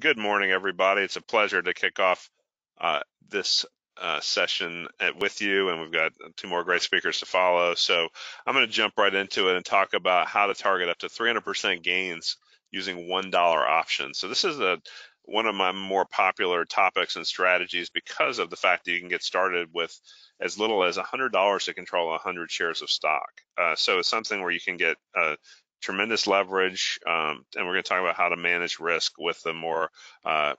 Good morning, everybody. It's a pleasure to kick off uh, this uh, session at, with you, and we've got two more great speakers to follow. So I'm going to jump right into it and talk about how to target up to 300% gains using $1 options. So this is a one of my more popular topics and strategies because of the fact that you can get started with as little as $100 to control 100 shares of stock. Uh, so it's something where you can get uh, tremendous leverage, um, and we're going to talk about how to manage risk with the more uh,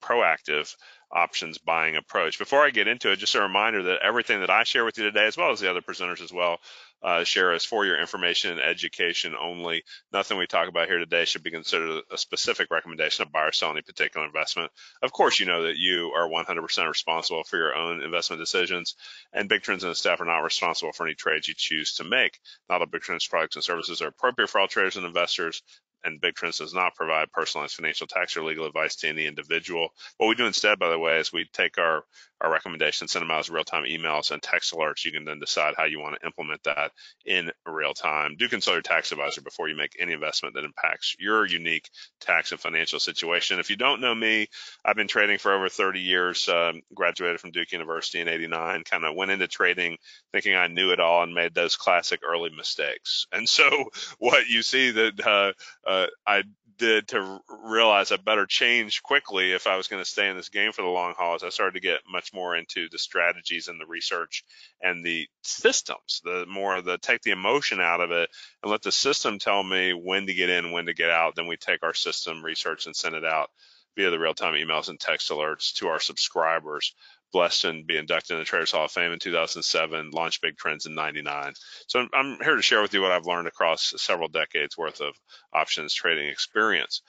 proactive options buying approach. Before I get into it, just a reminder that everything that I share with you today, as well as the other presenters as well, uh, share is for your information and education only. Nothing we talk about here today should be considered a specific recommendation of buy or sell any particular investment. Of course, you know that you are 100% responsible for your own investment decisions, and Big Trends and the staff are not responsible for any trades you choose to make. Not all Big Trends products and services are appropriate for all traders and investors and Big Trends does not provide personalized financial tax or legal advice to any individual. What we do instead, by the way, is we take our, our recommendations, send them out as real-time emails and text alerts. You can then decide how you want to implement that in real time. Do consult your tax advisor before you make any investment that impacts your unique tax and financial situation. If you don't know me, I've been trading for over 30 years, um, graduated from Duke University in 89, kind of went into trading thinking I knew it all and made those classic early mistakes. And so what you see that uh, uh, I did to realize I better change quickly if I was going to stay in this game for the long haul as I started to get much more into the strategies and the research and the systems, the more the take the emotion out of it and let the system tell me when to get in, when to get out. Then we take our system research and send it out via the real-time emails and text alerts to our subscribers blessed and be inducted in the Traders Hall of Fame in 2007, launched Big Trends in 99. So I'm here to share with you what I've learned across several decades worth of options trading experience.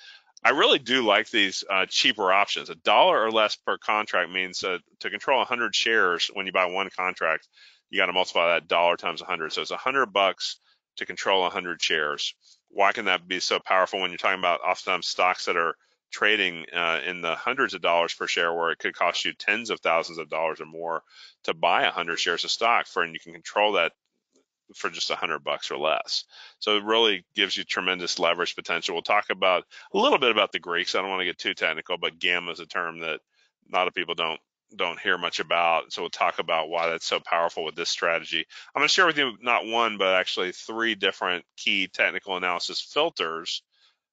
I really do like these uh, cheaper options. A dollar or less per contract means uh, to control 100 shares when you buy one contract, you got to multiply that dollar times 100. So it's 100 bucks to control 100 shares. Why can that be so powerful when you're talking about oftentimes stocks that are trading uh, in the hundreds of dollars per share where it could cost you tens of thousands of dollars or more to buy 100 shares of stock for and you can control that for just 100 bucks or less. So it really gives you tremendous leverage potential. We'll talk about a little bit about the greeks. I don't want to get too technical but gamma is a term that a lot of people don't don't hear much about. So we'll talk about why that's so powerful with this strategy. I'm going to share with you not one but actually three different key technical analysis filters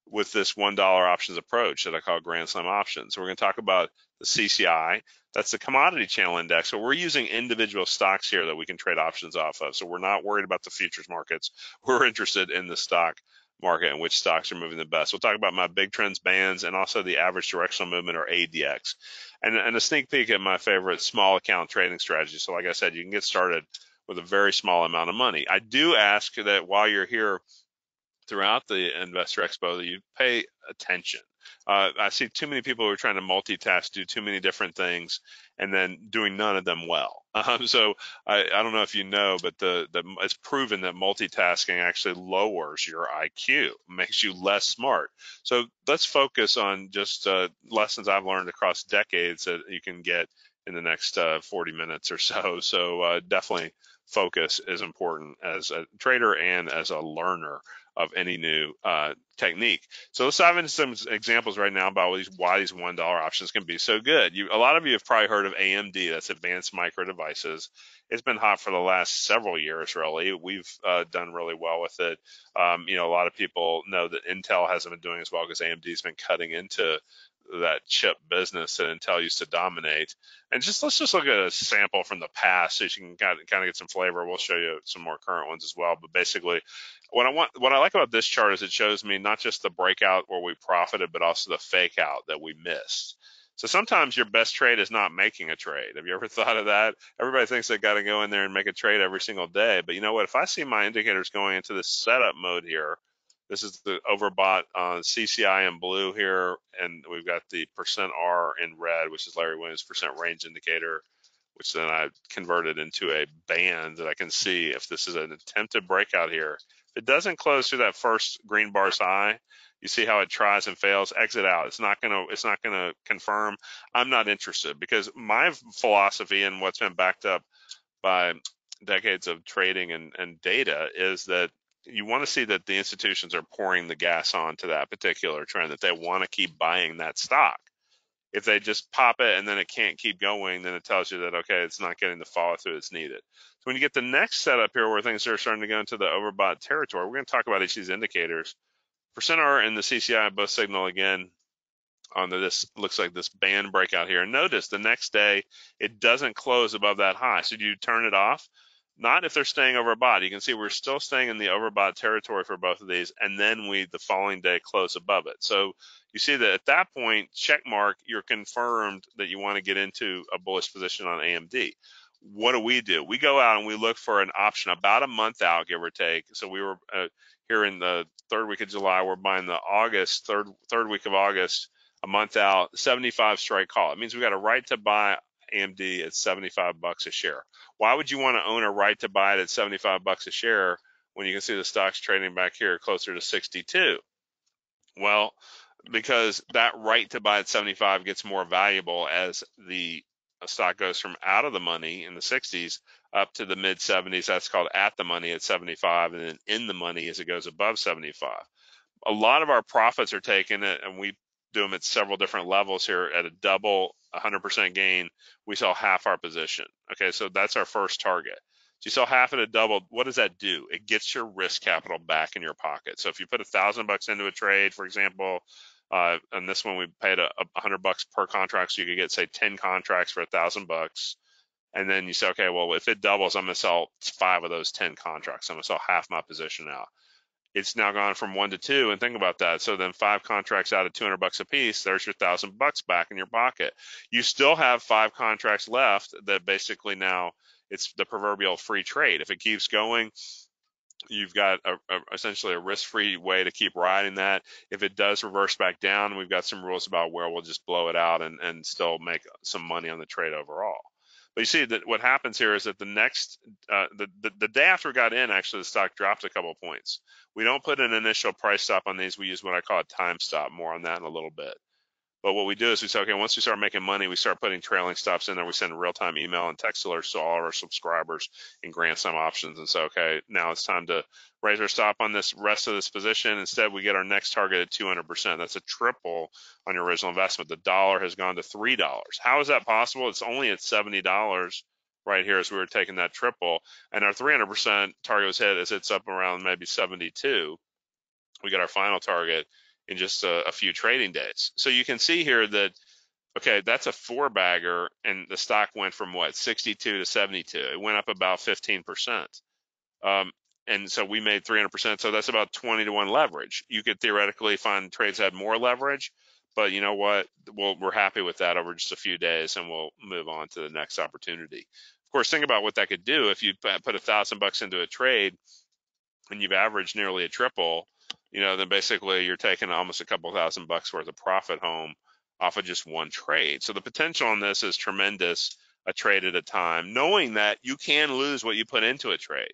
with this $1 options approach that I call Grand Slam options. So we're going to talk about the CCI. That's the commodity channel index. So we're using individual stocks here that we can trade options off of. So we're not worried about the futures markets. We're interested in the stock market and which stocks are moving the best. We'll talk about my big trends bands and also the average directional movement or ADX. And, and a sneak peek at my favorite small account trading strategy. So like I said, you can get started with a very small amount of money. I do ask that while you're here, throughout the investor expo that you pay attention. Uh, I see too many people who are trying to multitask, do too many different things, and then doing none of them well. Um, so I, I, don't know if you know, but the, the it's proven that multitasking actually lowers your IQ, makes you less smart. So let's focus on just uh, lessons I've learned across decades that you can get in the next uh, 40 minutes or so. So uh, definitely focus is important as a trader and as a learner of any new uh, technique. So let's dive into some examples right now about these, why these one dollar options can be so good. You, a lot of you have probably heard of AMD, that's Advanced Micro Devices. It's been hot for the last several years, really. We've uh, done really well with it. Um, you know, a lot of people know that Intel hasn't been doing as well because AMD's been cutting into that chip business that Intel used to dominate. And just let's just look at a sample from the past so you can kind of, get some flavor. We'll show you some more current ones as well. But basically, what I want, what I like about this chart is it shows me not just the breakout where we profited, but also the fake out that we missed. So sometimes your best trade is not making a trade. Have you ever thought of that? Everybody thinks they got to go in there and make a trade every single day. But you know what? If I see my indicators going into this setup mode here, this is the overbought uh, CCI in blue here, and we've got the percent R in red, which is Larry Williams' percent range indicator, which then I converted into a band that I can see if this is an attempted breakout here. If it doesn't close through that first green bar's high, you see how it tries and fails, exit out. It's not gonna it's not gonna confirm. I'm not interested because my philosophy and what's been backed up by decades of trading and, and data is that you want to see that the institutions are pouring the gas on to that particular trend, that they want to keep buying that stock. If they just pop it and then it can't keep going, then it tells you that, okay, it's not getting the follow through that's needed. So when you get the next setup here where things are starting to go into the overbought territory, we're going to talk about each of these indicators. Percent R and the CCI both signal again on this looks like this band breakout here. And notice the next day it doesn't close above that high. So do you turn it off? Not if they're staying over overbought. You can see we're still staying in the overbought territory for both of these, and then we the following day close above it. So you see that at that point, check mark, you're confirmed that you want to get into a bullish position on AMD. What do we do? We go out and we look for an option about a month out, give or take. So we were uh, here in the third week of July. We're buying the August third third week of August, a month out, 75 strike call. It means we got a right to buy AMD at 75 bucks a share. Why would you want to own a right to buy it at 75 bucks a share when you can see the stock's trading back here closer to 62? Well, because that right to buy at 75 gets more valuable as the uh, stock goes from out of the money in the 60s up to the mid 70s. That's called at the money at 75, and then in the money as it goes above 75. A lot of our profits are taken, uh, and we do them at several different levels here at a double 100% gain, we sell half our position. Okay, so that's our first target. So you sell half at a double. What does that do? It gets your risk capital back in your pocket. So if you put a thousand bucks into a trade, for example, uh, and this one we paid a, a hundred bucks per contract, so you could get say 10 contracts for a thousand bucks. And then you say, okay, well, if it doubles, I'm going to sell five of those 10 contracts. I'm going to sell half my position out it's now gone from one to two and think about that. So then five contracts out of 200 bucks a piece there's your thousand bucks back in your pocket. You still have five contracts left that basically now it's the proverbial free trade. If it keeps going you've got a, a, essentially a risk-free way to keep riding that. If it does reverse back down we've got some rules about where we'll just blow it out and, and still make some money on the trade overall but you see that what happens here is that the next, uh, the, the, the day after we got in, actually the stock dropped a couple of points. We don't put an initial price stop on these. We use what I call a time stop. More on that in a little bit. But what we do is we say, okay, once we start making money, we start putting trailing stops in there. We send real-time email and text alerts to all of our subscribers and Grand Slam options. And say, okay, now it's time to raise our stop on this rest of this position. Instead, we get our next target at 200%. That's a triple on your original investment. The dollar has gone to $3. How is that possible? It's only at $70 right here as we were taking that triple. And our 300% target was hit as it's up around maybe 72. We got our final target in just a, a few trading days. So you can see here that okay, that's a four bagger, and the stock went from what 62 to 72. It went up about 15 percent. Um, and so we made 300%. So that's about 20 to one leverage. You could theoretically find trades that had more leverage, but you know what? We'll, we're happy with that over just a few days, and we'll move on to the next opportunity. Of course, think about what that could do if you put a thousand bucks into a trade, and you've averaged nearly a triple you know, then basically you're taking almost a couple thousand bucks worth of profit home off of just one trade. So the potential on this is tremendous, a trade at a time, knowing that you can lose what you put into a trade.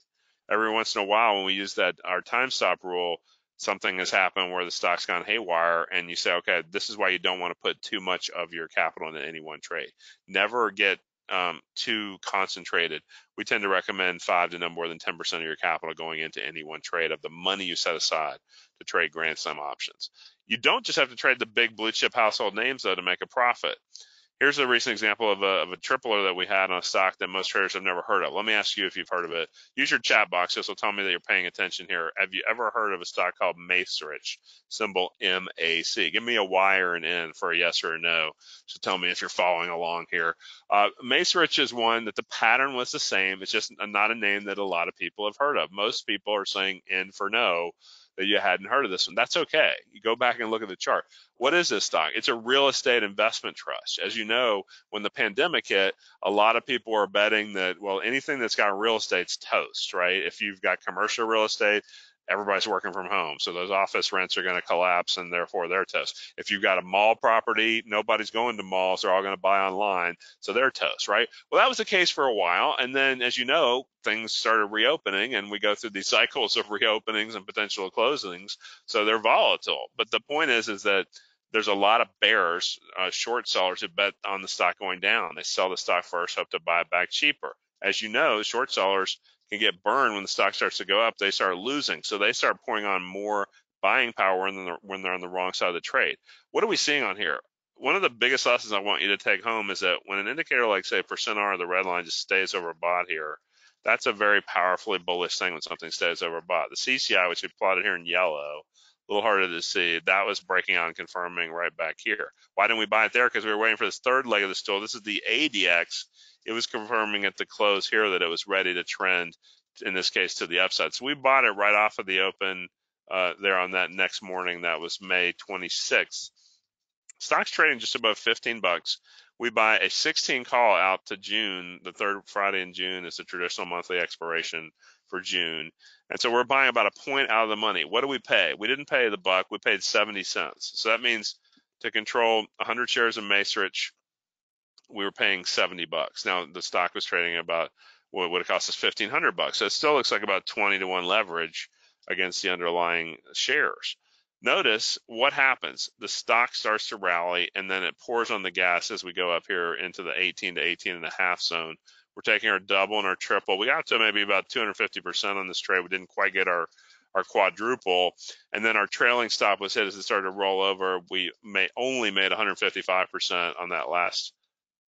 Every once in a while, when we use that our time stop rule, something has happened where the stock's gone haywire, and you say, okay, this is why you don't want to put too much of your capital into any one trade. Never get um, too concentrated. We tend to recommend five to no more than 10% of your capital going into any one trade of the money you set aside to trade Grand Slam options. You don't just have to trade the big blue chip household names though to make a profit. Here's a recent example of a, of a tripler that we had on a stock that most traders have never heard of. Let me ask you if you've heard of it. Use your chat box. This will tell me that you're paying attention here. Have you ever heard of a stock called Macerich, symbol MAC? Give me a Y or an N for a yes or a no. So tell me if you're following along here. Uh, Macerich is one that the pattern was the same. It's just not a name that a lot of people have heard of. Most people are saying N for no that you hadn't heard of this one. That's okay. You go back and look at the chart. What is this stock? It's a real estate investment trust. As you know, when the pandemic hit, a lot of people were betting that, well, anything that's got real estate's toast, right? If you've got commercial real estate, everybody's working from home. So those office rents are going to collapse and therefore they're toast. If you've got a mall property, nobody's going to malls. They're all going to buy online. So they're toast, right? Well, that was the case for a while. And then, as you know, things started reopening and we go through these cycles of reopenings and potential closings. So they're volatile. But the point is, is that there's a lot of bears, uh, short sellers who bet on the stock going down. They sell the stock first, hope to buy it back cheaper. As you know, short sellers can get burned when the stock starts to go up, they start losing. So they start pouring on more buying power when they're, when they're on the wrong side of the trade. What are we seeing on here? One of the biggest lessons I want you to take home is that when an indicator like say percent R, the red line just stays overbought here, that's a very powerfully bullish thing when something stays overbought. The CCI, which we plotted here in yellow, a little harder to see. That was breaking out and confirming right back here. Why didn't we buy it there? Because we were waiting for this third leg of the stool. This is the ADX. It was confirming at the close here that it was ready to trend, in this case, to the upside. So we bought it right off of the open uh, there on that next morning. That was May 26th. Stock's trading just above 15 bucks. We buy a 16 call out to June. The third Friday in June is the traditional monthly expiration for June. And so we're buying about a point out of the money. What do we pay? We didn't pay the buck, we paid 70 cents. So that means to control 100 shares of Macerich, we were paying 70 bucks. Now the stock was trading about what would have cost us 1500 bucks. So it still looks like about 20 to 1 leverage against the underlying shares. Notice what happens. The stock starts to rally and then it pours on the gas as we go up here into the 18 to 18 and a half zone. We're taking our double and our triple. We got to maybe about 250% on this trade. We didn't quite get our our quadruple, and then our trailing stop was hit as it started to roll over. We may only made 155% on that last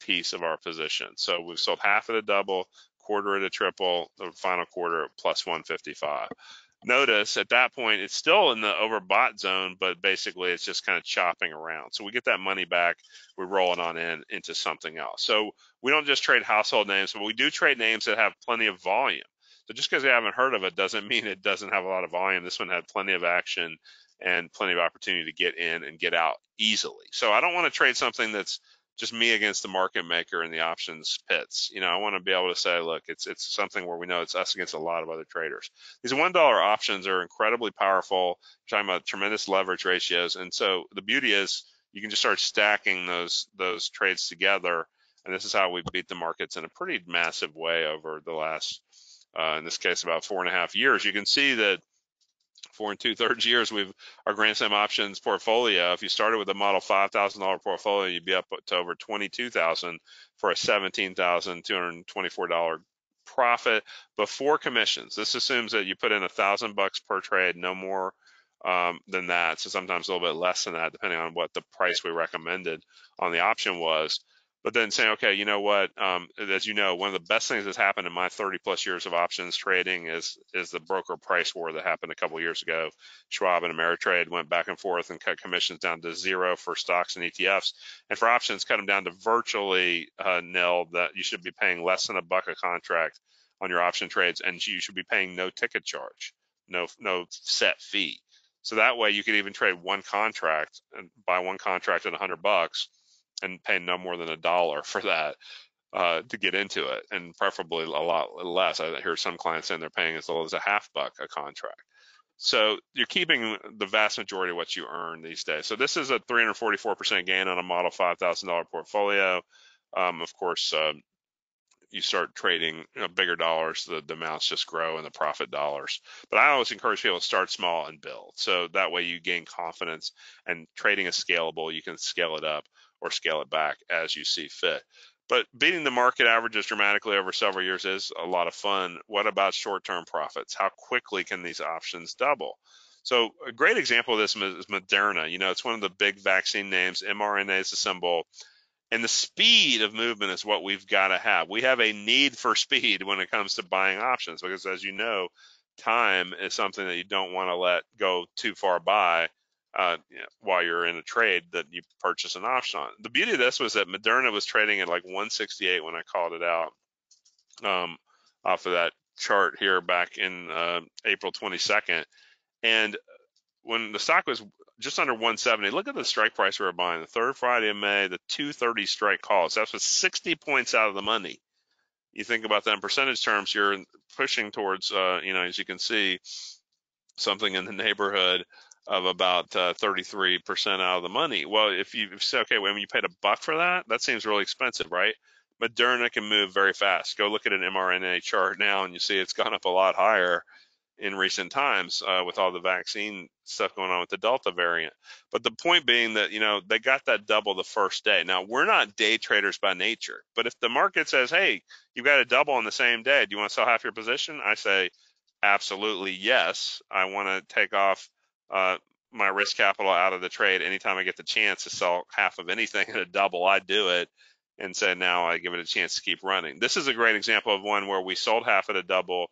piece of our position. So we've sold half of the double, quarter of the triple, the final quarter plus 155 notice at that point it's still in the overbought zone, but basically it's just kind of chopping around. So we get that money back, we roll it on in into something else. So we don't just trade household names, but we do trade names that have plenty of volume. So just because you haven't heard of it doesn't mean it doesn't have a lot of volume. This one had plenty of action and plenty of opportunity to get in and get out easily. So I don't want to trade something that's just me against the market maker in the options pits. You know, I want to be able to say, look, it's it's something where we know it's us against a lot of other traders. These one dollar options are incredibly powerful. Talking about tremendous leverage ratios, and so the beauty is you can just start stacking those those trades together. And this is how we beat the markets in a pretty massive way over the last, uh, in this case, about four and a half years. You can see that four and two thirds years, we've our Grand Slam options portfolio. If you started with a model five thousand dollar portfolio, you'd be up to over twenty two thousand for a seventeen thousand two hundred twenty four dollar profit before commissions. This assumes that you put in a thousand bucks per trade, no more um, than that. So sometimes a little bit less than that, depending on what the price we recommended on the option was but then saying, okay, you know what? Um, as you know, one of the best things that's happened in my 30 plus years of options trading is is the broker price war that happened a couple years ago. Schwab and Ameritrade went back and forth and cut commissions down to zero for stocks and ETFs, and for options, cut them down to virtually uh, nil. That you should be paying less than a buck a contract on your option trades, and you should be paying no ticket charge, no no set fee. So that way, you could even trade one contract and buy one contract at 100 bucks and pay no more than a dollar for that uh, to get into it, and preferably a lot less. I hear some clients saying they're paying as little as a half buck a contract. So you're keeping the vast majority of what you earn these days. So this is a 344% gain on a model $5,000 portfolio. Um, of course, uh, you start trading you know, bigger dollars, the, the amounts just grow and the profit dollars. But I always encourage people to start small and build. So that way you gain confidence and trading is scalable. You can scale it up or scale it back as you see fit. But beating the market averages dramatically over several years is a lot of fun. What about short term profits? How quickly can these options double? So, a great example of this is Moderna. You know, it's one of the big vaccine names. mRNA is the symbol. And the speed of movement is what we've got to have. We have a need for speed when it comes to buying options because, as you know, time is something that you don't want to let go too far by uh, you know, while you're in a trade that you purchase an option on. The beauty of this was that Moderna was trading at like 168 when I called it out um, off of that chart here back in uh, April 22nd. And when the stock was just under 170, look at the strike price we were buying. The third Friday of May, the 230 strike calls. That was 60 points out of the money. You think about that in percentage terms, you're pushing towards, uh, you know, as you can see, something in the neighborhood of about uh, 33% out of the money. Well, if you, say, okay, when you paid a buck for that, that seems really expensive, right? Moderna can move very fast. Go look at an mRNA chart now and you see it's gone up a lot higher. in recent times uh, with all the vaccine stuff going on with the Delta variant. But the point being that, you know, they got that double the first day. Now, we're not day traders by nature, but if the market says, hey, you've got a double on the same day, do you want to sell half your position? I say, absolutely yes. I want to take off uh, my risk capital out of the trade anytime I get the chance to sell half of anything at a double. I do it and say now I give it a chance to keep running. This is a great example of one where we sold half at a double,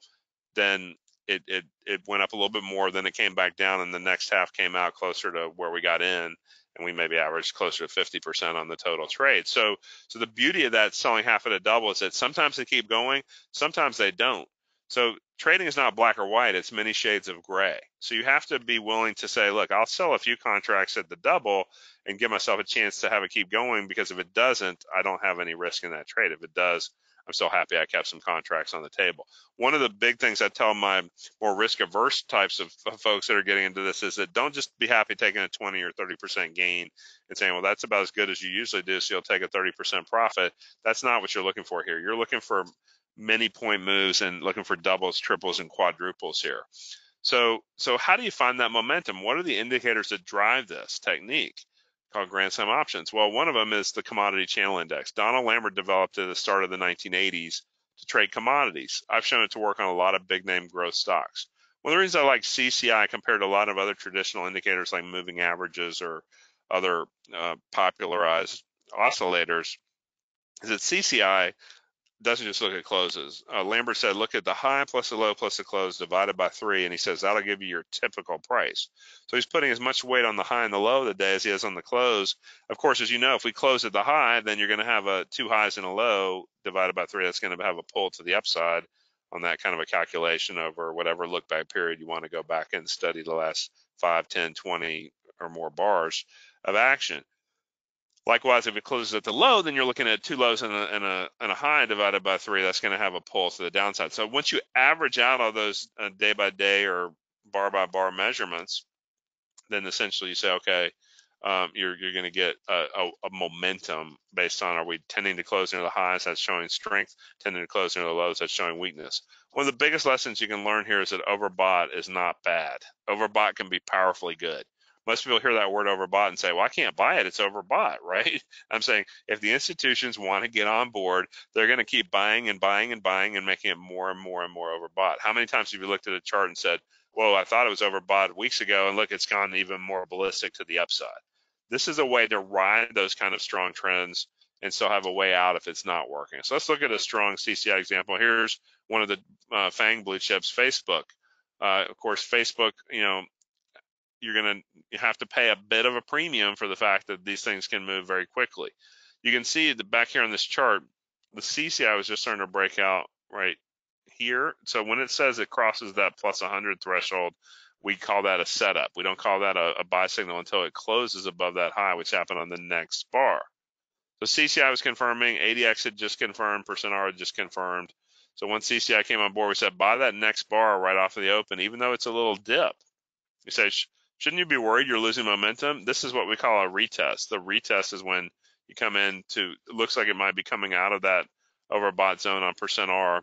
then it, it it went up a little bit more, then it came back down, and the next half came out closer to where we got in, and we maybe averaged closer to 50% on the total trade. So so the beauty of that selling half at a double is that sometimes they keep going, sometimes they don't. So trading is not black or white; it's many shades of gray. So you have to be willing to say, look, I'll sell a few contracts at the double and give myself a chance to have it keep going because if it doesn't, I don't have any risk in that trade. If it does, I'm so happy I kept some contracts on the table. One of the big things I tell my more risk averse types of, folks that are getting into this is that don't just be happy taking a 20 or 30% gain and saying, well, that's about as good as you usually do, so you'll take a 30% profit. That's not what you're looking for here. You're looking for many point moves and looking for doubles, triples, and quadruples here. So, so how do you find that momentum? What are the indicators that drive this technique? called Grand Slam options. Well, one of them is the commodity channel index. Donald Lambert developed it at the start of the 1980s to trade commodities. I've shown it to work on a lot of big name growth stocks. One of the reasons I like CCI compared to a lot of other traditional indicators like moving averages or other uh, popularized oscillators is that CCI doesn't just look at closes. Uh, Lambert said, look at the high plus the low plus the close divided by three, and he says that'll give you your typical price. So he's putting as much weight on the high and the low of the day as he has on the close. Of course, as you know, if we close at the high, then you're going to have a two highs and a low divided by three. That's going to have a pull to the upside on that kind of a calculation over whatever look back period you want to go back and study the last 5, 10, 20 or more bars of action. Likewise, if it closes at the low, then you're looking at two lows and a, and a, and a high divided by three. That's going to have a pull to the downside. So once you average out all those day by day or bar by bar measurements, then essentially you say, okay, um, you're you're going to get a, a, a, momentum based on are we tending to close near the highs that's showing strength, tending to close near the lows that's showing weakness. One of the biggest lessons you can learn here is that overbought is not bad. Overbought can be powerfully good most people hear that word overbought and say, well, I can't buy it. It's overbought, right? I'm saying if the institutions want to get on board, they're going to keep buying and buying and buying and making it more and more and more overbought. How many times have you looked at a chart and said, whoa, I thought it was overbought weeks ago, and look, it's gone even more ballistic to the upside? This is a way to ride those kind of strong trends and still have a way out if it's not working. So let's look at a strong CCI example. Here's one of the uh, FANG blue chips, Facebook. Uh, of course, Facebook, you know, you're going to have to pay a bit of a premium for the fact that these things can move very quickly. You can see the back here on this chart, the CCI was just starting to break out right here. So when it says it crosses that plus 100 threshold, we call that a setup. We don't call that a, a buy signal until it closes above that high, which happened on the next bar. So CCI was confirming, ADX had just confirmed, percent R had just confirmed. So once CCI came on board, we said buy that next bar right off of the open, even though it's a little dip. We say Shouldn't you be worried you're losing momentum? This is what we call a retest. The retest is when you come in to, it looks like it might be coming out of that overbought zone on percent R.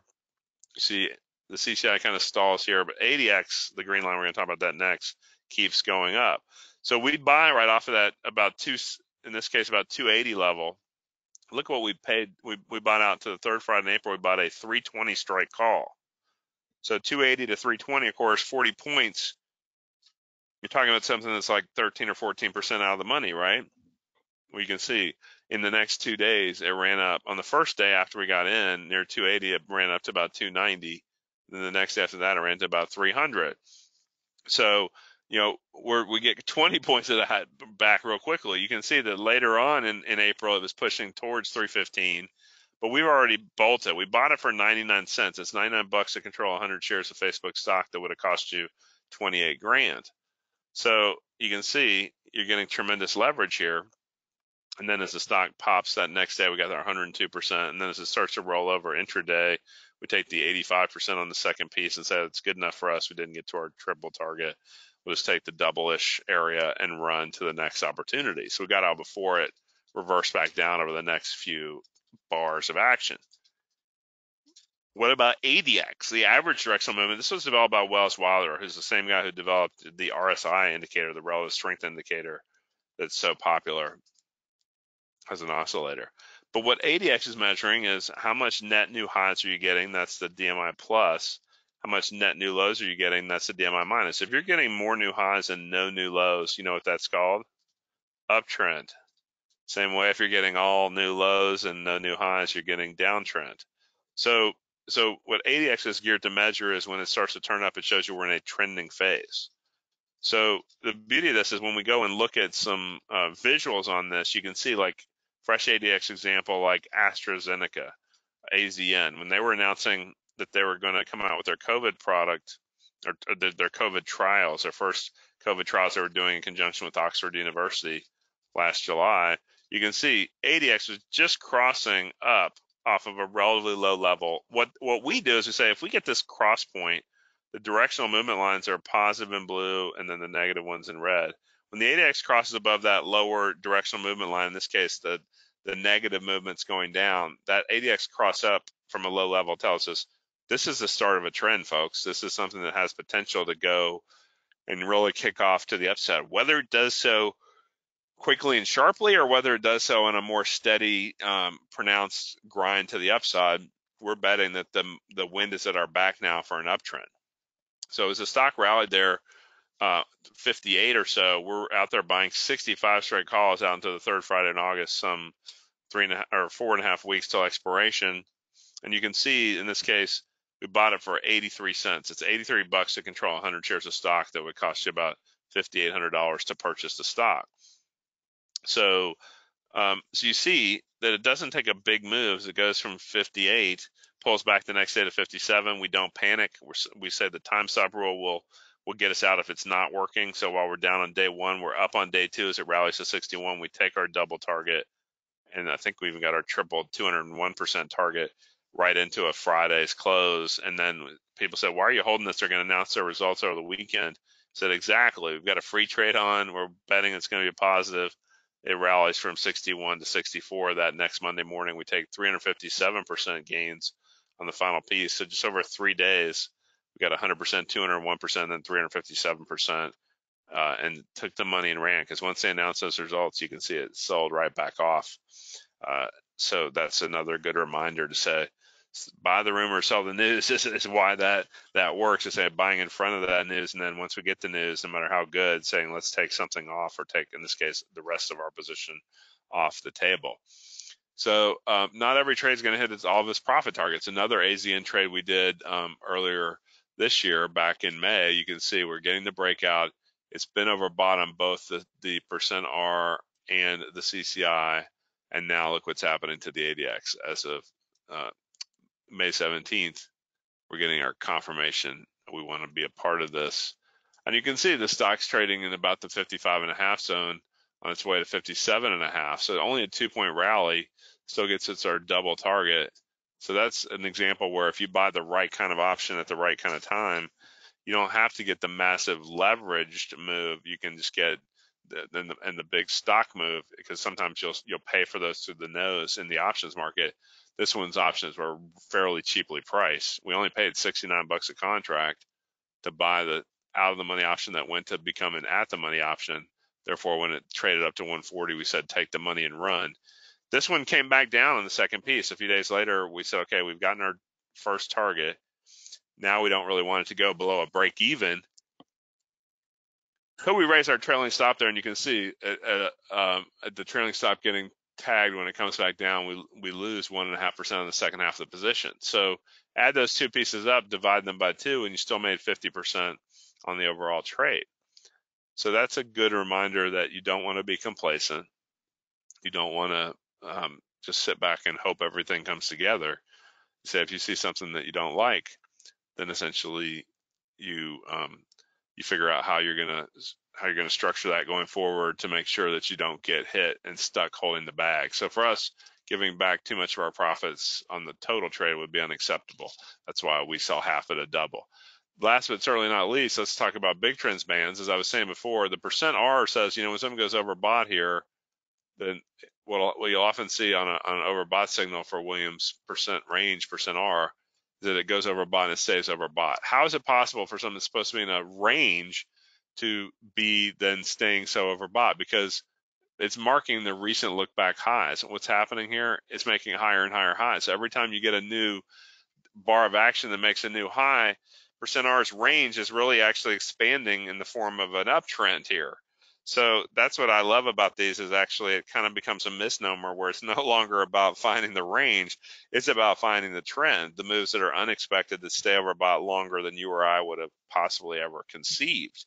You see the CCI kind of stalls here, but ADX, the green line, we're going to talk about that next, keeps going up. So we buy right off of that about two, in this case, about 280 level. Look what we paid. We, we bought out to the third Friday in April. We bought a 320 strike call. So 280 to 320, of course, 40 points you're talking about something that's like 13 or 14 percent out of the money, right? We can see in the next two days it ran up. On the first day after we got in near 280, it ran up to about 290. Then the next day after that, it ran to about 300. So you know we we get 20 points of that back real quickly. You can see that later on in, in April it was pushing towards 315 but we've already bolted. We bought it for 99 cents. It's 99 bucks to control 100 shares of Facebook stock that would have cost you 28 grand. So you can see you're getting tremendous leverage here. And then as the stock pops that next day, we got our 102%. And then as it starts to roll over intraday, we take the 85% on the second piece and say it's good enough for us. We didn't get to our triple target. We'll just take the double-ish area and run to the next opportunity. So we got out before it reversed back down over the next few bars of action. What about ADX, the average directional movement? This was developed by Welles Wilder, who's the same guy who developed the RSI indicator, the relative strength indicator that's so popular as an oscillator. But what ADX is measuring is how much net new highs are you getting? That's the DMI plus. How much net new lows are you getting? That's the DMI minus. If you're getting more new highs and no new lows, you know what that's called? Uptrend. Same way if you're getting all new lows and no new highs, you're getting downtrend. So so what ADX is geared to measure is when it starts to turn up, it shows you we're in a trending phase. So the beauty of this is when we go and look at some uh, visuals on this, you can see like fresh ADX example like AstraZeneca, AZN, when they were announcing that they were going to come out with their COVID product or, or their COVID trials, their first COVID trials they were doing in conjunction with Oxford University last July, you can see ADX was just crossing up off of a relatively low level. What what we do is we say if we get this cross point, the directional movement lines are positive in blue and then the negative ones in red. When the ADX crosses above that lower directional movement line, in this case the the negative movement's going down, that ADX cross up from a low level tells us this is the start of a trend, folks. This is something that has potential to go and really kick off to the upside. Whether it does so quickly and sharply or whether it does so in a more steady, um, pronounced grind to the upside, we're betting that the the wind is at our back now for an uptrend. So as the stock rallied there, uh, 58 or so, we're out there buying 65 straight calls out into the third Friday in August, some three and a half or four and a half weeks till expiration. And you can see in this case, we bought it for 83 cents. It's 83 bucks to control 100 shares of stock that would cost you about $5,800 to purchase the stock. So, um, so you see that it doesn't take a big move. It goes from 58, pulls back the next day to 57. We don't panic. We're, we say the time stop rule will will get us out if it's not working. So while we're down on day one, we're up on day two as it rallies to 61. We take our double target, and I think we even got our triple 201% target right into a Friday's close. And then people said, "Why are you holding this? They're going to announce their results over the weekend." I said exactly. We've got a free trade on. We're betting it's going to be positive it rallies from 61 to 64 that next Monday morning. We take 357% gains on the final piece. So just over three days, we got 100%, 201%, then 357%, uh, and took the money and ran. Because once they announced those results, you can see it sold right back off. Uh, so that's another good reminder to say buy the rumor, sell the news. This is why that that works. Is buying in front of that news, and then once we get the news, no matter how good, saying let's take something off, or take in this case the rest of our position off the table. So um, not every trade is going to hit its, all of its profit targets. Another AZN trade we did um, earlier this year, back in May, you can see we're getting the breakout. It's been overbought on both the, the percent R and the CCI, and now look what's happening to the ADX as of uh, May 17th, we're getting our confirmation we want to be a part of this. And you can see the stock's trading in about the 55 and a half zone on its way to 57 and a half. So only a two point rally still gets its our double target. So that's an example where if you buy the right kind of option at the right kind of time, you don't have to get the massive leveraged move. You can just get the, the, and the big stock move because sometimes you'll you'll pay for those through the nose in the options market. This one's options were fairly cheaply priced. We only paid 69 bucks a contract to buy the out of the money option that went to become an at the money option. Therefore, when it traded up to 140, we said take the money and run. This one came back down in the second piece. A few days later, we said, okay, we've gotten our first target. Now we don't really want it to go below a break even. So we raise our trailing stop there, and you can see at, at, um, the trailing stop getting tagged when it comes back down, we we lose one and a half percent of the second half of the position. So add those two pieces up, divide them by two, and you still made 50% on the overall trade. So that's a good reminder that you don't want to be complacent. You don't want to um, just sit back and hope everything comes together. Say if you see something that you don't like, then essentially you um, you figure out how you're gonna how you're going to structure that going forward to make sure that you don't get hit and stuck holding the bag. So for us, giving back too much of our profits on the total trade would be unacceptable. That's why we sell half at a double. Last but certainly not least, let's talk about big trends bands. As I was saying before, the percent R says, you know, when something goes overbought here, then what, what you'll often see on, a, on an overbought signal for Williams percent range, percent R, that it goes overbought and it stays overbought. How is it possible for something that's supposed to be in a range to be then staying so overbought? Because it's marking the recent look back highs. What's happening here? It's making higher and higher highs. So every time you get a new bar of action that makes a new high, percent R's range is really actually expanding in the form of an uptrend here. So that's what I love about these is actually it kind of becomes a misnomer where it's no longer about finding the range, it's about finding the trend, the moves that are unexpected that stay overbought longer than you or I would have possibly ever conceived.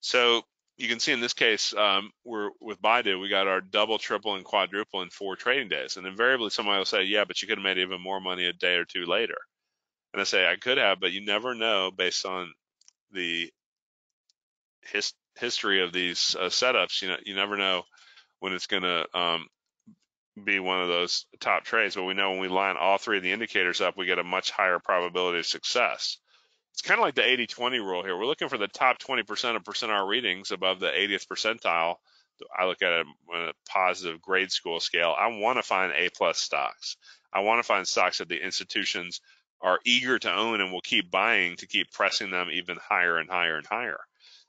So you can see in this case, um, we're with Baidu, we got our double, triple, and quadruple in four trading days. And invariably somebody will say, yeah, but you could have made even more money a day or two later. And I say, I could have, but you never know based on the his, history of these uh, setups. You know, you never know when it's going to um, be one of those top trades. But we know when we line all three of the indicators up, we get a much higher probability of success. It's kind of like the 80-20 rule here. We're looking for the top 20% of percent readings above the 80th percentile. I look at it on a positive grade school scale. I want to find A plus stocks. I want to find stocks that the institutions are eager to own and will keep buying to keep pressing them even higher and higher and higher.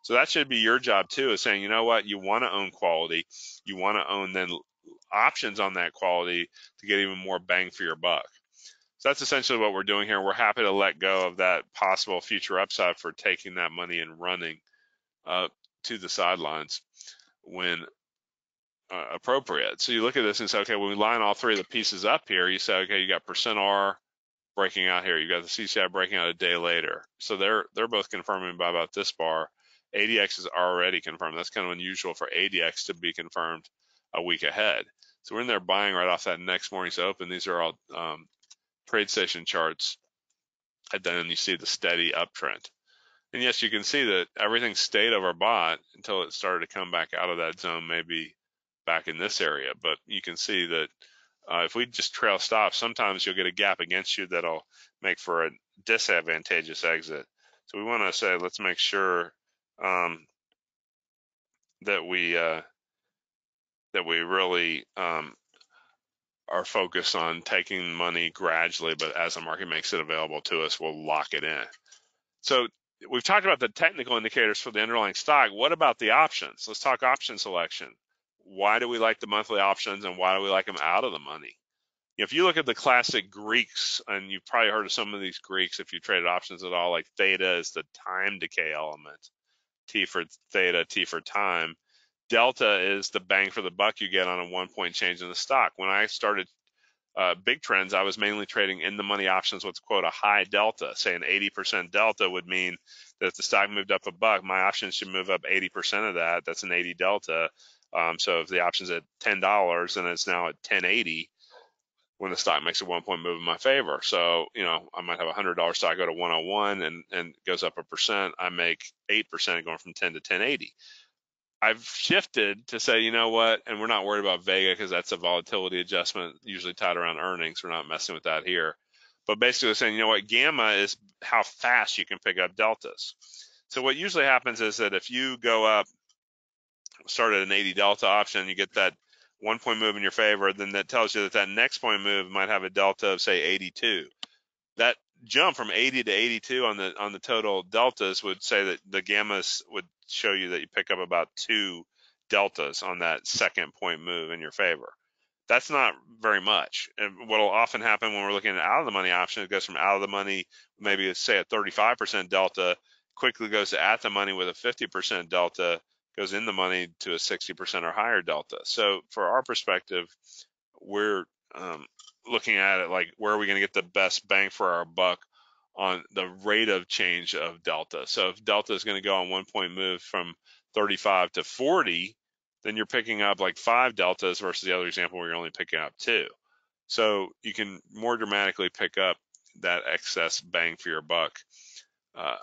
So that should be your job too, is saying, you know what, you want to own quality, you want to own then options on that quality to get even more bang for your buck. So that's essentially what we're doing here. We're happy to let go of that possible future upside for taking that money and running uh, to the sidelines when uh, appropriate. So you look at this and say, okay, when we line all three of the pieces up here, you say, okay, you got percent R, breaking out here. You got the CCI breaking out a day later. So they're they're both confirming by about this bar. ADX is already confirmed. That's kind of unusual for ADX to be confirmed a week ahead. So we're in there buying right off that next morning's open. These are all um, TradeStation charts. And then you see the steady uptrend. And yes, you can see that everything stayed overbought until it started to come back out of that zone, maybe back in this area. But you can see that uh, if we just trail stop, sometimes you'll get a gap against you that'll make for a disadvantageous exit. So we want to say, let's make sure um, that we uh, that we really um, are focused on taking money gradually, but as the market makes it available to us, we'll lock it in. So we've talked about the technical indicators for the underlying stock. What about the options? Let's talk option selection why do we like the monthly options and why do we like them out of the money? If you look at the classic Greeks, and you've probably heard of some of these Greeks if you traded options at all, like theta is the time decay element, T for theta, T for time. Delta is the bang for the buck you get on a one point change in the stock. When I started uh, big trends, I was mainly trading in the money options, with quote a high delta. Say an 80% delta would mean that if the stock moved up a buck, my options should move up 80% of that. That's an 80 delta. Um, so if the option's at ten dollars and it's now at ten eighty, when the stock makes a one point move in my favor. So you know I might have a hundred dollar stock go to one hundred one and and goes up a percent. I make eight percent going from ten to ten eighty. I've shifted to say, you know what, and we're not worried about Vega because that's a volatility adjustment usually tied around earnings. We're not messing with that here. But basically saying, you know what, gamma is how fast you can pick up deltas. So what usually happens is that if you go up start at an 80 delta option, you get that one point move in your favor, then that tells you that that next point move might have a delta of say 82. That jump from 80 to 82 on the on the total deltas would say that the gammas would show you that you pick up about two deltas on that second point move in your favor. That's not very much. And what will often happen when we're looking at out of the money option, it goes from out of the money, maybe say a 35% delta, quickly goes to at the money with a 50% delta, goes in the money to a 60% or higher delta. So for our perspective, we're um, looking at it like where are we going to get the best bang for our buck on the rate of change of delta. So if delta is going to go on one point move from 35 to 40, then you're picking up like five deltas versus the other example where you're only picking up two. So you can more dramatically pick up that excess bang for your buck uh,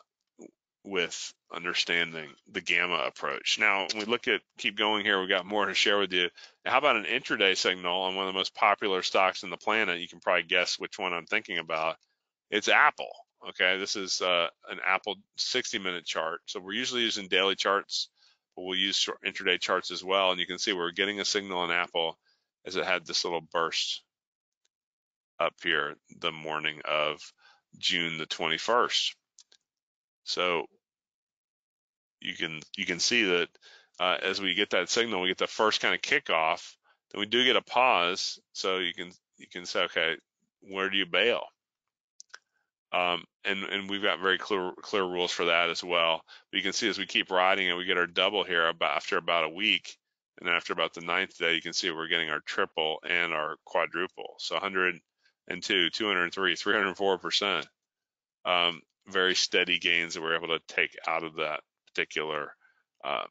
with understanding the gamma approach. Now, we look at keep going here, we've got more to share with you. How about an intraday signal on one of the most popular stocks in the planet? You can probably guess which one I'm thinking about. It's Apple. Okay, this is uh, an Apple 60 minute chart. So we're usually using daily charts, but we'll use intraday charts as well. And you can see we're getting a signal on Apple as it had this little burst up here the morning of June the 21st. So you can you can see that uh, as we get that signal, we get the first kind of kickoff. Then we do get a pause, so you can you can say, okay, where do you bail? Um, and and we've got very clear clear rules for that as well. But you can see as we keep riding and we get our double here about after about a week, and after about the ninth day, you can see we're getting our triple and our quadruple. So 102, 203, 304 percent. Um, very steady gains that we're able to take out of that particular uh,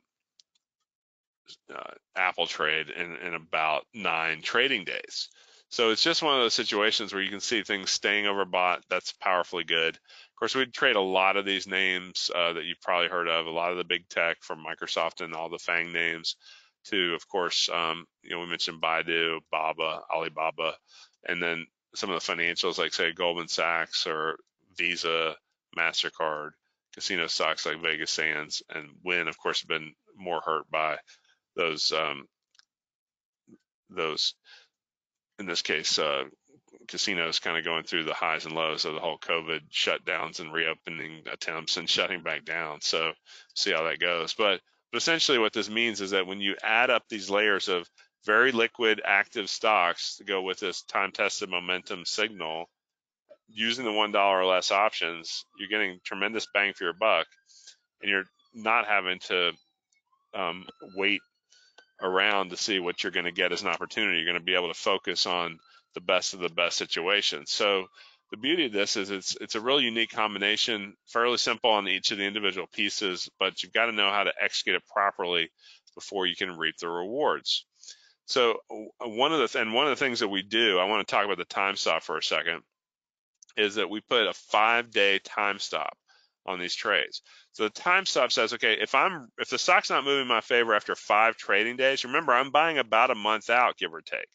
uh, Apple trade in, in about nine trading days. So it's just one of those situations where you can see things staying overbought. That's powerfully good. Of course, we trade a lot of these names uh, that you've probably heard of, a lot of the big tech from Microsoft and all the FANG names to, of course, um, you know, we mentioned Baidu, Baba, Alibaba, and then some of the financials like say Goldman Sachs or Visa, MasterCard, casino stocks like Vegas Sands and Wynn, of course, have been more hurt by those um, those in this case uh, casinos kind of going through the highs and lows of the whole COVID shutdowns and reopening attempts and shutting back down. So see how that goes. But but essentially what this means is that when you add up these layers of very liquid active stocks to go with this time tested momentum signal using the one dollar or less options, you're getting tremendous bang for your buck, and you're not having to um, wait around to see what you're going to get as an opportunity. You're going to be able to focus on the best of the best situations. So the beauty of this is it's it's a really unique combination, fairly simple on each of the individual pieces, but you've got to know how to execute it properly before you can reap the rewards. So one of the and one of the things that we do, I want to talk about the time stop for a second is that we put a five day time stop on these trades. So the time stop says, okay, if I'm if the stock's not moving in my favor after five trading days, remember I'm buying about a month out, give or take.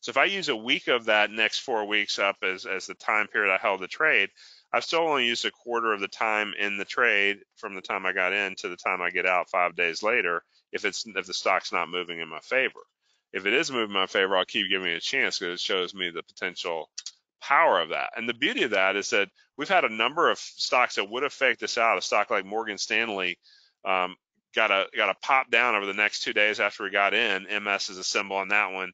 So if I use a week of that next four weeks up as as the time period I held the trade, I've still only used a quarter of the time in the trade from the time I got in to the time I get out five days later. If it's if the stock's not moving in my favor, if it is moving in my favor, I'll keep giving it a chance because it shows me the potential power of that. And the beauty of that is that we've had a number of stocks that would have faked us out. A stock like Morgan Stanley um, got a got a pop down over the next two days after we got in. MS is a symbol on that one.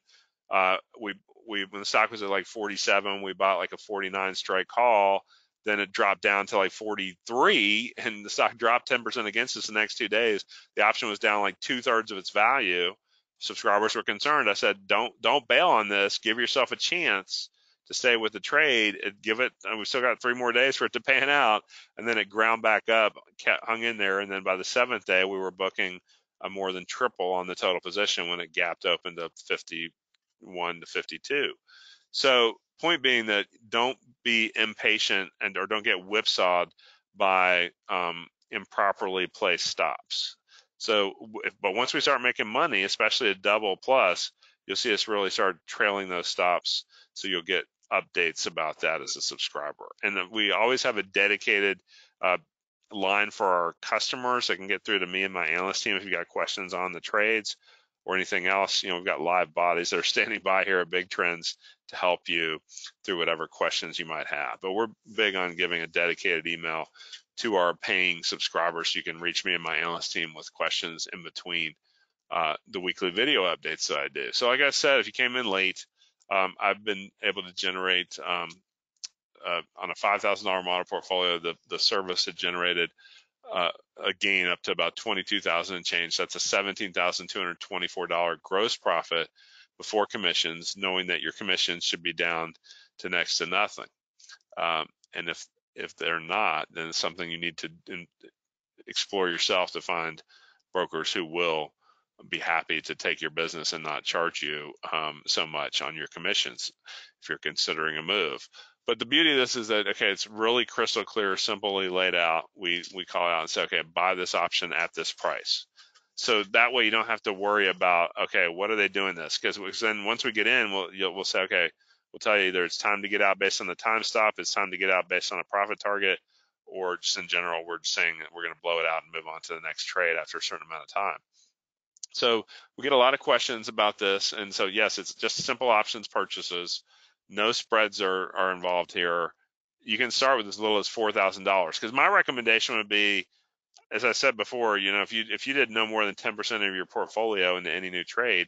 Uh, we we when the stock was at like 47, we bought like a 49 strike call. Then it dropped down to like 43, and the stock dropped 10% against us the next two days. The option was down like two thirds of its value. Subscribers were concerned. I said, "Don't don't bail on this. Give yourself a chance." To stay with the trade, and give it. And we still got three more days for it to pan out, and then it ground back up, kept, hung in there, and then by the seventh day, we were booking a more than triple on the total position when it gapped open to 51 to 52. So, point being that don't be impatient and or don't get whipsawed by um, improperly placed stops. So, but once we start making money, especially a double plus, you'll see us really start trailing those stops. So you'll get updates about that as a subscriber. And we always have a dedicated uh, line for our customers that can get through to me and my analyst team if you've got questions on the trades or anything else. You know, we've got live bodies that are standing by here at Big Trends to help you through whatever questions you might have. But we're big on giving a dedicated email to our paying subscribers you can reach me and my analyst team with questions in between uh, the weekly video updates that I do. So like I said, if you came in late, um, I've been able to generate um, uh, on a $5,000 model portfolio, the, the service had generated uh, a gain up to about 22,000 and change. That's a $17,224 gross profit before commissions, knowing that your commissions should be down to next to nothing. Um, and if if they're not, then it's something you need to explore yourself to find brokers who will be happy to take your business and not charge you um, so much on your commissions if you're considering a move. But the beauty of this is that okay, it's really crystal clear, simply laid out. We we call out and say, okay, buy this option at this price. So that way you don't have to worry about okay, what are they doing this? Because then once we get in, we'll we'll say okay, we'll tell you either it's time to get out based on the time stop, it's time to get out based on a profit target, or just in general, we're just saying that we're going to blow it out and move on to the next trade after a certain amount of time. So we get a lot of questions about this. And so, yes, it's just simple options purchases. No spreads are, are involved here. you can start with as little as four thousand dollars. Because my recommendation would be, as I said before, you know, if you if you did no more than ten percent of your portfolio into any new trade,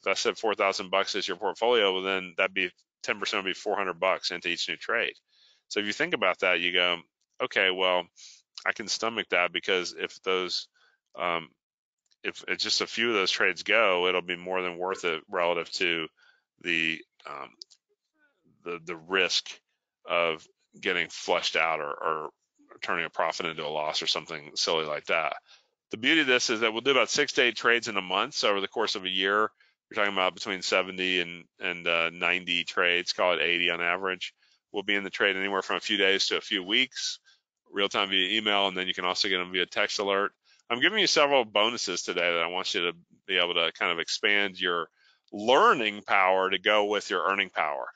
if I said four thousand bucks is your portfolio, well then that'd be ten percent would be four hundred bucks into each new trade. So if you think about that, you go, okay, well, I can stomach that because if those um, if it's just a few of those trades go, it'll be more than worth it relative to the um, the the risk of getting flushed out or, or turning a profit into a loss or something silly like that. The beauty of this is that we'll do about six to eight trades in a month. So over the course of a year, you're talking about between 70 and and uh, 90 trades, call it 80 on average. We'll be in the trade anywhere from a few days to a few weeks, real time via email, and then you can also get them via text alert. I'm giving you several bonuses today that I want you to be able to kind of expand your learning power to go with your earning power.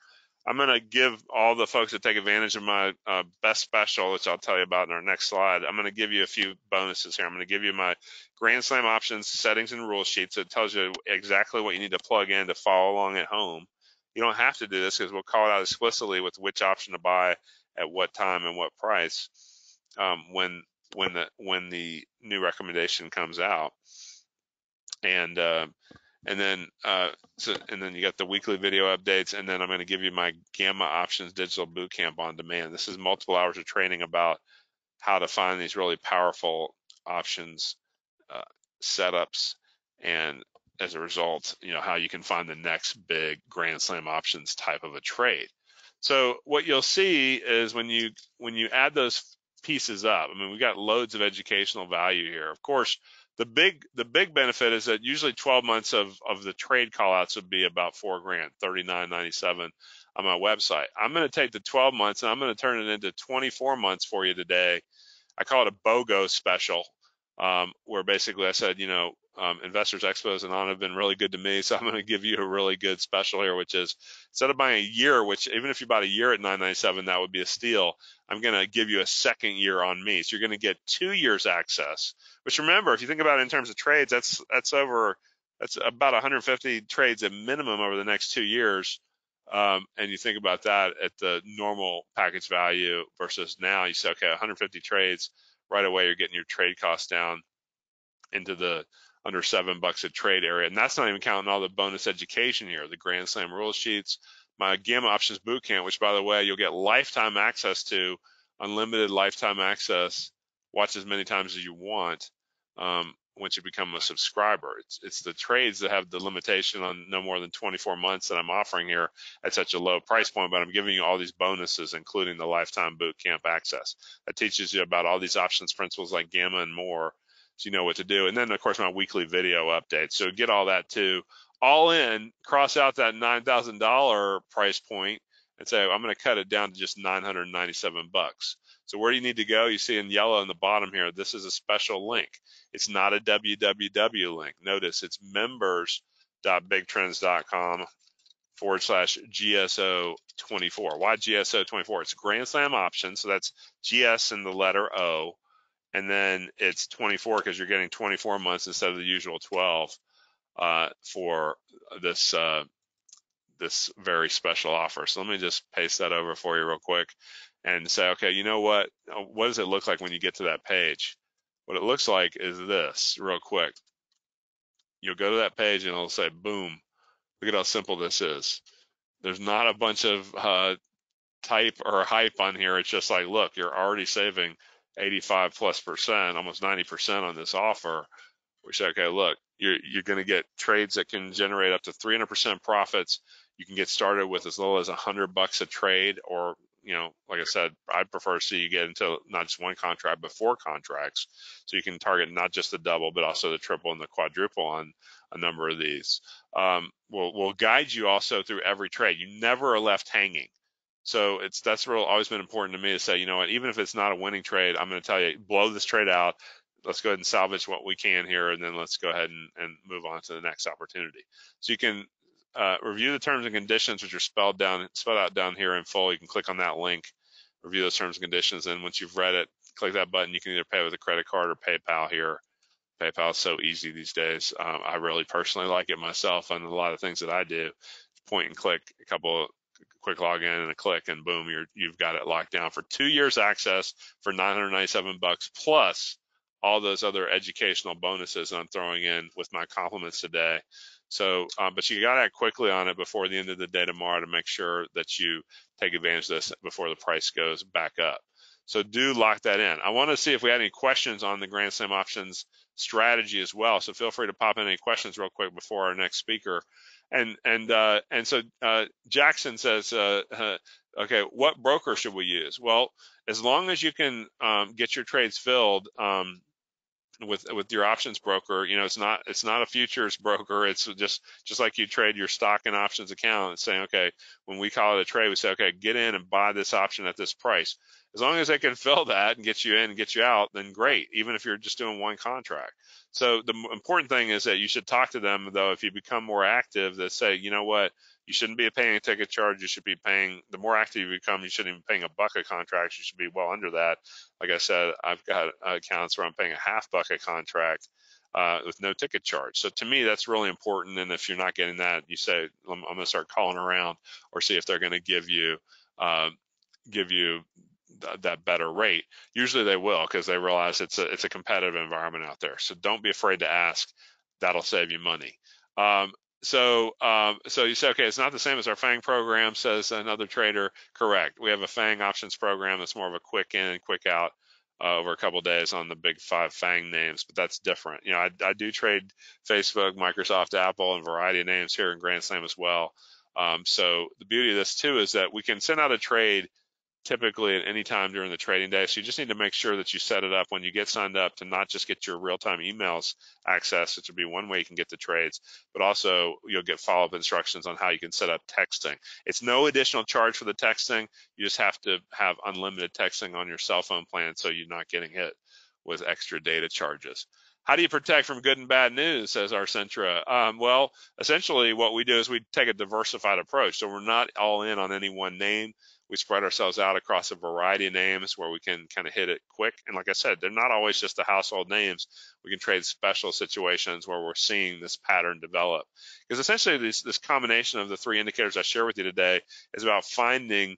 I'm going to give all the folks that take advantage of my uh, best special, which I'll tell you about in our next slide. I'm going to give you a few bonuses here. I'm going to give you my Grand Slam options settings and rule sheets. It tells you exactly what you need to plug in to follow along at home. You don't have to do this because we'll call it out explicitly with which option to buy at what time and what price um, when when the when the new recommendation comes out. And uh, and then uh, so and then you got the weekly video updates and then i'm going to give you my gamma options digital bootcamp on demand. This is multiple hours of training about how to find these really powerful options uh, setups. And as a result you know how you can find the next big grand slam options type of a trade. So what you'll see is when you when you add those pieces up. I mean, we've got loads of educational value here. Of course, the big the big benefit is that usually 12 months of of the trade callouts would be about four grand, 39.97 on my website. I'm going to take the 12 months and I'm going to turn it into 24 months for you today. I call it a BOGO special, um, where basically I said, you know, um, Investors Expos and on have been really good to me. So I'm going to give you a really good special here, which is instead of buying a year, which even if you bought a year at 997, that would be a steal. I'm going to give you a second year on me. So you're going to get two years access. Which remember, if you think about it in terms of trades, that's that's over that's about 150 trades at minimum over the next two years. Um, and you think about that at the normal package value versus now, you say, okay, 150 trades right away, you're getting your trade costs down into the under seven bucks a trade area. And that's not even counting all the bonus education here, the Grand Slam rule sheets, my Gamma Options Bootcamp, which by the way, you'll get lifetime access to, unlimited lifetime access, watch as many times as you want um, once you become a subscriber. It's, it's the trades that have the limitation on no more than 24 months that I'm offering here at such a low price point, but I'm giving you all these bonuses, including the lifetime bootcamp access. That teaches you about all these options principles like Gamma and more so you know what to do. And then of course my weekly video updates. So get all that too. All in, cross out that nine thousand dollar price point and say I'm going to cut it down to just 997 bucks. So where do you need to go? You see in yellow in the bottom here, this is a special link. It's not a www link. Notice it's members.bigtrends.com forward slash GSO 24. Why GSO 24? It's Grand Slam option. So that's GS in the letter O and then it's 24 because you're getting 24 months instead of the usual 12 uh, for this uh, this very special offer. So let me just paste that over for you real quick and say, okay, you know what? Uh, what does it look like when you get to that page? What it looks like is this real quick. You'll go to that page and it'll say, boom. Look at how simple this is. There's not a bunch of uh, type or hype on here. It's just like, look, you're already saving 85 plus percent, almost 90 percent on this offer, we say, okay, look, you're you're going to get trades that can generate up to 300 percent profits. You can get started with as little as 100 bucks a trade, or you know, like I said, I'd prefer to see you get into not just one contract, but four contracts, so you can target not just the double, but also the triple and the quadruple on a number of these. Um, we'll we'll guide you also through every trade. You never are left hanging. So it's that's always been important to me to say, you know what, even if it's not a winning trade, I'm going to tell you, blow this trade out. Let's go ahead and salvage what we can here, and then let's go ahead and, and move on to the next opportunity. So you can uh, review the terms and conditions, which are spelled down spelled out down here in full. You can click on that link, review those terms and conditions, and once you've read it, click that button. You can either pay with a credit card or PayPal here. PayPal is so easy these days. Um, I really personally like it myself, and a lot of things that I do, point and click a couple quick login and a click, and boom, you're you've got it locked down for two years access for 997 bucks plus all those other educational bonuses I'm throwing in with my compliments today. So, um, but you got to act quickly on it before the end of the day tomorrow to make sure that you take advantage of this before the price goes back up. So do lock that in. I want to see if we had any questions on the Grand Slam options strategy as well. So feel free to pop in any questions real quick before our next speaker. And and uh, and so uh, Jackson says, uh, uh okay, what broker should we use? Well, as long as you can um, get your trades filled, um, with with your options broker you know it's not it's not a futures broker it's just just like you trade your stock and options account and saying okay when we call it a trade we say okay get in and buy this option at this price as long as they can fill that and get you in and get you out then great even if you're just doing one contract so the important thing is that you should talk to them though if you become more active that say you know what you shouldn't be paying a ticket charge. You should be paying, the more active you become, you shouldn't be paying a bucket contract. You should be well under that. Like I said, I've got accounts where I'm paying a half bucket contract uh, with no ticket charge. So to me, that's really important. And if you're not getting that, you say, I'm, I'm going to start calling around or see if they're going to give you, uh, give you th- that better rate. Usually they will because they realize it's a, it's a competitive environment out there. So don't be afraid to ask. That'll save you money. Um, so um, so you say, okay, it's not the same as our FANG program, says another trader. Correct. We have a FANG options program that's more of a quick in quick out uh, over a couple days on the big five FANG names, but that's different. You know, I, I do trade Facebook, Microsoft, Apple, and variety of names here in Grand Slam as well. Um, so the beauty of this too is that we can send out a trade typically at any time during the trading day. So you just need to make sure that you set it up when you get signed up to not just get your real-time emails access, which would be one way you can get the trades, but also you'll get follow-up instructions on how you can set up texting. It's no additional charge for the texting. You just have to have unlimited texting on your cell phone plan so you're not getting hit with extra data charges. How do you protect from good and bad news, says Arcentra? Um, well, essentially what we do is we take a diversified approach. So we're not all in on any one name we spread ourselves out across a variety of names where we can kind of hit it quick. And like I said, they're not always just the household names. We can trade special situations where we're seeing this pattern develop. Because essentially, this, this combination of the three indicators I share with you today is about finding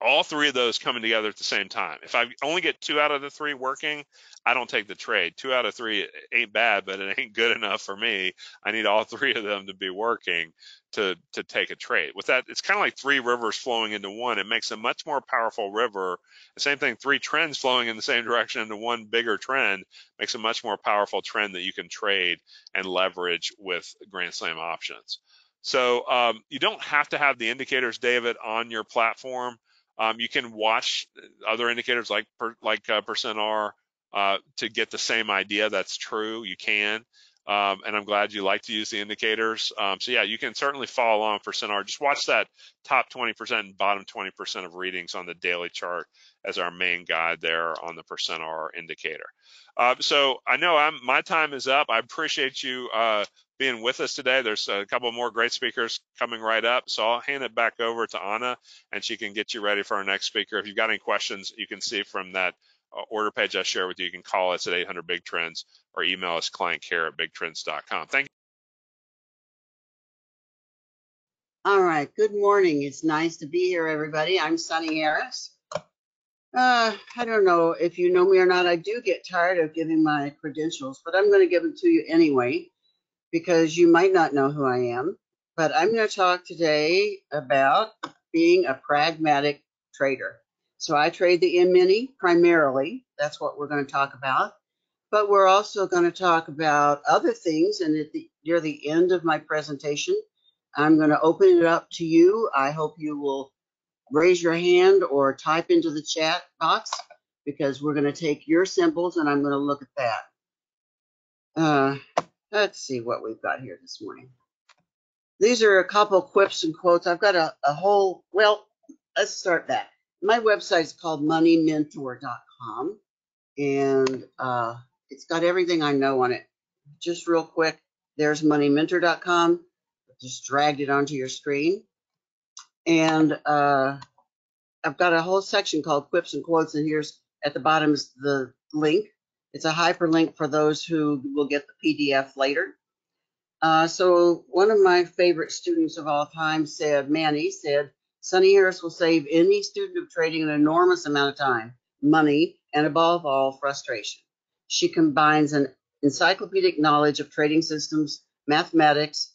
all three of those coming together at the same time. If I only get two out of the three working, I don't take the trade. Two out of three ain't bad, but it ain't good enough for me. I need all three of them to be working to to take a trade. With that, it's kind of like three rivers flowing into one. It makes a much more powerful river. The same thing, three trends flowing in the same direction into one bigger trend makes a much more powerful trend that you can trade and leverage with Grand Slam options. So um, you don't have to have the indicators, David, on your platform. Um, you can watch other indicators like per, like uh, percent R uh, to get the same idea. That's true. You can. Um, and I'm glad you like to use the indicators. Um, so yeah, you can certainly follow along for R. Just watch that top 20% and bottom 20% of readings on the daily chart as our main guide there on the percent R indicator. Uh, so I know I'm, my time is up. I appreciate you uh, being with us today. There's a couple more great speakers coming right up. So I'll hand it back over to Anna and she can get you ready for our next speaker. If you've got any questions, you can see from that order page I share with you. You can call us at 800 Big Trends or email us client care at bigtrends.com. Thank you. All right. Good morning. It's nice to be here, everybody. I'm Sunny Harris. Uh, I don't know if you know me or not. I do get tired of giving my credentials, but I'm going to give them to you anyway because you might not know who I am. But I'm going to talk today about being a pragmatic trader. So I trade the E-mini primarily. That's what we're going to talk about. But we're also going to talk about other things. And at the, near the end of my presentation, I'm going to open it up to you. I hope you will raise your hand or type into the chat box because we're going to take your symbols and I'm going to look at that. Uh, let's see what we've got here this morning. These are a couple quips and quotes. I've got a, a whole, well, let's start that. My website is called moneymentor.com and uh, it's got everything I know on it. Just real quick, there's moneymentor.com. Just dragged it onto your screen. And uh, I've got a whole section called quips and quotes, and here's at the bottom is the link. It's a hyperlink for those who will get the PDF later. Uh, so one of my favorite students of all time said, Manny said, Sunny Harris will save any student of trading an enormous amount of time, money, and above all, frustration. She combines an encyclopedic knowledge of trading systems, mathematics,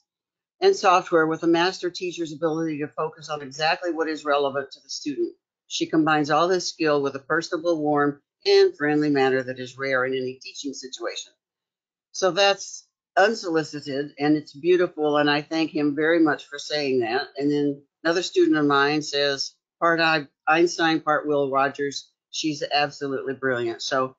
and software with a master teacher's ability to focus on exactly what is relevant to the student. She combines all this skill with a personable, warm, and friendly manner that is rare in any teaching situation. So that's unsolicited and it's beautiful. And I thank him very much for saying that. And then another student of mine says, part Einstein, part Will Rogers. She's absolutely brilliant. So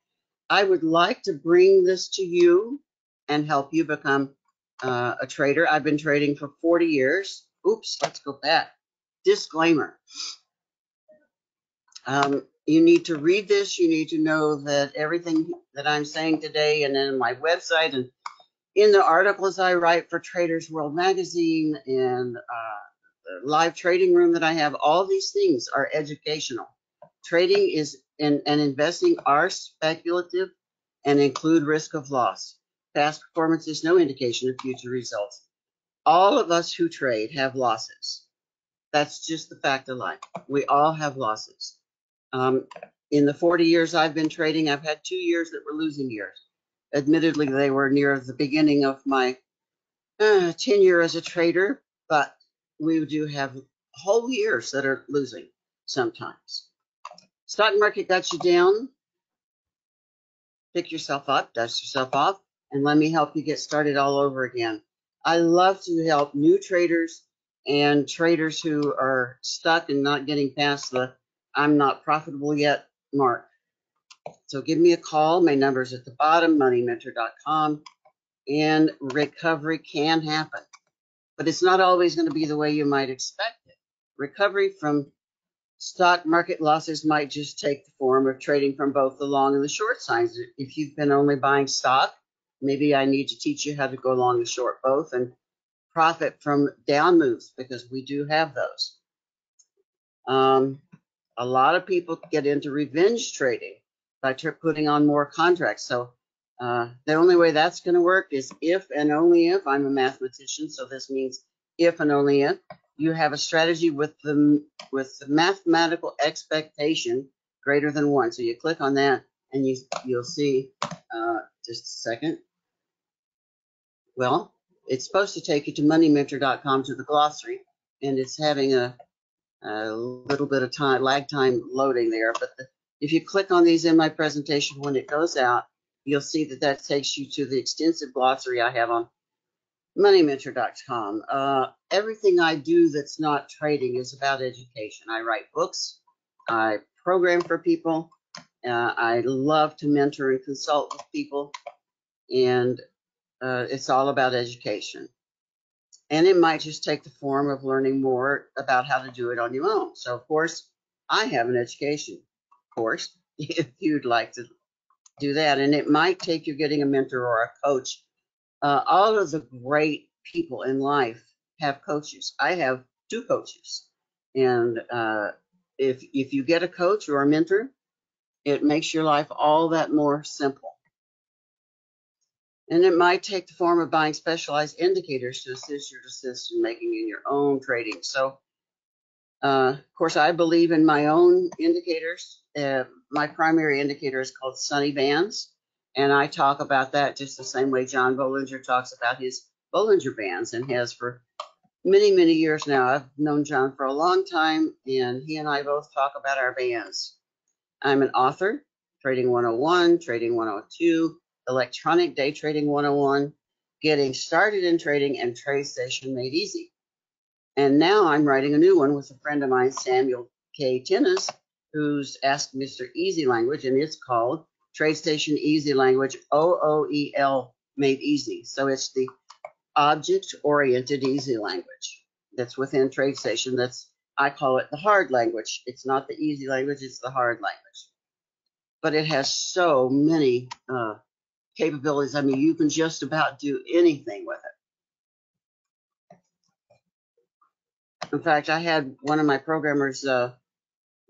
I would like to bring this to you and help you become uh, a trader. I've been trading for 40 years. Oops, let's go back. Disclaimer. Um, you need to read this. You need to know that everything that I'm saying today and in my website and in the articles I write for Traders World Magazine and uh, live trading room that I have, all these things are educational. Trading is and, and investing are speculative and include risk of loss. Past performance is no indication of future results. All of us who trade have losses. That's just the fact of life. We all have losses. Um, in the 40 years I've been trading, I've had two years that were losing years. Admittedly, they were near the beginning of my uh, tenure as a trader, but we do have whole years that are losing sometimes. Stock market got you down. Pick yourself up, dust yourself off, and let me help you get started all over again. I love to help new traders and traders who are stuck and not getting past the I'm not profitable yet mark. So give me a call. My number is at the bottom, moneymentor.com. And recovery can happen, but it's not always going to be the way you might expect it. Recovery from stock market losses might just take the form of trading from both the long and the short sides. If you've been only buying stock, maybe I need to teach you how to go long and short both and profit from down moves because we do have those. Um, a lot of people get into revenge trading by putting on more contracts. So uh, the only way that's going to work is if and only if I'm a mathematician. So this means if and only if you have a strategy with the with the mathematical expectation greater than one. So you click on that and you you'll see uh, just a second. Well, it's supposed to take you to moneymentor.com to the glossary, and it's having a, a little bit of time lag time loading there. But the, if you click on these in my presentation when it goes out, you'll see that that takes you to the extensive glossary I have on moneymentor.com. Uh, everything I do that's not trading is about education. I write books, I program for people, uh, I love to mentor and consult with people, and uh, it's all about education. And it might just take the form of learning more about how to do it on your own. So, of course, I have an education course if you'd like to do that. And it might take you getting a mentor or a coach uh, all of the great people in life have coaches. I have two coaches, and uh, if if you get a coach or a mentor, it makes your life all that more simple. And it might take the form of buying specialized indicators to assist your decision making in your own trading. So, uh, of course, I believe in my own indicators. Uh, my primary indicator is called Sunny Bands. And I talk about that just the same way John Bollinger talks about his Bollinger Bands and has for many, many years now. I've known John for a long time, and he and I both talk about our bands. I'm an author, Trading 101, Trading 102, Electronic Day Trading 101, Getting Started in Trading, and Trade TradeStation Made Easy. And now I'm writing a new one with a friend of mine, Samuel K. Tennis, who's asked Mr. Easy Language, and it's called TradeStation Easy Language, OOEL made easy. So it's the object oriented easy language that's within TradeStation. That's, I call it the hard language. It's not the easy language, it's the hard language. But it has so many uh, capabilities. I mean, you can just about do anything with it. In fact, I had one of my programmers uh,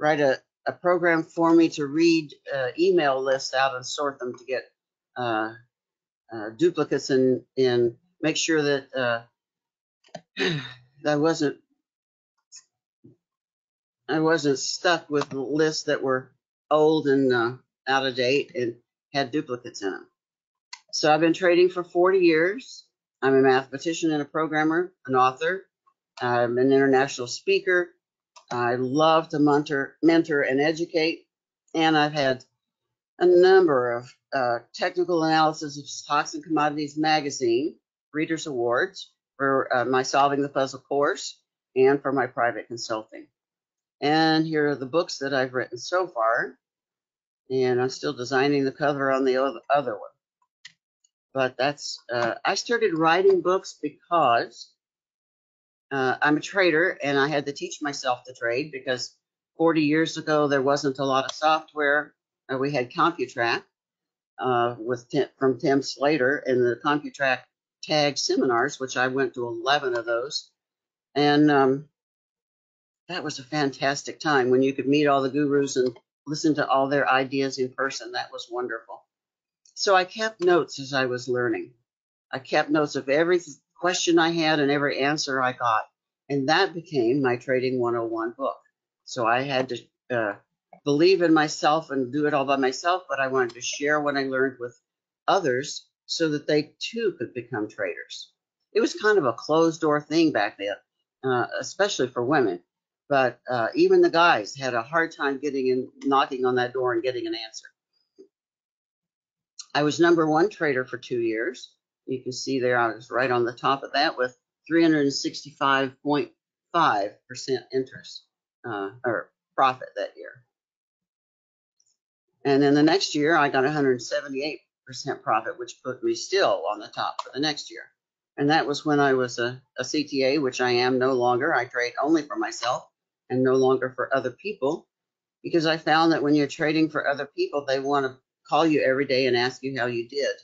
write a, a program for me to read uh, email lists out and sort them to get uh, uh, duplicates and in make sure that uh, I wasn't I wasn't stuck with lists that were old and uh, out of date and had duplicates in them. So I've been trading for 40 years. I'm a mathematician and a programmer, an author. I'm an international speaker. I love to mentor, mentor and educate. And I've had a number of uh, technical analysis of stocks and commodities magazine, readers awards for uh, my solving the puzzle course and for my private consulting. And here are the books that I've written so far. And I'm still designing the cover on the other one. But that's, uh, I started writing books because uh, I'm a trader and I had to teach myself to trade because 40 years ago there wasn't a lot of software. Uh, we had CompuTrac uh, with Tim, from Tim Slater and the CompuTrac tag seminars, which I went to 11 of those. And um, that was a fantastic time when you could meet all the gurus and listen to all their ideas in person. That was wonderful. So I kept notes as I was learning. I kept notes of every question I had and every answer I got. And that became my Trading 101 book. So I had to uh, believe in myself and do it all by myself, but I wanted to share what I learned with others so that they too could become traders. It was kind of a closed door thing back then, uh, especially for women. But uh, even the guys had a hard time getting in, knocking on that door and getting an answer. I was number one trader for two years. You can see there I was right on the top of that with 365.5% interest uh, or profit that year. And then the next year I got 178% profit, which put me still on the top for the next year. And that was when I was a, a CTA, which I am no longer. I trade only for myself and no longer for other people because I found that when you're trading for other people, they want to call you every day and ask you how you did.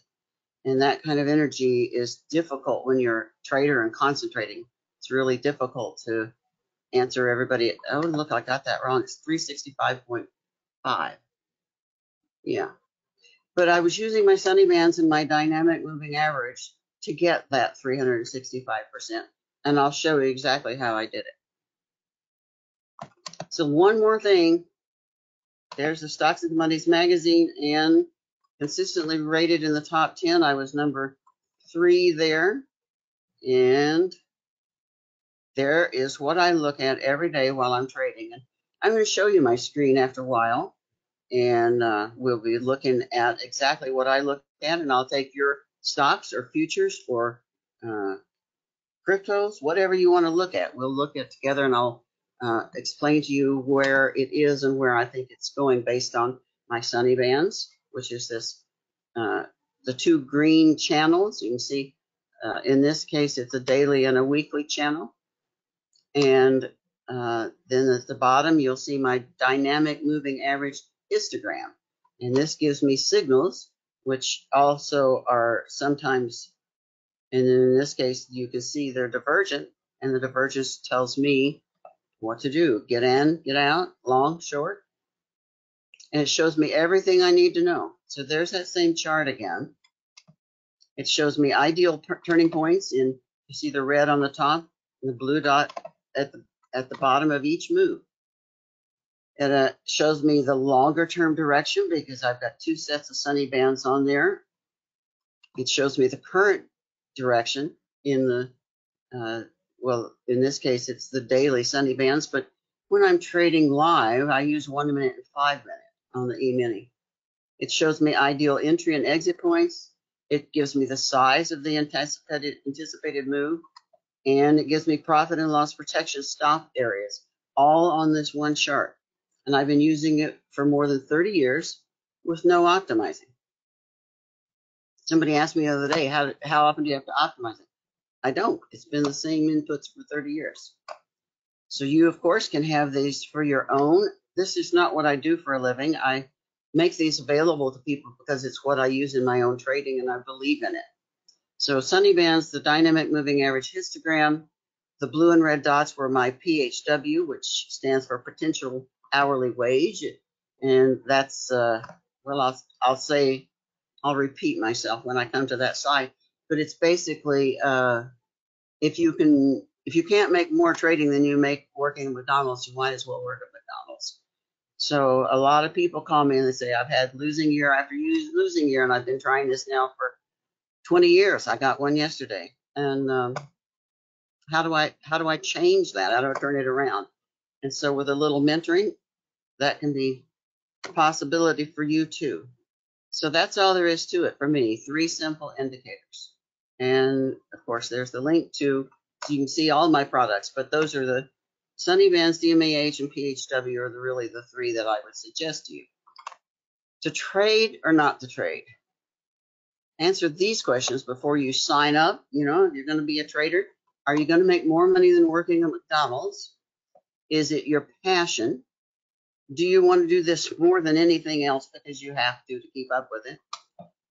And that kind of energy is difficult when you're a trader and concentrating. It's really difficult to answer everybody. Oh, look, I got that wrong. It's 365.5. Yeah. But I was using my sunny bands and my dynamic moving average to get that 365%. And I'll show you exactly how I did it. So one more thing. There's the Stocks and Commodities magazine and consistently rated in the top 10. I was number three there. And there is what I look at every day while I'm trading. And I'm going to show you my screen after a while. And uh, we'll be looking at exactly what I look at. And I'll take your stocks or futures or uh, cryptos, whatever you want to look at. We'll look at together and I'll uh, explain to you where it is and where I think it's going based on my sunny bands, which is this, uh, the two green channels. You can see uh, in this case, it's a daily and a weekly channel. And uh, then at the bottom, you'll see my dynamic moving average histogram. And this gives me signals, which also are sometimes, and in this case, you can see they're divergent, and the divergence tells me what to do. Get in, get out, long, short. And it shows me everything I need to know. So there's that same chart again. It shows me ideal turning points in, you see the red on the top and the blue dot at the, at the bottom of each move. And it shows me the longer term direction because I've got two sets of sunny bands on there. It shows me the current direction in the uh, well, in this case, it's the daily Sunny bands, but when I'm trading live, I use one minute and five minute on the E-mini. It shows me ideal entry and exit points. It gives me the size of the anticipated, anticipated move, and it gives me profit and loss protection stop areas, all on this one chart. And I've been using it for more than 30 years with no optimizing. Somebody asked me the other day, how, how often do you have to optimize it? I don't. It's been the same inputs for 30 years. So you, of course, can have these for your own. This is not what I do for a living. I make these available to people because it's what I use in my own trading and I believe in it. So Sunny Bands, the dynamic moving average histogram, the blue and red dots were my PHW, which stands for potential hourly wage. And that's, uh, well, I'll, I'll say, I'll repeat myself when I come to that side but it's basically uh, if you can if you can't make more trading than you make working at McDonald's, you might as well work at McDonald's. So a lot of people call me and they say, I've had losing year after losing year, and I've been trying this now for 20 years. I got one yesterday, and um, how do I how do I change that? How do I turn it around? And so with a little mentoring, that can be a possibility for you too. So that's all there is to it for me. Three simple indicators. And of course, there's the link to, so you can see all my products, but those are the Sunny Bands, DMAH, and PHW are the, really the three that I would suggest to you. To trade or not to trade? Answer these questions before you sign up. You know, you're going to be a trader. Are you going to make more money than working at McDonald's? Is it your passion? Do you want to do this more than anything else because you have to to keep up with it?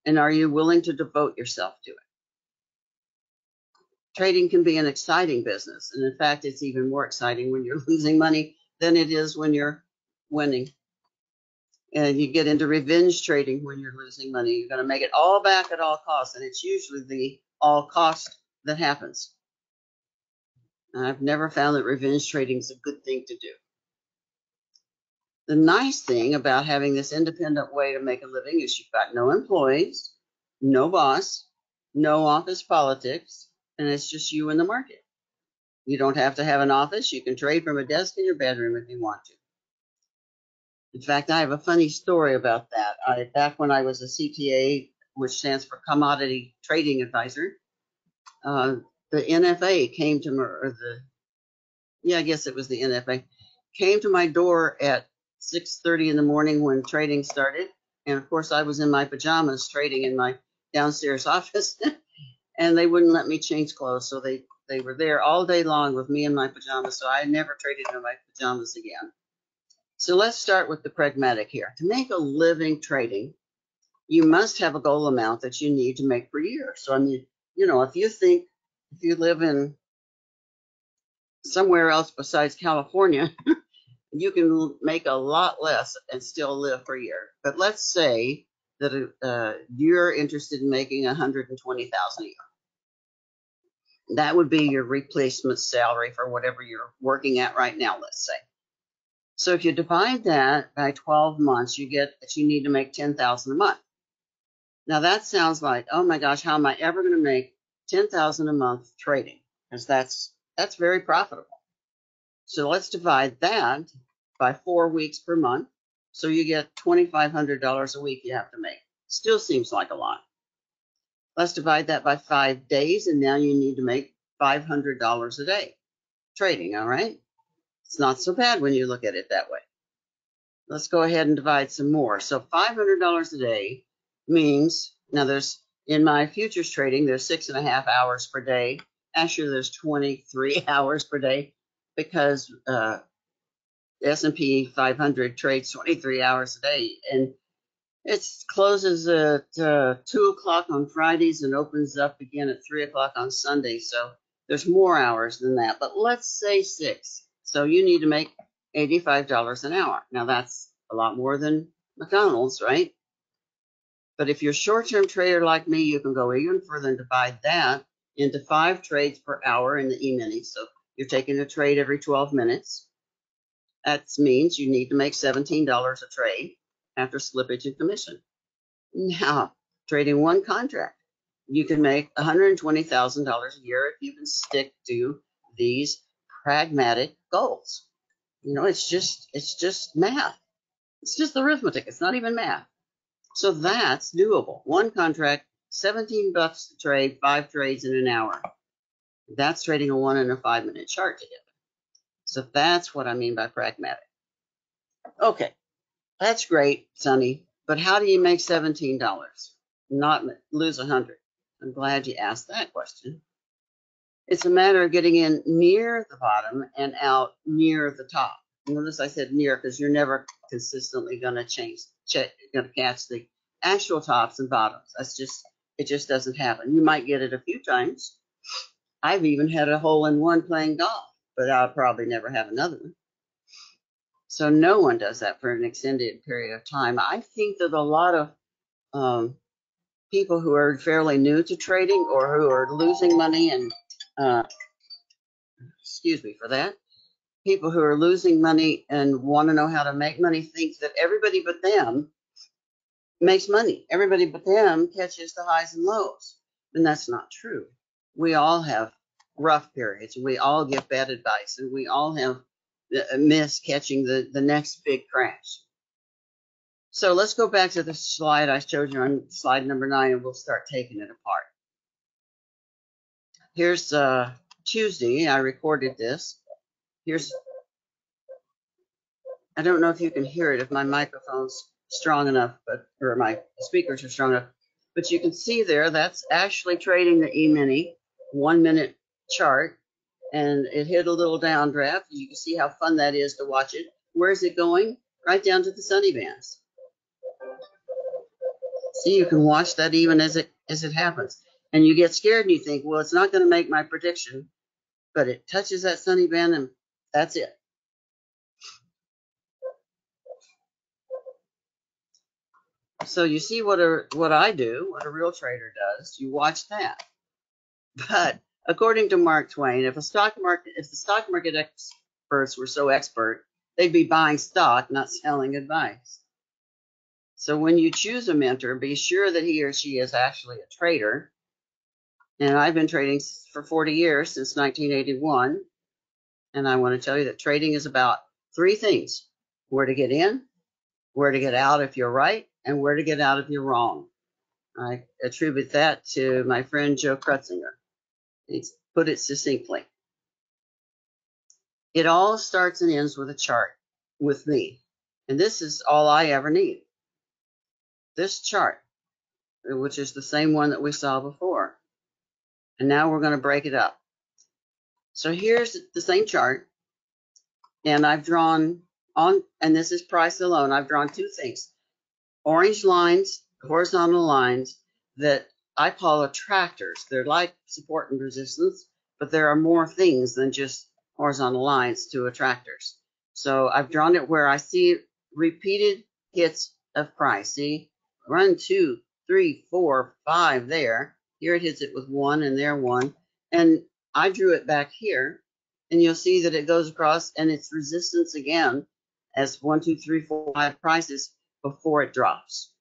And are you willing to devote yourself to it? Trading can be an exciting business. And in fact, it's even more exciting when you're losing money than it is when you're winning. And you get into revenge trading when you're losing money. You're going to make it all back at all costs. And it's usually the all cost that happens. I've never found that revenge trading is a good thing to do. The nice thing about having this independent way to make a living is you've got no employees, no boss, no office politics, and it's just you and the market. You don't have to have an office. You can trade from a desk in your bedroom if you want to. In fact, I have a funny story about that. I, back when I was a CTA, which stands for Commodity Trading Advisor, uh, the NFA came to my, or the, yeah, I guess it was the NFA, came to my door at 6.30 in the morning when trading started. And of course, I was in my pajamas trading in my downstairs office. And they wouldn't let me change clothes. So they, they were there all day long with me in my pajamas. So I never traded in my pajamas again. So let's start with the pragmatic here. To make a living trading, you must have a goal amount that you need to make per year. So I mean, you know, if you think if you live in somewhere else besides California, you can make a lot less and still live per year. But let's say that uh, you're interested in making 120,000 a year. That would be your replacement salary for whatever you're working at right now, let's say. So if you divide that by 12 months, you get that you need to make 10,000 a month. Now that sounds like, oh my gosh, how am I ever going to make 10,000 a month trading? Because that's that's very profitable. So let's divide that by four weeks per month. So you get $2,500 a week you have to make. Still seems like a lot. Let's divide that by five days, and now you need to make $500 a day trading, all right? It's not so bad when you look at it that way. Let's go ahead and divide some more. So $500 a day means, now there's, in my futures trading, there's six and a half hours per day. Actually, there's 23 hours per day because uh, S&P 500 trades 23 hours a day, and it closes at uh, two o'clock on Fridays and opens up again at three o'clock on Sunday. So there's more hours than that, but let's say six. So you need to make $85 an hour. Now that's a lot more than McDonald's, right? But if you're a short-term trader like me, you can go even further and divide that into five trades per hour in the E-mini. So you're taking a trade every 12 minutes. That means you need to make $17 a trade after slippage and commission. Now, trading one contract, you can make $120,000 a year if you can stick to these pragmatic goals. You know, it's just it's just math. It's just arithmetic. It's not even math. So that's doable. One contract, 17 bucks to trade, five trades in an hour. That's trading a one and a five minute chart together. So that's what I mean by pragmatic. Okay, that's great, Sunny. But how do you make $17? Not lose a 100 I'm glad you asked that question. It's a matter of getting in near the bottom and out near the top. Notice I said near because you're never consistently going to change, going to catch the actual tops and bottoms. That's just, it just doesn't happen. You might get it a few times, I've even had a hole in one playing golf, but I'll probably never have another one. So no one does that for an extended period of time. I think that a lot of um, people who are fairly new to trading or who are losing money and, uh, excuse me for that, people who are losing money and want to know how to make money think that everybody but them makes money. Everybody but them catches the highs and lows. And that's not true. We all have rough periods. We all give bad advice and we all have miss catching the, the next big crash. So let's go back to the slide I showed you on slide number nine and we'll start taking it apart. Here's uh, Tuesday. I recorded this. Here's, I don't know if you can hear it if my microphone's strong enough, but, or my speakers are strong enough, but you can see there, that's actually trading the E-mini one minute chart and it hit a little downdraft. You can see how fun that is to watch it. Where is it going? Right down to the sunny bands. See, you can watch that even as it as it happens. And you get scared and you think, well, it's not going to make my prediction, but it touches that sunny band and that's it. So you see what a what I do, what a real trader does. You watch that. But according to Mark Twain, if a stock market if the stock market experts were so expert, they'd be buying stock, not selling advice. So when you choose a mentor, be sure that he or she is actually a trader. And I've been trading for 40 years since 1981. And I want to tell you that trading is about three things where to get in, where to get out if you're right, and where to get out if you're wrong. I attribute that to my friend Joe Krutsinger. He's put it succinctly. It all starts and ends with a chart with me. And this is all I ever need. This chart, which is the same one that we saw before. And now we're going to break it up. So here's the same chart. And I've drawn on, and this is price alone, I've drawn two things. Orange lines, horizontal lines that I call attractors. They're like support and resistance, but there are more things than just horizontal lines to attractors. So I've drawn it where I see repeated hits of price. See, run two, three, four, five there. Here it hits it with one and there one. And I drew it back here and you'll see that it goes across and it's resistance again as one, two, three, four, five prices before it drops.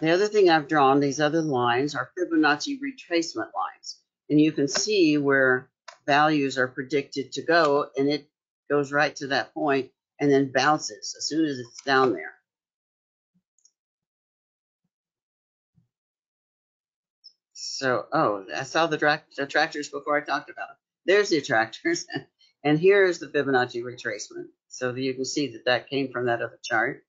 The other thing I've drawn, these other lines, are Fibonacci retracement lines. And you can see where values are predicted to go, and it goes right to that point and then bounces as soon as it's down there. So, oh, I saw the, attractors before I talked about them. There's the attractors. and here's the Fibonacci retracement. So you can see that that came from that other chart.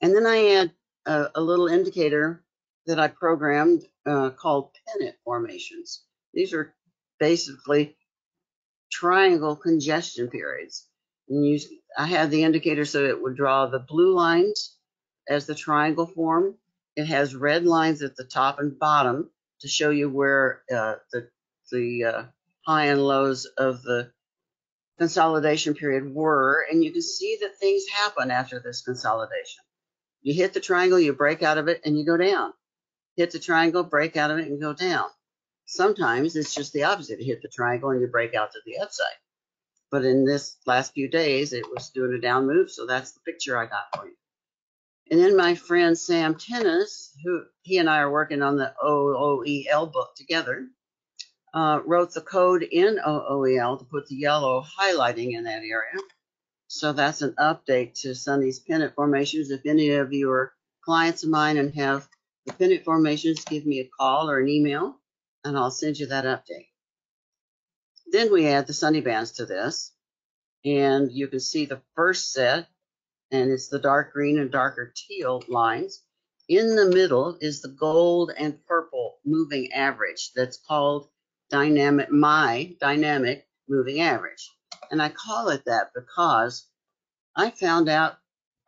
And then I add a, a little indicator that I programmed uh, called pennant formations. These are basically triangle congestion periods. And you, I had the indicator so it would draw the blue lines as the triangle form. It has red lines at the top and bottom to show you where uh, the, the uh, high and lows of the consolidation period were. And you can see that things happen after this consolidation. You hit the triangle, you break out of it, and you go down. Hit the triangle, break out of it, and go down. Sometimes it's just the opposite. You hit the triangle and you break out to the upside. But in this last few days, it was doing a down move, so that's the picture I got for you. And then my friend Sam Tennis, who he and I are working on the OOEL book together, uh, wrote the code in OOEL to put the yellow highlighting in that area. So that's an update to Sunny's pennant formations. If any of you are clients of mine and have the pennant formations, give me a call or an email and I'll send you that update. Then we add the sunny bands to this and you can see the first set and it's the dark green and darker teal lines. In the middle is the gold and purple moving average that's called dynamic, my dynamic moving average. And I call it that because I found out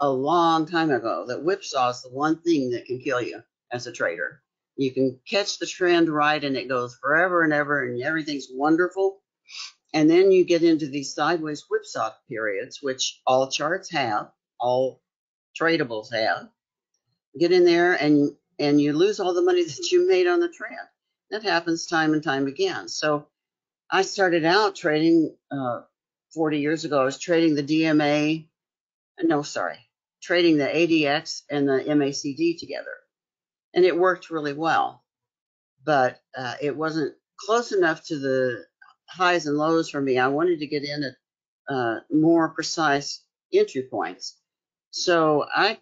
a long time ago that whipsaw is the one thing that can kill you as a trader. You can catch the trend right and it goes forever and ever and everything's wonderful. And then you get into these sideways whipsaw periods, which all charts have, all tradables have. Get in there and and you lose all the money that you made on the trend. That happens time and time again. So I started out trading uh, 40 years ago. I was trading the DMA, no, sorry, trading the ADX and the MACD together, and it worked really well. But uh, it wasn't close enough to the highs and lows for me. I wanted to get in at uh, more precise entry points. So I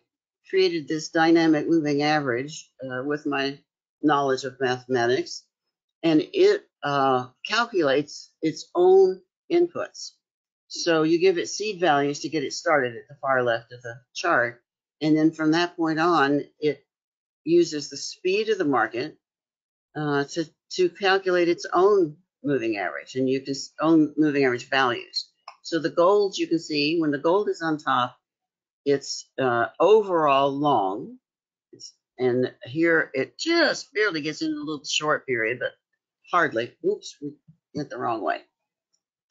created this dynamic moving average uh, with my knowledge of mathematics, and it uh, calculates its own inputs. So you give it seed values to get it started at the far left of the chart, and then from that point on, it uses the speed of the market uh, to to calculate its own moving average, and you can own moving average values. So the golds you can see when the gold is on top, it's uh, overall long. It's, and here it just barely gets into a little short period, but hardly. Oops, we went the wrong way.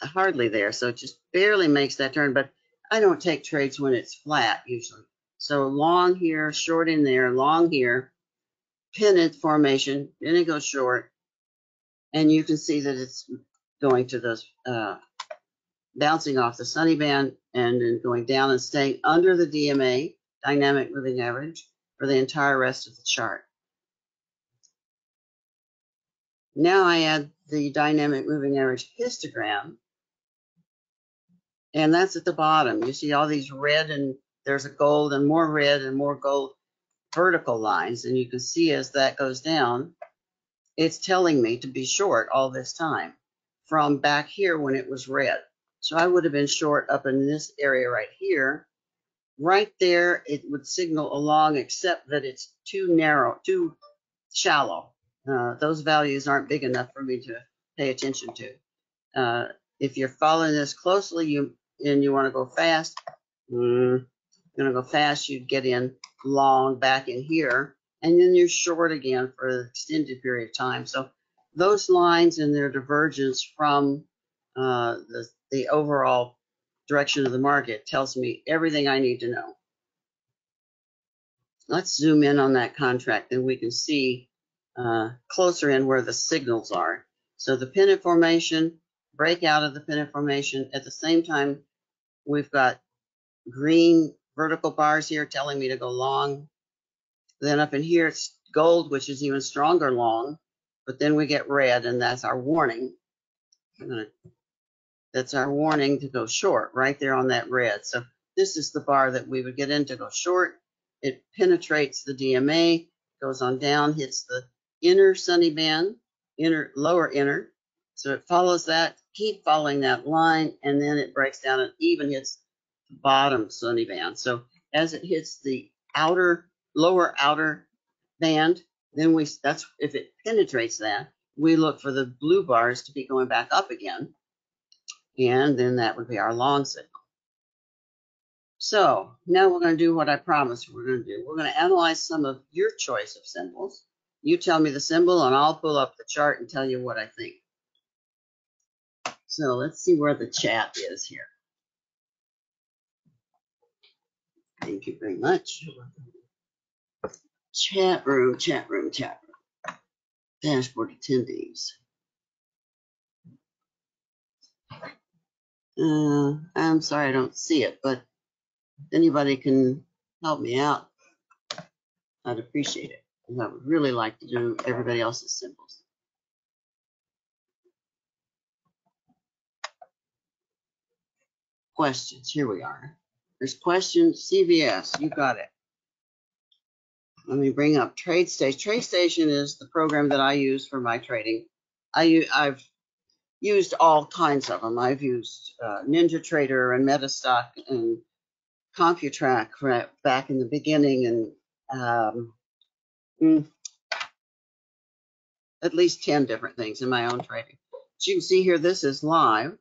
Hardly there. So it just barely makes that turn. But I don't take trades when it's flat usually. So long here, short in there, long here, pennant formation, then it goes short. And you can see that it's going to those uh, bouncing off the sunny band and then going down and staying under the DMA, dynamic moving average, for the entire rest of the chart. Now I add the dynamic moving average histogram, and that's at the bottom. You see all these red and there's a gold and more red and more gold vertical lines, and you can see as that goes down, it's telling me to be short all this time from back here when it was red. So I would have been short up in this area right here. Right there, it would signal along, except that it's too narrow, too shallow. Uh, those values aren't big enough for me to pay attention to. Uh, if you're following this closely, you and you want to go fast, mm, you're going to go fast, you'd get in long back in here, and then you're short again for an extended period of time. So those lines and their divergence from uh, the the overall direction of the market tells me everything I need to know. Let's zoom in on that contract and we can see uh, closer in where the signals are. So the pennant formation, break out of the pennant formation. At the same time, we've got green vertical bars here telling me to go long. Then up in here, it's gold, which is even stronger long. But then we get red, and that's our warning. To that's our warning to go short right there on that red. So this is the bar that we would get in to go short. It penetrates the DMA, goes on down, hits the inner sunny band, inner lower inner. So it follows that, keep following that line, and then it breaks down and even hits the bottom sunny band. So as it hits the outer, lower outer band, then we that's if it penetrates that, we look for the blue bars to be going back up again and then that would be our long signal. So now we're going to do what I promised we're going to do. We're going to analyze some of your choice of symbols. You tell me the symbol and I'll pull up the chart and tell you what I think. So let's see where the chat is here. Thank you very much. Chat room, chat room, chat room. Dashboard attendees. Uh, I'm sorry I don't see it, but anybody can help me out, I'd appreciate it. I would really like to do everybody else's symbols. Questions, here we are. There's questions, CVS, you got it. Let me bring up TradeStation. TradeStation is the program that I use for my trading. I, I've used all kinds of them. I've used uh, NinjaTrader and Metastock and CompuTrac right back in the beginning, and um, mm, at least 10 different things in my own trading. As you can see here, this is live.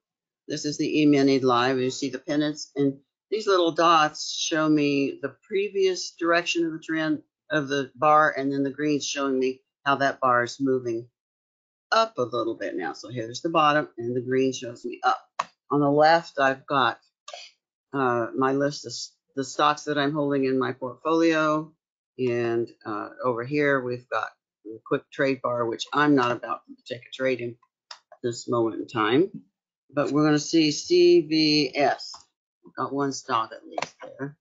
This is the E-mini live. You see the pennants, and these little dots show me the previous direction of the trend of the bar, and then the greens showing me how that bar is moving up a little bit now. So here's the bottom and the green shows me up. On the left, I've got uh, my list of the stocks that I'm holding in my portfolio. And uh, over here, we've got the quick trade bar, which I'm not about to take a trade in this moment in time. But we're going to see CVS. Got one stock at least there.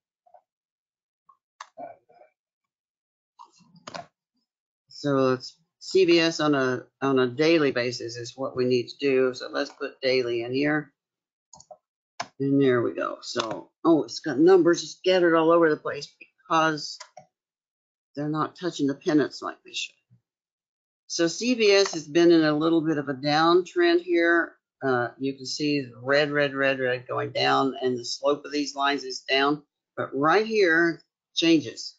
So it's CVS on a on a daily basis is what we need to do. So let's put daily in here. And there we go. So, oh, it's got numbers scattered all over the place because they're not touching the pennants like they should. So CVS has been in a little bit of a downtrend here. Uh, you can see red, red, red, red going down, and the slope of these lines is down. But right here changes,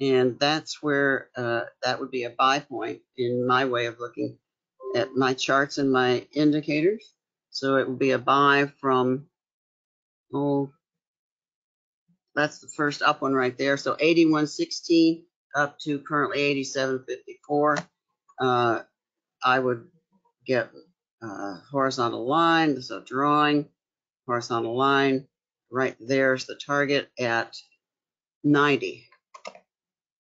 and that's where uh, that would be a buy point in my way of looking at my charts and my indicators. So it would be a buy from oh, that's the first up one right there. So 81.16 up to currently 87.54. Uh, I would get uh, horizontal line, this is so drawing horizontal line. Right there's the target at 90,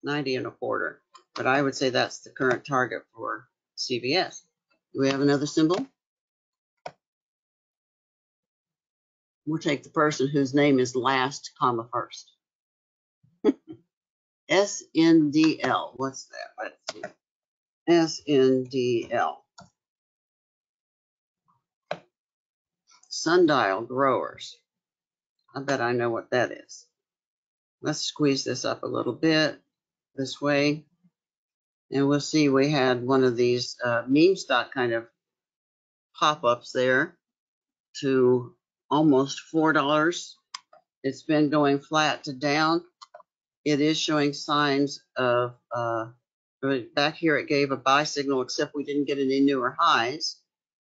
90 and a quarter. But I would say that's the current target for CVS. Do we have another symbol? We'll take the person whose name is last, comma first. SNDL. What's that? Let's see. SNDL. Sundial growers. I bet I know what that is. Let's squeeze this up a little bit this way. And we'll see, we had one of these uh, meme stock kind of pop-ups there to almost $4. It's been going flat to down. It is showing signs of, uh, back here it gave a buy signal, except we didn't get any newer highs.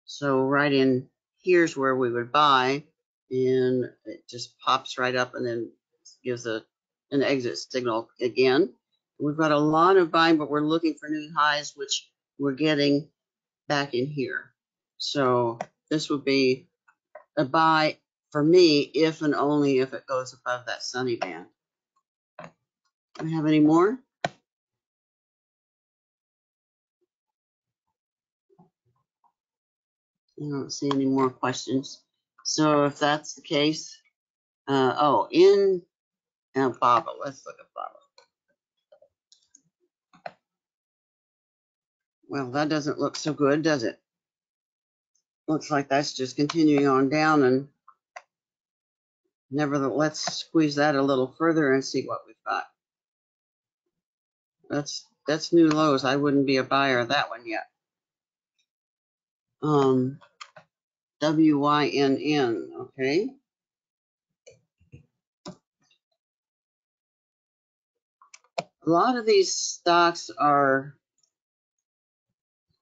So right in here's where we would buy, and it just pops right up and then gives a an exit signal again. We've got a lot of buying, but we're looking for new highs, which we're getting back in here. So this would be a buy for me if and only if it goes above that sunny band. Do we have any more? I don't see any more questions. So if that's the case, uh, oh, in uh, Baba, let's look at Baba. Well, that doesn't look so good, does it? Looks like that's just continuing on down and nevertheless, let's squeeze that a little further and see what we've got. That's that's new lows. I wouldn't be a buyer of that one yet. Um, W-Y-N-N, okay? A lot of these stocks are,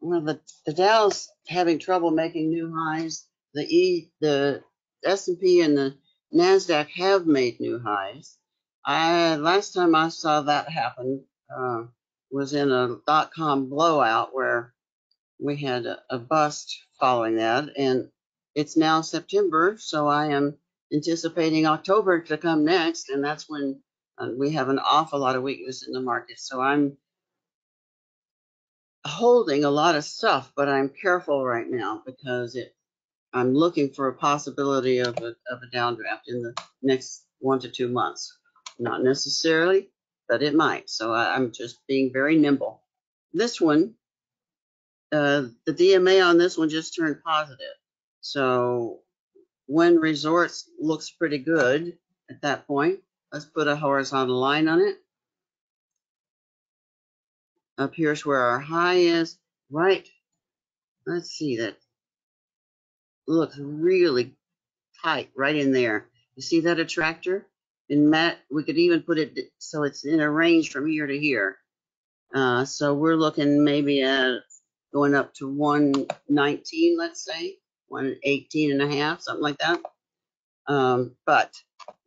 well, the, the Dow's having trouble making new highs. The E, the S&P and the NASDAQ have made new highs. I, last time I saw that happen, uh, was in a dot-com blowout where we had a, a bust following that, and it's now September, so I am anticipating October to come next, and that's when uh, we have an awful lot of weakness in the market. So I'm holding a lot of stuff, but I'm careful right now because it I'm looking for a possibility of a, of a downdraft in the next one to two months. Not necessarily, but it might. So I, I'm just being very nimble. This one, uh, the DMA on this one just turned positive. So Wynn Resorts looks pretty good at that point, let's put a horizontal line on it. Up here's where our high is, right? Let's see that looks really tight right in there. You see that attractor? And Matt, we could even put it so it's in a range from here to here. Uh, so we're looking maybe at going up to 119, let's say, 118 and a half, something like that. Um, but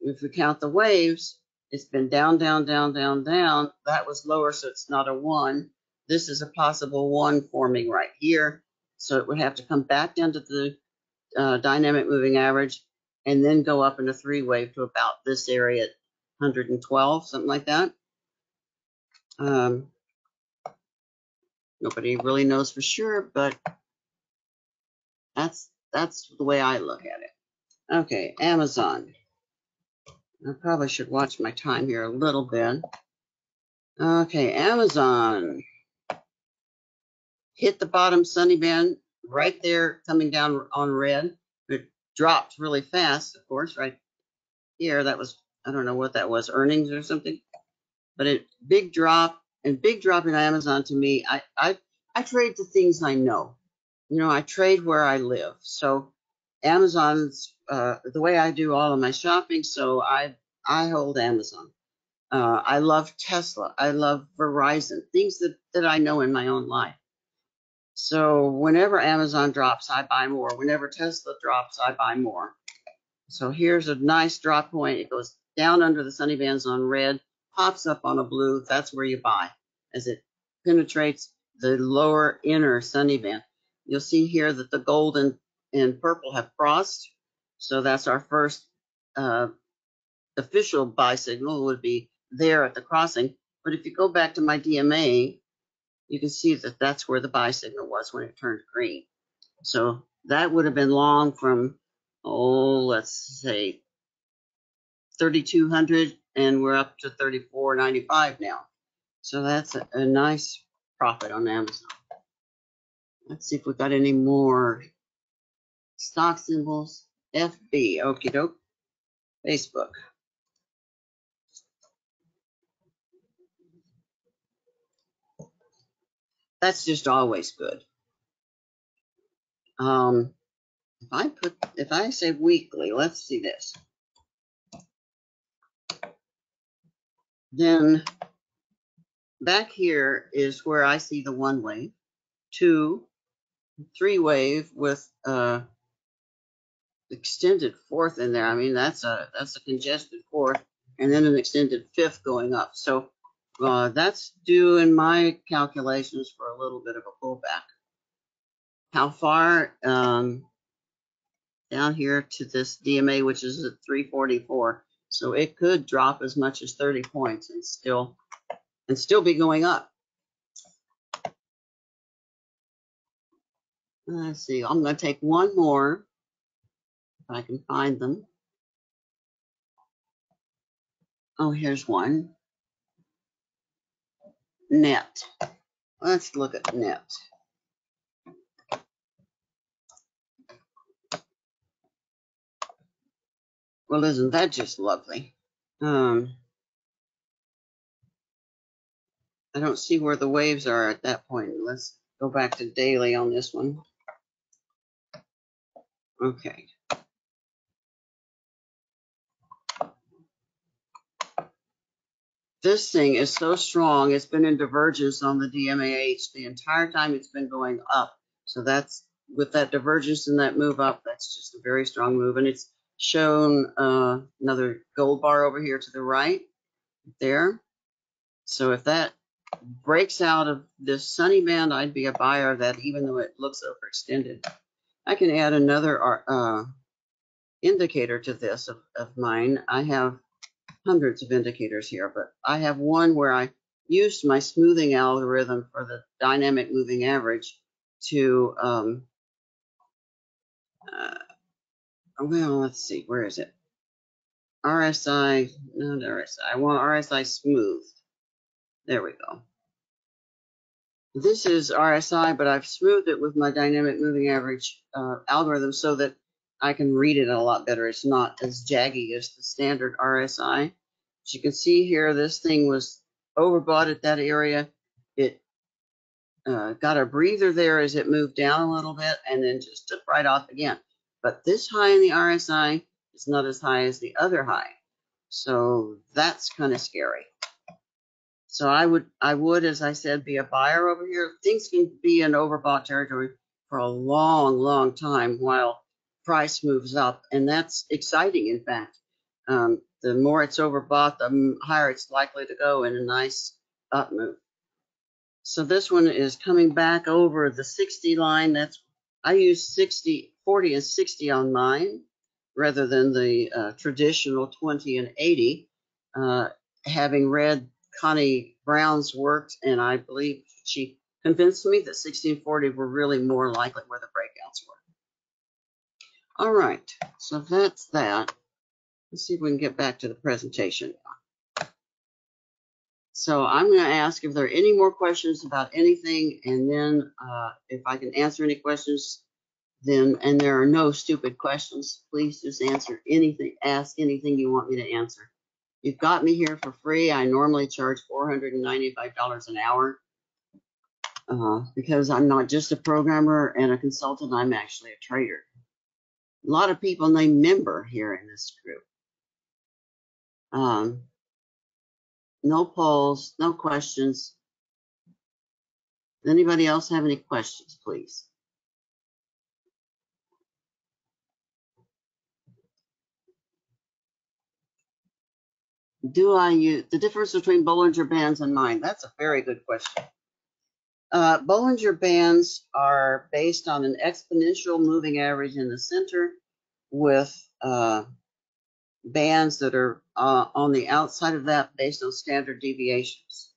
if we count the waves, it's been down, down, down, down, down. That was lower, so it's not a one. This is a possible one forming right here. So it would have to come back down to the uh, dynamic moving average and then go up in a three wave to about this area at 112, something like that. Um, nobody really knows for sure, but that's that's the way I look at it. Okay, Amazon. I probably should watch my time here a little bit. Okay, Amazon hit the bottom sunny band right there, coming down on red. It dropped really fast, of course, right here. That was I don't know what that was, earnings or something. But it big drop and big drop in Amazon to me. I I I trade the things I know. You know, I trade where I live. So Amazon's uh, the way I do all of my shopping. So I I hold Amazon. Uh, I love Tesla. I love Verizon. Things that that I know in my own life. So whenever Amazon drops, I buy more. Whenever Tesla drops, I buy more. So here's a nice drop point. It goes down under the sunny bands on red, pops up on a blue. That's where you buy as it penetrates the lower inner sunny band. You'll see here that the gold and, and purple have crossed. So that's our first uh, official buy signal would be there at the crossing. But if you go back to my DMA, you can see that that's where the buy signal was when it turned green. So that would have been long from, oh, let's say 3,200 and we're up to 34.95 now. So that's a, a nice profit on Amazon. Let's see if we got any more stock symbols. FB, okie doke. Facebook. That's just always good. Um, if I put, if I say weekly, let's see this. Then back here is where I see the one wave, two, three wave with uh extended fourth in there. I mean, that's a that's a congested fourth, and then an extended fifth going up. So uh, that's due in my calculations for a little bit of a pullback. How far um, down here to this DMA, which is at 344, so it could drop as much as 30 points and still and still be going up. Let's see. I'm going to take one more if I can find them. Oh, here's one. Net. Let's look at net. Well, isn't that just lovely? Um, I don't see where the waves are at that point. Let's go back to daily on this one. Okay. This thing is so strong. It's been in divergence on the DMAH the entire time it's been going up. So that's with that divergence and that move up, that's just a very strong move. And it's shown uh, another gold bar over here to the right there. So if that breaks out of this sunny band, I'd be a buyer of that, even though it looks overextended. I can add another uh, indicator to this of, of mine. I have hundreds of indicators here, but I have one where I used my smoothing algorithm for the dynamic moving average to, um, uh, well, let's see, where is it? RSI, not RSI, I want RSI smooth. There we go. This is RSI, but I've smoothed it with my dynamic moving average uh, algorithm so that I can read it a lot better. It's not as jaggy as the standard RSI. As you can see here, this thing was overbought at that area. It uh, got a breather there as it moved down a little bit and then just took right off again. But this high in the RSI is not as high as the other high. So that's kind of scary. So I would, I would, as I said, be a buyer over here. Things can be in overbought territory for a long, long time while price moves up, and that's exciting. In fact, um, the more it's overbought, the higher it's likely to go in a nice up move. So this one is coming back over the 60 line. That's I use 60, 40 and 60 on mine rather than the uh, traditional 20 and 80. Uh, having read Connie Brown's worked, and I believe she convinced me that 1640 were really more likely where the breakouts were. All right, so that's that. Let's see if we can get back to the presentation. So I'm going to ask if there are any more questions about anything, and then uh, if I can answer any questions, then, and there are no stupid questions, please just answer anything, ask anything you want me to answer. You've got me here for free. I normally charge $495 an hour uh, because I'm not just a programmer and a consultant, I'm actually a trader. A lot of people name member here in this group. Um, no polls, no questions. Anybody else have any questions, please? Do I use the difference between Bollinger Bands and mine? That's a very good question. Uh, Bollinger Bands are based on an exponential moving average in the center with uh, bands that are uh, on the outside of that based on standard deviations.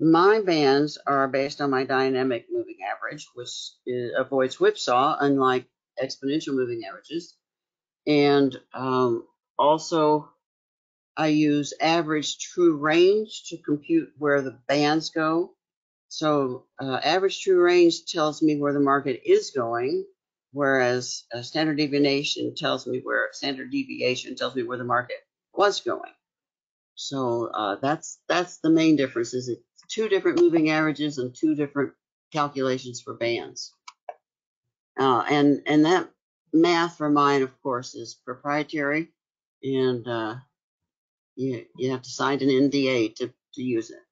My bands are based on my dynamic moving average, which is, avoids whipsaw, unlike exponential moving averages. And um, also, I use average true range to compute where the bands go. So, uh, average true range tells me where the market is going, whereas a standard deviation tells me where standard deviation tells me where the market was going. So uh, that's that's the main difference. Is it two different moving averages and two different calculations for bands. Uh, and and that math for mine, of course, is proprietary, and uh, you you have to sign an NDA to to use it.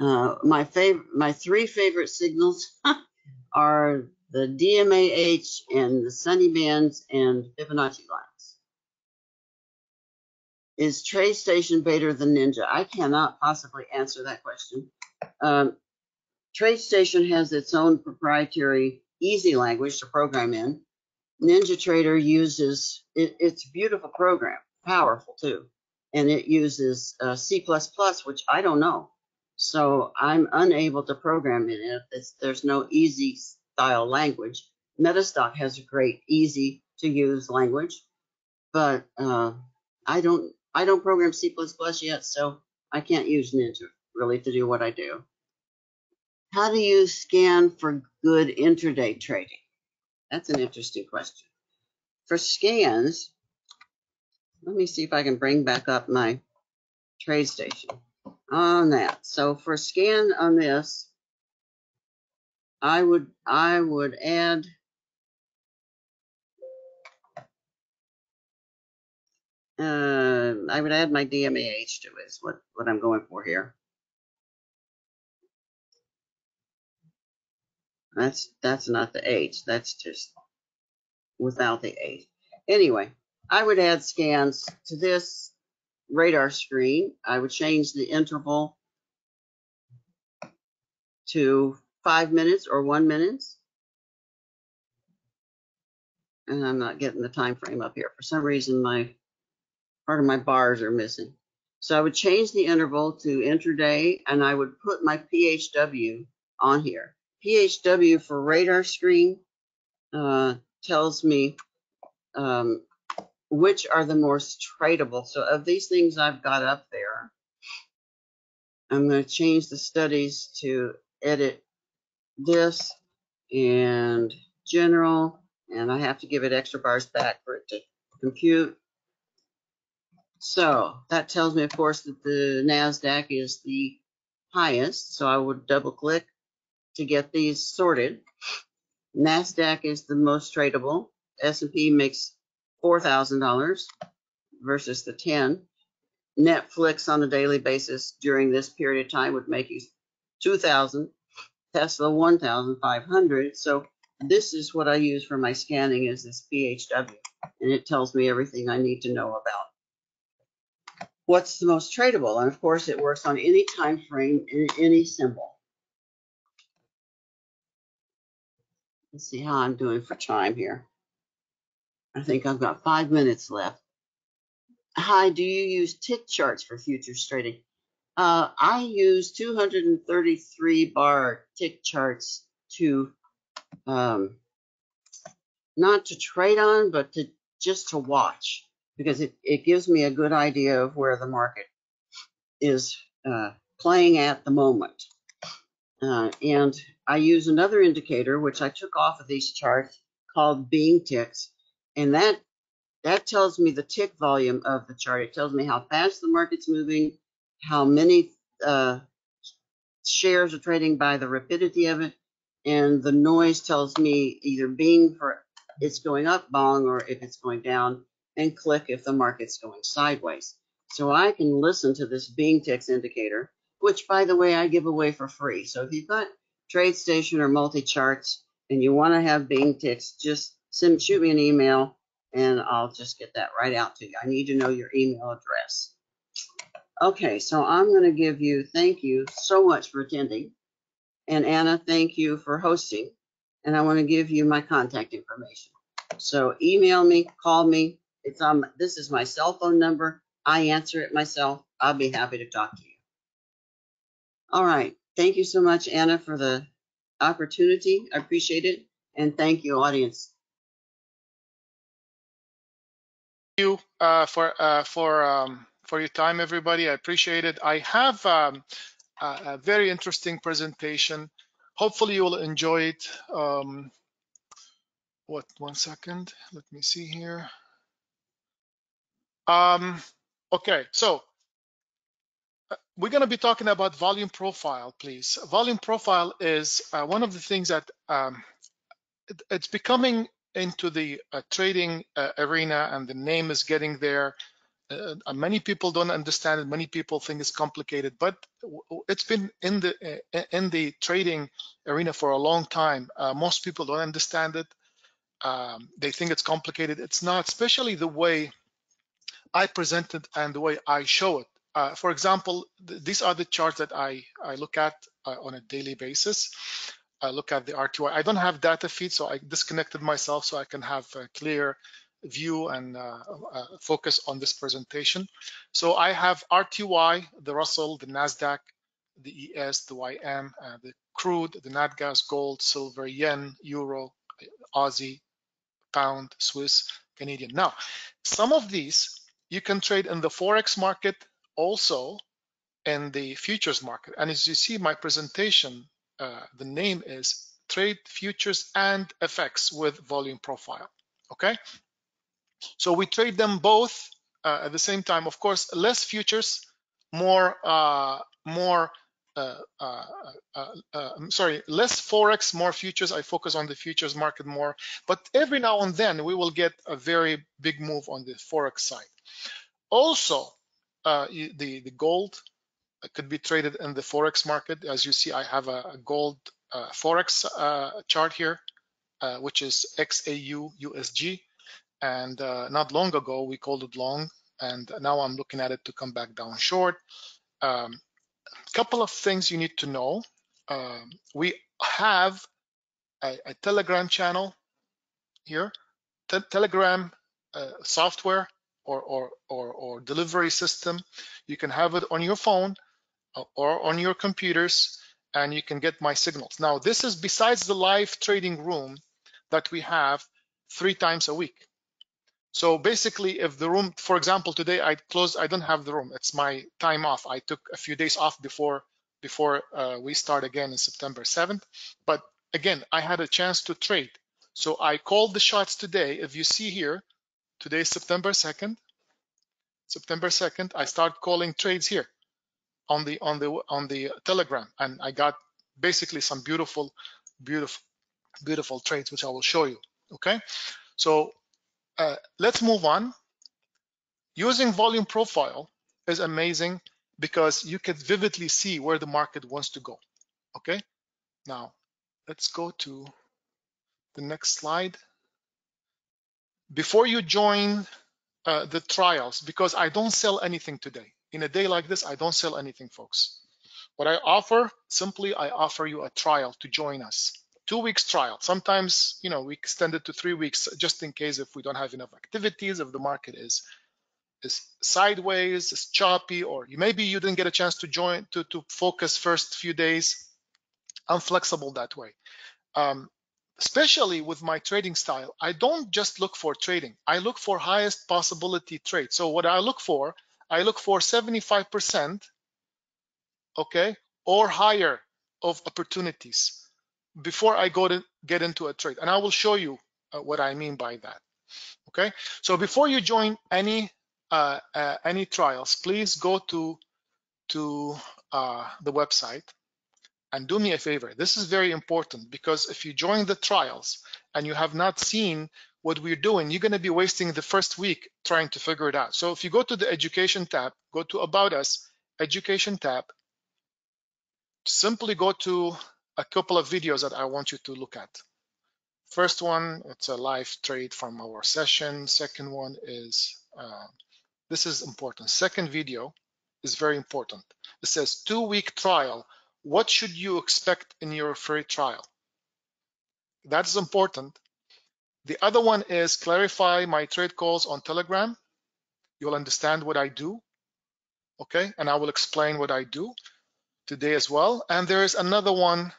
Uh, my favorite, my three favorite signals are the DMAH and the Sunny bands and Fibonacci lines. Is TradeStation better than Ninja? I cannot possibly answer that question. Um, TradeStation has its own proprietary easy language to program in. NinjaTrader uses it, it's a beautiful program, powerful too, and it uses uh, C++, which I don't know. So I'm unable to program it. It's, there's no easy style language. Metastock has a great, easy to use language, but uh, I don't I don't program C++ yet, so I can't use Ninja really to do what I do. How do you scan for good intraday trading? That's an interesting question. For scans, let me see if I can bring back up my TradeStation on that. So for scan on this, I would I would add uh, I would add my DMAH to it is what, what I'm going for here. That's that's not the H. That's just without the H. Anyway, I would add scans to this radar screen. I would change the interval to five minutes or one minute. And I'm not getting the time frame up here. For some reason, my part of my bars are missing. So I would change the interval to intraday and I would put my PHW on here. PHW for radar screen uh, tells me um, which are the most tradable. So of these things I've got up there, I'm going to change the studies to edit this and general, and I have to give it extra bars back for it to compute. So that tells me, of course, that the NASDAQ is the highest. So I would double click to get these sorted. NASDAQ is the most tradable. S&P makes $4,000 versus the 10. Netflix on a daily basis during this period of time would make you 2,000. Tesla 1,500. So this is what I use for my scanning is this PHW, and it tells me everything I need to know about what's the most tradable. And of course, it works on any time frame in any symbol. Let's see how I'm doing for time here. I think I've got five minutes left. Hi, do you use tick charts for futures trading? Uh, I use 233 bar tick charts to um, not to trade on, but to just to watch because it, it gives me a good idea of where the market is uh, playing at the moment. Uh, and I use another indicator, which I took off of these charts called being ticks. And that that tells me the tick volume of the chart. It tells me how fast the market's moving, how many uh, shares are trading by the rapidity of it, and the noise tells me either being for it's going up bong or if it's going down, and click if the market's going sideways. So I can listen to this being ticks indicator, which by the way I give away for free. So if you've got TradeStation or MultiCharts and you want to have being ticks, just send shoot me an email and I'll just get that right out to you. I need to know your email address. Okay, so I'm going to give you thank you so much for attending. And Anna, thank you for hosting. And I want to give you my contact information. So email me, call me. It's on this is my cell phone number. I answer it myself. I'll be happy to talk to you. All right. Thank you so much, Anna, for the opportunity. I appreciate it. And thank you, audience. Thank you uh, for uh, for um, for your time, everybody. I appreciate it. I have um, a, a, very interesting presentation. Hopefully, you will enjoy it. Um, what? One second. Let me see here. Um, okay, so uh, we're going to be talking about volume profile, please. Volume profile is uh, one of the things that um, it, it's becoming into the uh, trading uh, arena and the name is getting there. Uh, uh many people don't understand it. Many people think it's complicated, but it's been in the uh, in the trading arena for a long time. Uh, most people don't understand it. Um, they think it's complicated. It's not, especially the way I present it and the way I show it. for example, th these are the charts that I, I look at on a daily basis. I look at the RTY. I don't have data feed, so I disconnected myself so I can have a clear view and uh, uh, focus on this presentation. So I have RTY, the Russell, the NASDAQ, the ES, the YM, uh, the crude, the NatGas, gold, silver, yen, euro, Aussie, pound, Swiss, Canadian. Now, some of these you can trade in the Forex market also in the futures market. And as you see my presentation, uh, the name is Trade Futures and FX with Volume Profile. Okay, so we trade them both uh, at the same time. Of course, less futures, more uh, more. Uh, uh, uh, I'm sorry, less forex, more futures. I focus on the futures market more, but every now and then we will get a very big move on the forex side. Also, the the gold could be traded in the forex market. As you see, I have a, a gold uh, forex uh, chart here, uh, which is XAU USD. And uh, not long ago, we called it long, and now I'm looking at it to come back down short. A um, couple of things you need to know. Um, we have a, a, Telegram channel here, Te Telegram uh, software or, or, or, or delivery system. You can have it on your phone or on your computers and you can get my signals. Now, this is besides the live trading room that we have three times a week. So basically, if the room, for example, today I closed, I don't have the room. It's my time off. I took a few days off before before uh, we start again in September 7th. But again, I had a chance to trade. So I called the shots today. If you see here, today is September 2nd. September 2nd, I start calling trades here on the on the on the telegram and i got basically some beautiful beautiful beautiful trades which i will show you okay so uh, let's move on. Using volume profile is amazing because you can vividly see where the market wants to go. Okay? Now let's go to the next slide. Before you join uh, the trials because i don't sell anything today. In a day like this, I don't sell anything, folks. What I offer, simply, I offer you a trial to join us. Two weeks trial. Sometimes, you know, we extend it to three weeks just in case if we don't have enough activities, if the market is is sideways, is choppy, or maybe you didn't get a chance to join to, to focus first few days. I'm flexible that way. Um, especially with my trading style, I don't just look for trading. I look for highest possibility trade. So what I look for, I look for 75%, okay, or higher of opportunities before I go to get into a trade. And I will show you uh, what I mean by that. Okay, so before you join any uh, uh, any trials, please go to to uh, the website and do me a favor. This is very important because if you join the trials and you have not seen what we're doing, you're going to be wasting the first week trying to figure it out. So if you go to the education tab, go to about us, education tab, simply go to a couple of videos that I want you to look at. First one, it's a live trade from our session. Second one is, uh, this is important. Second video is very important. It says two week trial. What should you expect in your free trial? That is important. The other one is clarify my trade calls on Telegram. You'll understand what I do. Okay, and I will explain what I do today as well. And there is another one,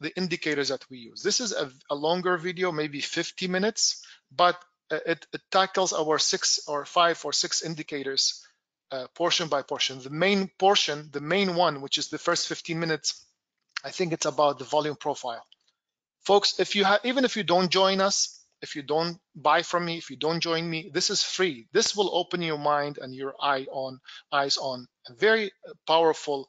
the indicators that we use. This is a, a longer video, maybe 50 minutes, but it, it, tackles our six or five or six indicators uh, portion by portion. The main portion, the main one, which is the first 15 minutes, I think it's about the volume profile. Folks, if you have, even if you don't join us, if you don't buy from me, if you don't join me, this is free. This will open your mind and your eye on eyes on a very powerful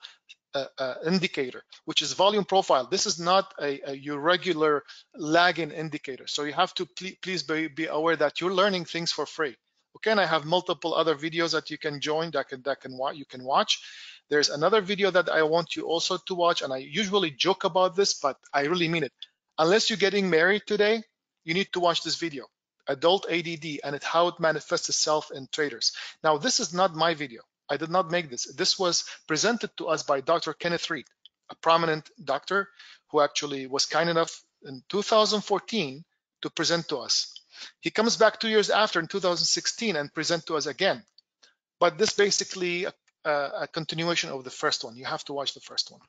uh, indicator, which is volume profile. This is not a, a your regular lagging indicator. So you have to pl please be, be aware that you're learning things for free. Okay, and I have multiple other videos that you can join that can that can you can watch. There's another video that I want you also to watch, and I usually joke about this, but I really mean it. Unless you're getting married today, you need to watch this video adult ADD and it, how it manifests itself in traders. Now, this is not my video. I did not make this. This was presented to us by Dr. Kenneth Reed, a prominent doctor who actually was kind enough in 2014 to present to us. He comes back two years after in 2016 and present to us again. But this basically a, a continuation of the first one. You have to watch the first one.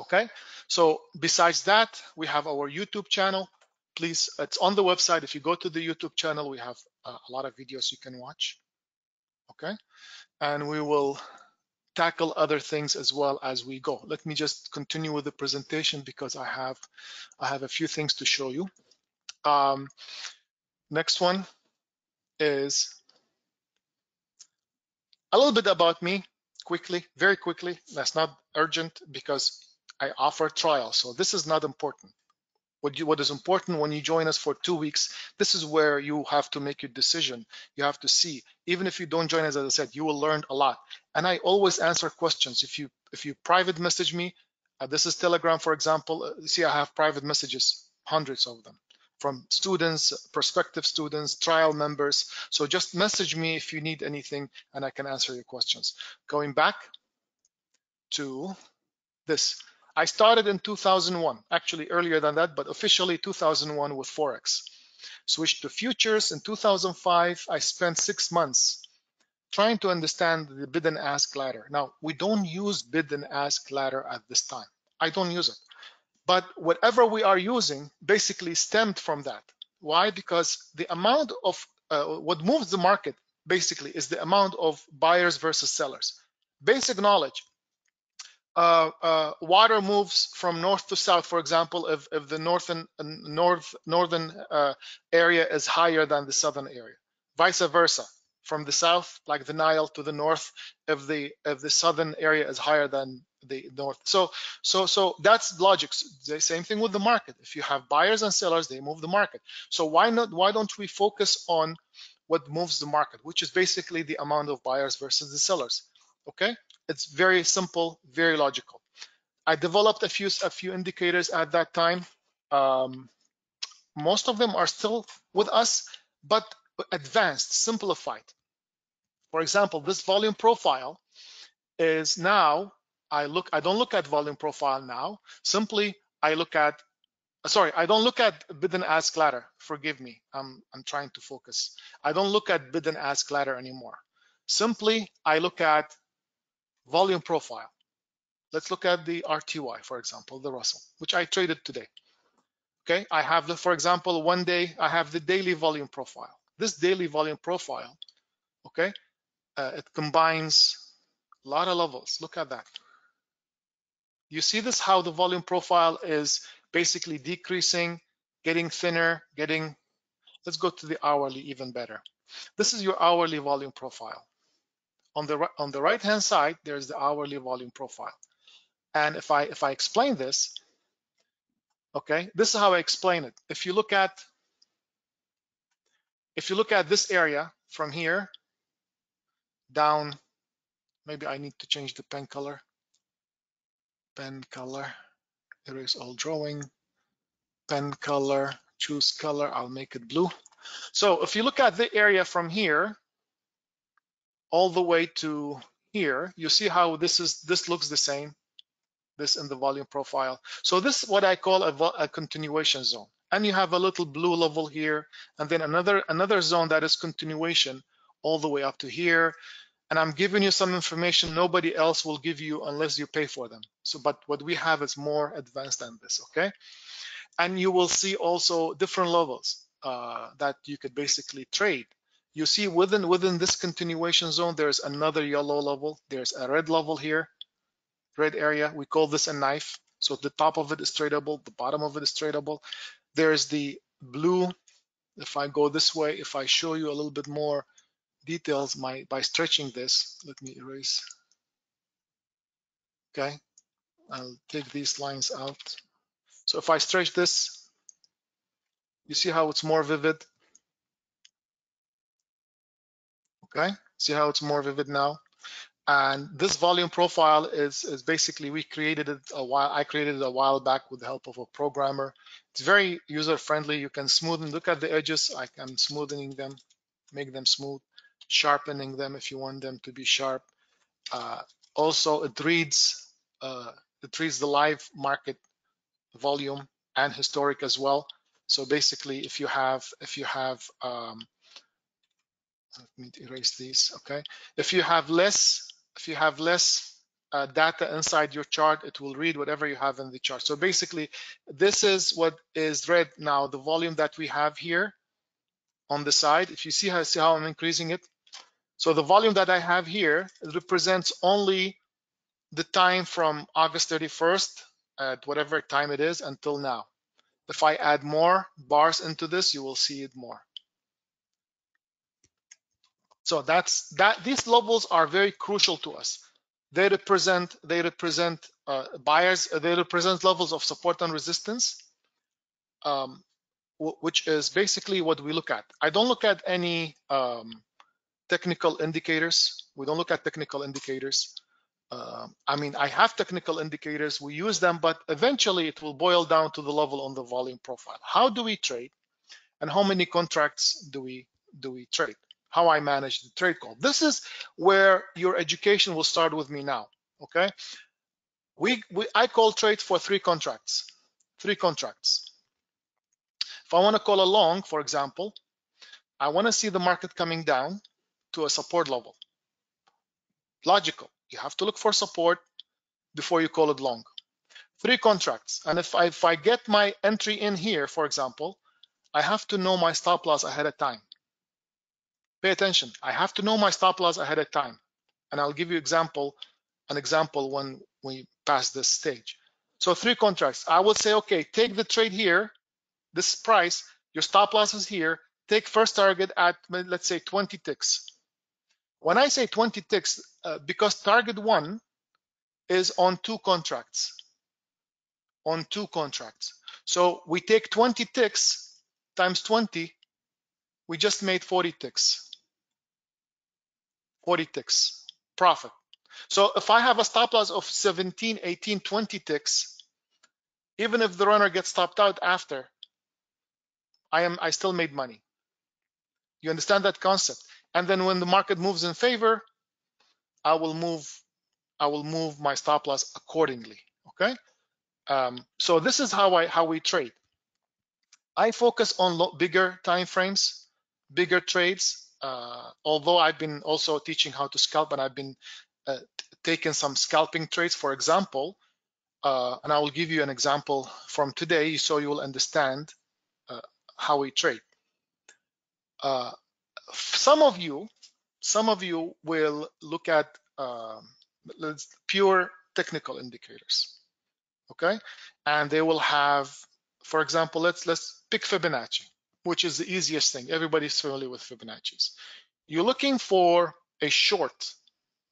Okay, so besides that, we have our YouTube channel. Please, it's on the website. If you go to the YouTube channel, we have uh, a lot of videos you can watch. Okay, and we will tackle other things as well as we go. Let me just continue with the presentation because I have I have a few things to show you. Um, next one is a little bit about me quickly, very quickly. That's not urgent because I offer trial, so this is not important. What, you, what is important when you join us for two weeks, this is where you have to make your decision. You have to see, even if you don't join us, as I said, you will learn a lot. And I always answer questions. If you if you private message me, uh, this is Telegram, for example. Uh, see, I have private messages, hundreds of them from students, prospective students, trial members. So just message me if you need anything and I can answer your questions. Going back to this. I started in 2001, actually earlier than that, but officially 2001 with Forex. Switched to futures in 2005. I spent six months trying to understand the bid and ask ladder. Now, we don't use bid and ask ladder at this time. I don't use it. But whatever we are using basically stemmed from that. Why? Because the amount of uh, what moves the market basically is the amount of buyers versus sellers. Basic knowledge uh, uh, water moves from north to south, for example, if, if the northern north northern uh, area is higher than the southern area, vice versa, from the south, like the Nile, to the north, if the if the southern area is higher than the north. So so so that's logic. The same thing with the market. If you have buyers and sellers, they move the market. So why not? Why don't we focus on what moves the market, which is basically the amount of buyers versus the sellers? Okay. It's very simple, very logical. I developed a few a few indicators at that time. Um, most of them are still with us, but advanced, simplified. For example, this volume profile is now, I look, I don't look at volume profile now, simply I look at, sorry, I don't look at bid and ask ladder, forgive me, I'm, I'm trying to focus. I don't look at bid and ask ladder anymore. Simply, I look at volume profile. Let's look at the RTY, for example, the Russell, which I traded today. Okay, I have, the, for example, one day, I have the daily volume profile. This daily volume profile, okay, uh, it combines a lot of levels. Look at that. You see this, how the volume profile is basically decreasing, getting thinner, getting, let's go to the hourly even better. This is your hourly volume profile. On the, on the right hand side, there's the hourly volume profile. And if I, if I explain this, okay, this is how I explain it. If you look at, if you look at this area from here down, maybe I need to change the pen color, pen color, erase all drawing, pen color, choose color, I'll make it blue. So if you look at the area from here all the way to here, you see how this is this looks the same, this in the volume profile. So this is what I call a, a continuation zone. And you have a little blue level here, and then another another zone that is continuation all the way up to here. And I'm giving you some information nobody else will give you unless you pay for them. So, but what we have is more advanced than this, okay? And you will see also different levels uh, that you could basically trade. You see within within this continuation zone, there's another yellow level. There's a red level here, red area. We call this a knife. So the top of it is tradable, the bottom of it is tradable. There's the blue. If I go this way, if I show you a little bit more details my, by stretching this, let me erase. Okay, I'll take these lines out. So if I stretch this, you see how it's more vivid? Okay, see how it's more vivid now? And this volume profile is, is basically, we created it a while, I created it a while back with the help of a programmer. It's very user friendly. You can smoothen, look at the edges. I, am smoothing them, make them smooth, sharpening them if you want them to be sharp. Uh, also, it reads, uh, it reads the live market volume and historic as well. So basically, if you have, if you have, um, let me erase these, okay? If you have less, if you have less uh, data inside your chart, it will read whatever you have in the chart. So basically, this is what is read now, the volume that we have here on the side. If you see how, see how I'm increasing it. So the volume that I have here represents only the time from August 31st at whatever time it is until now. If I add more bars into this, you will see it more. So that's that. These levels are very crucial to us. They represent they represent uh, buyers. They represent levels of support and resistance, um, which is basically what we look at. I don't look at any um, technical indicators. We don't look at technical indicators. Uh, I mean, I have technical indicators, we use them, but eventually it will boil down to the level on the volume profile. How do we trade and how many contracts do we do we trade? How I manage the trade call. This is where your education will start with me now, okay? We, we I call trades for three contracts, three contracts. If I wanna call a long, for example, I wanna see the market coming down to a support level. Logical. You have to look for support before you call it long. Three contracts. And if I, if I get my entry in here, for example, I have to know my stop loss ahead of time. Pay attention. I have to know my stop loss ahead of time. And I'll give you example, an example when we pass this stage. So three contracts. I will say, okay, take the trade here, this price, your stop loss is here, take first target at, let's say 20 ticks. When I say 20 ticks, uh, because target one is on two contracts, on two contracts. So we take 20 ticks times 20, we just made 40 ticks. 40 ticks, profit. So if I have a stop loss of 17, 18, 20 ticks, even if the runner gets stopped out after, I am I still made money. You understand that concept? And then when the market moves in favor, I will move I will move my stop loss accordingly. Okay. Um, so this is how I how we trade. I focus on bigger time frames, bigger trades. Uh, although I've been also teaching how to scalp and I've been uh, taking some scalping trades, for example, uh, and I will give you an example from today so you will understand uh, how we trade. Uh, some of you, some of you will look at um, pure technical indicators, okay? And they will have, for example, let's let's pick Fibonacci, which is the easiest thing. Everybody's familiar with Fibonacci's. You're looking for a short,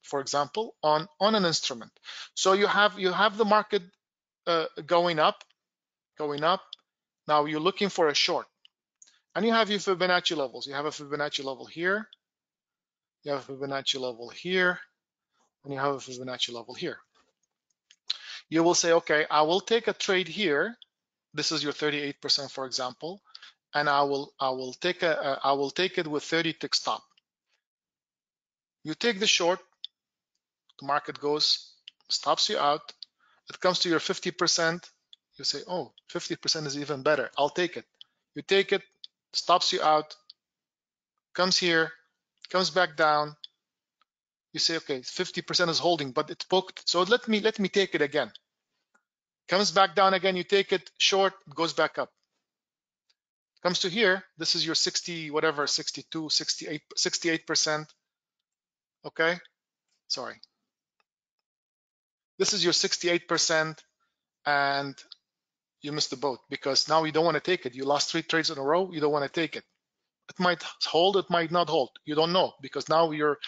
for example, on on an instrument. So you have you have the market uh, going up, going up. Now you're looking for a short, and you have your Fibonacci levels. You have a Fibonacci level here, you have a Fibonacci level here, and you have a Fibonacci level here. You will say, okay, I will take a trade here. This is your 38%, for example, and I will I will take a, a I will take it with 30 tick stop. You take the short, the market goes, stops you out. It comes to your 50%. You say, oh, 50% is even better. I'll take it. You take it, stops you out, comes here, comes back down. You say, okay, 50% is holding, but it's booked. So let me let me take it again. Comes back down again, you take it short, goes back up. Comes to here, this is your 60, whatever, 62, 68, 68%. Okay, sorry. This is your 68% and you missed the boat because now you don't want to take it. You lost three trades in a row, you don't want to take it. It might hold, it might not hold. You don't know because now you're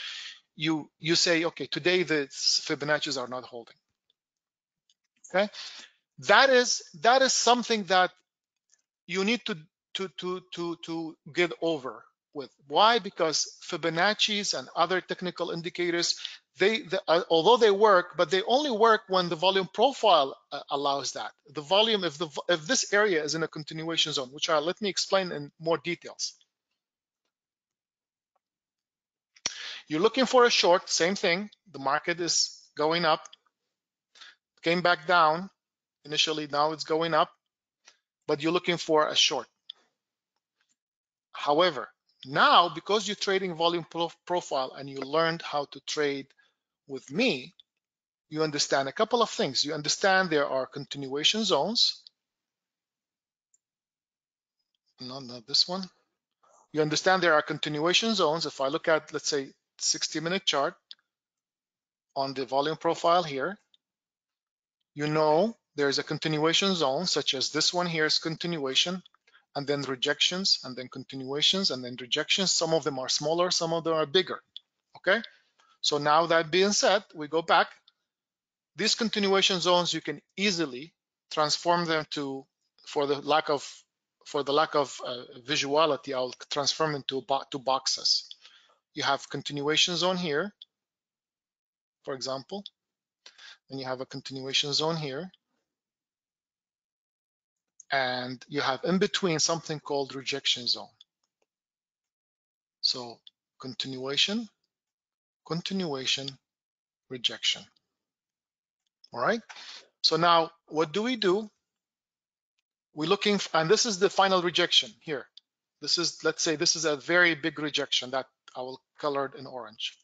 you you say, okay, today the Fibonacci's are not holding. Okay, that is that is something that you need to to to to to get over with. Why? Because Fibonacci's and other technical indicators, they, uh, although they work, but they only work when the volume profile uh, allows that. The volume, if the if this area is in a continuation zone, which I let me explain in more details. You're looking for a short, same thing. The market is going up, came back down initially, now it's going up, but you're looking for a short. However, now because you're trading volume pro profile and you learned how to trade with me, you understand a couple of things. You understand there are continuation zones. No, not this one. You understand there are continuation zones. If I look at, let's say, 60 minute chart on the volume profile here, you know there's a continuation zone such as this one here is continuation and then rejections and then continuations and then rejections. Some of them are smaller, some of them are bigger, okay? So now that being said, we go back. These continuation zones, you can easily transform them to, for the lack of, for the lack of uh, visuality, I'll transform them to, to boxes you have continuation zone here, for example, and you have a continuation zone here. And you have in between something called rejection zone. So continuation, continuation, rejection. All right. So now what do we do? We're looking, and this is the final rejection here. This is, let's say this is a very big rejection that I will color it in orange.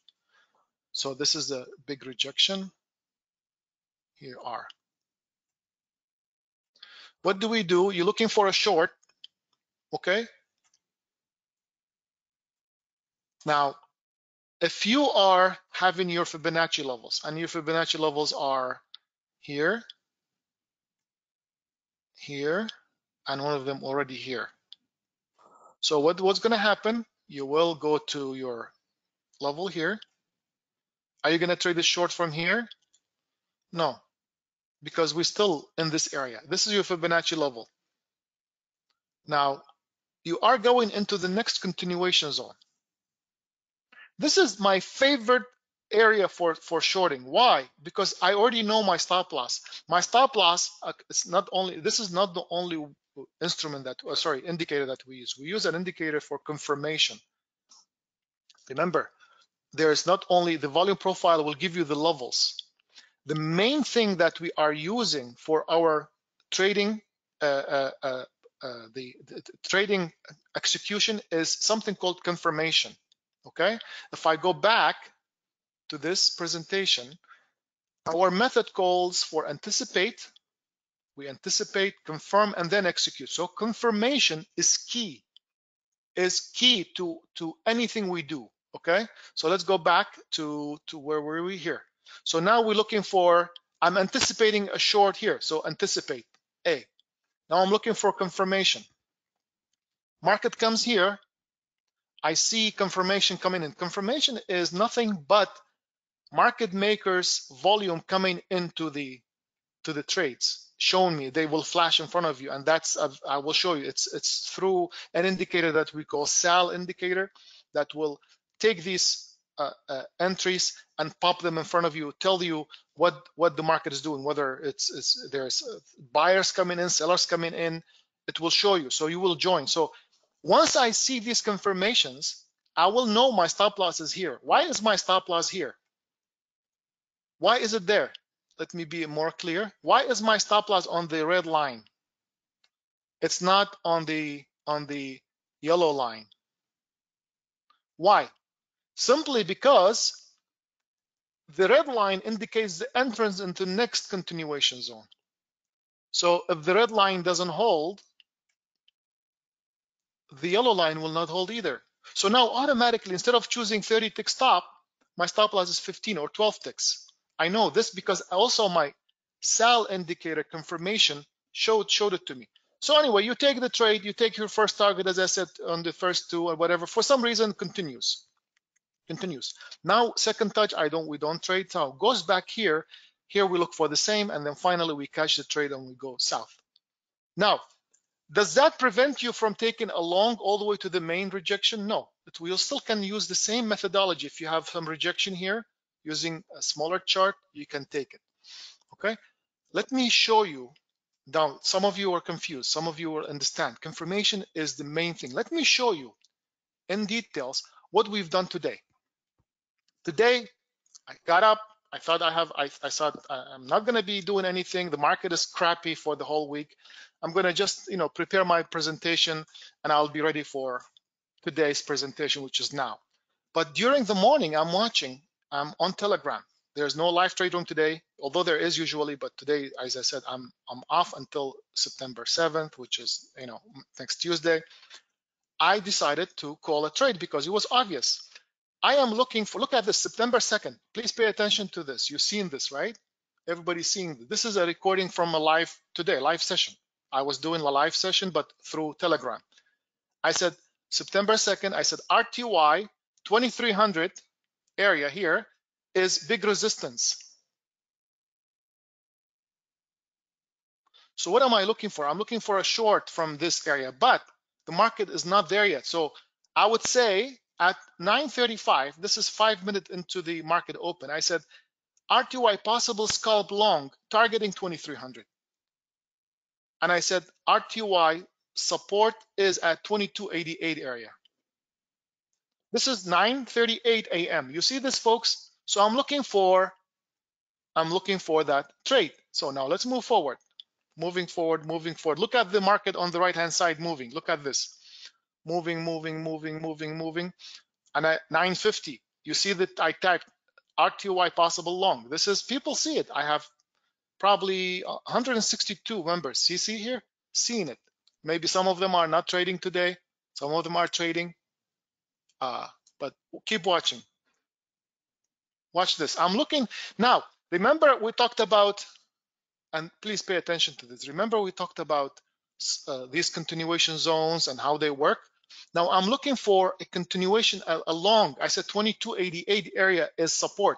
So this is a big rejection. Here are. What do we do? You're looking for a short, okay? Now, if you are having your Fibonacci levels and your Fibonacci levels are here, here, and one of them already here. So what, what's gonna happen? you will go to your level here. Are you going to trade the short from here? No, because we're still in this area. This is your Fibonacci level. Now, you are going into the next continuation zone. This is my favorite area for, for shorting. Why? Because I already know my stop loss. My stop loss uh, is not only, this is not the only instrument that, uh, sorry, indicator that we use. We use an indicator for confirmation. Remember, there is not only the volume profile will give you the levels. The main thing that we are using for our trading, uh, uh, uh, uh the, the trading execution is something called confirmation. okay? If I go back to this presentation, our method calls for anticipate, we anticipate, confirm, and then execute. So confirmation is key, is key to, to anything we do, okay? So let's go back to, to where were we here? So now we're looking for, I'm anticipating a short here, so anticipate, A. Now I'm looking for confirmation. Market comes here, I see confirmation coming in. Confirmation is nothing but market makers volume coming into the to the trades shown me they will flash in front of you and that's i will show you it's it's through an indicator that we call sal indicator that will take these uh, uh, Uh, uh, entries and pop them in front of you tell you what what the market is doing whether it's, it's there's uh, buyers coming in sellers coming in it will show you so you will join so once i see these confirmations i will know my stop loss is here why is my stop loss here why is it there? Let me be more clear. Why is my stop loss on the red line? It's not on the on the yellow line. Why? Simply because the red line indicates the entrance into next continuation zone. So if the red line doesn't hold, the yellow line will not hold either. So now automatically, instead of choosing 30 tick stop, my stop loss is 15 or 12 ticks. I know this because also my sell indicator confirmation showed showed it to me. So anyway, you take the trade, you take your first target, as I said, on the first two or whatever, for some reason continues. Continues. Now, second touch, I don't we don't trade So Goes back here. Here we look for the same, and then finally we catch the trade and we go south. Now, does that prevent you from taking a long all the way to the main rejection? No, but we still can use the same methodology. If you have some rejection here, using a smaller chart, you can take it. Okay, let me show you now. Some of you are confused, some of you will understand. Confirmation is the main thing. Let me show you in details what we've done today. Today, I got up. I thought I have. I, I thought uh, I'm not going to be doing anything. The market is crappy for the whole week. I'm going to just, you know, prepare my presentation, and I'll be ready for today's presentation, which is now. But during the morning, I'm watching I'm on Telegram. There's no live trade room today, although there is usually, but today, as I said, I'm I'm off until September 7th, which is you know next Tuesday. I decided to call a trade because it was obvious. I am looking for look at this September 2nd. Please pay attention to this. You've seen this, right? Everybody's seeing this. This is a recording from a live today, live session. I was doing a live session, but through Telegram. I said September 2nd, I said RTY 2300 area here is big resistance. So what am I looking for? I'm looking for a short from this area, but the market is not there yet. So I would say at 9.35, this is five minutes into the market open, I said, RTY possible scalp long targeting 2300. And I said, RTY support is at 2288 area. This is 9:38 a.m. You see this, folks? So I'm looking for, I'm looking for that trade. So now let's move forward. Moving forward, moving forward. Look at the market on the right-hand side moving. Look at this. Moving, moving, moving, moving, moving. And at 950, you see that I typed RTY possible long. This is, people see it. I have probably 162 members. You see here? Seeing it. Maybe some of them are not trading today. Some of them are trading. Uh, but keep watching. Watch this. I'm looking now. Remember, we talked about, and please pay attention to this. Remember, we talked about uh, these continuation zones and how they work. Now I'm looking for a continuation along. I said 2288 area is support.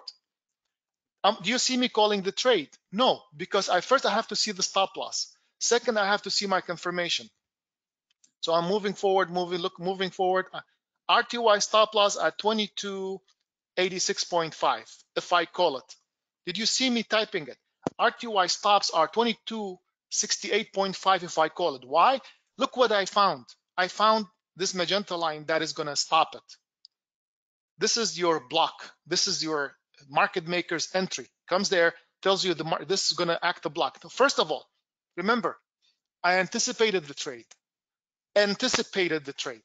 Um, do you see me calling the trade? No, because I first I have to see the stop loss. Second, I have to see my confirmation. So I'm moving forward, moving, look, moving forward. RTY stop loss at 2286.5 if I call it. Did you see me typing it? RTY stops are 2268.5 if I call it. Why? Look what I found. I found this magenta line that is going to stop it. This is your block. This is your market maker's entry. Comes there, tells you the this is going to act the block. First of all, remember, I anticipated the trade. Anticipated the trade.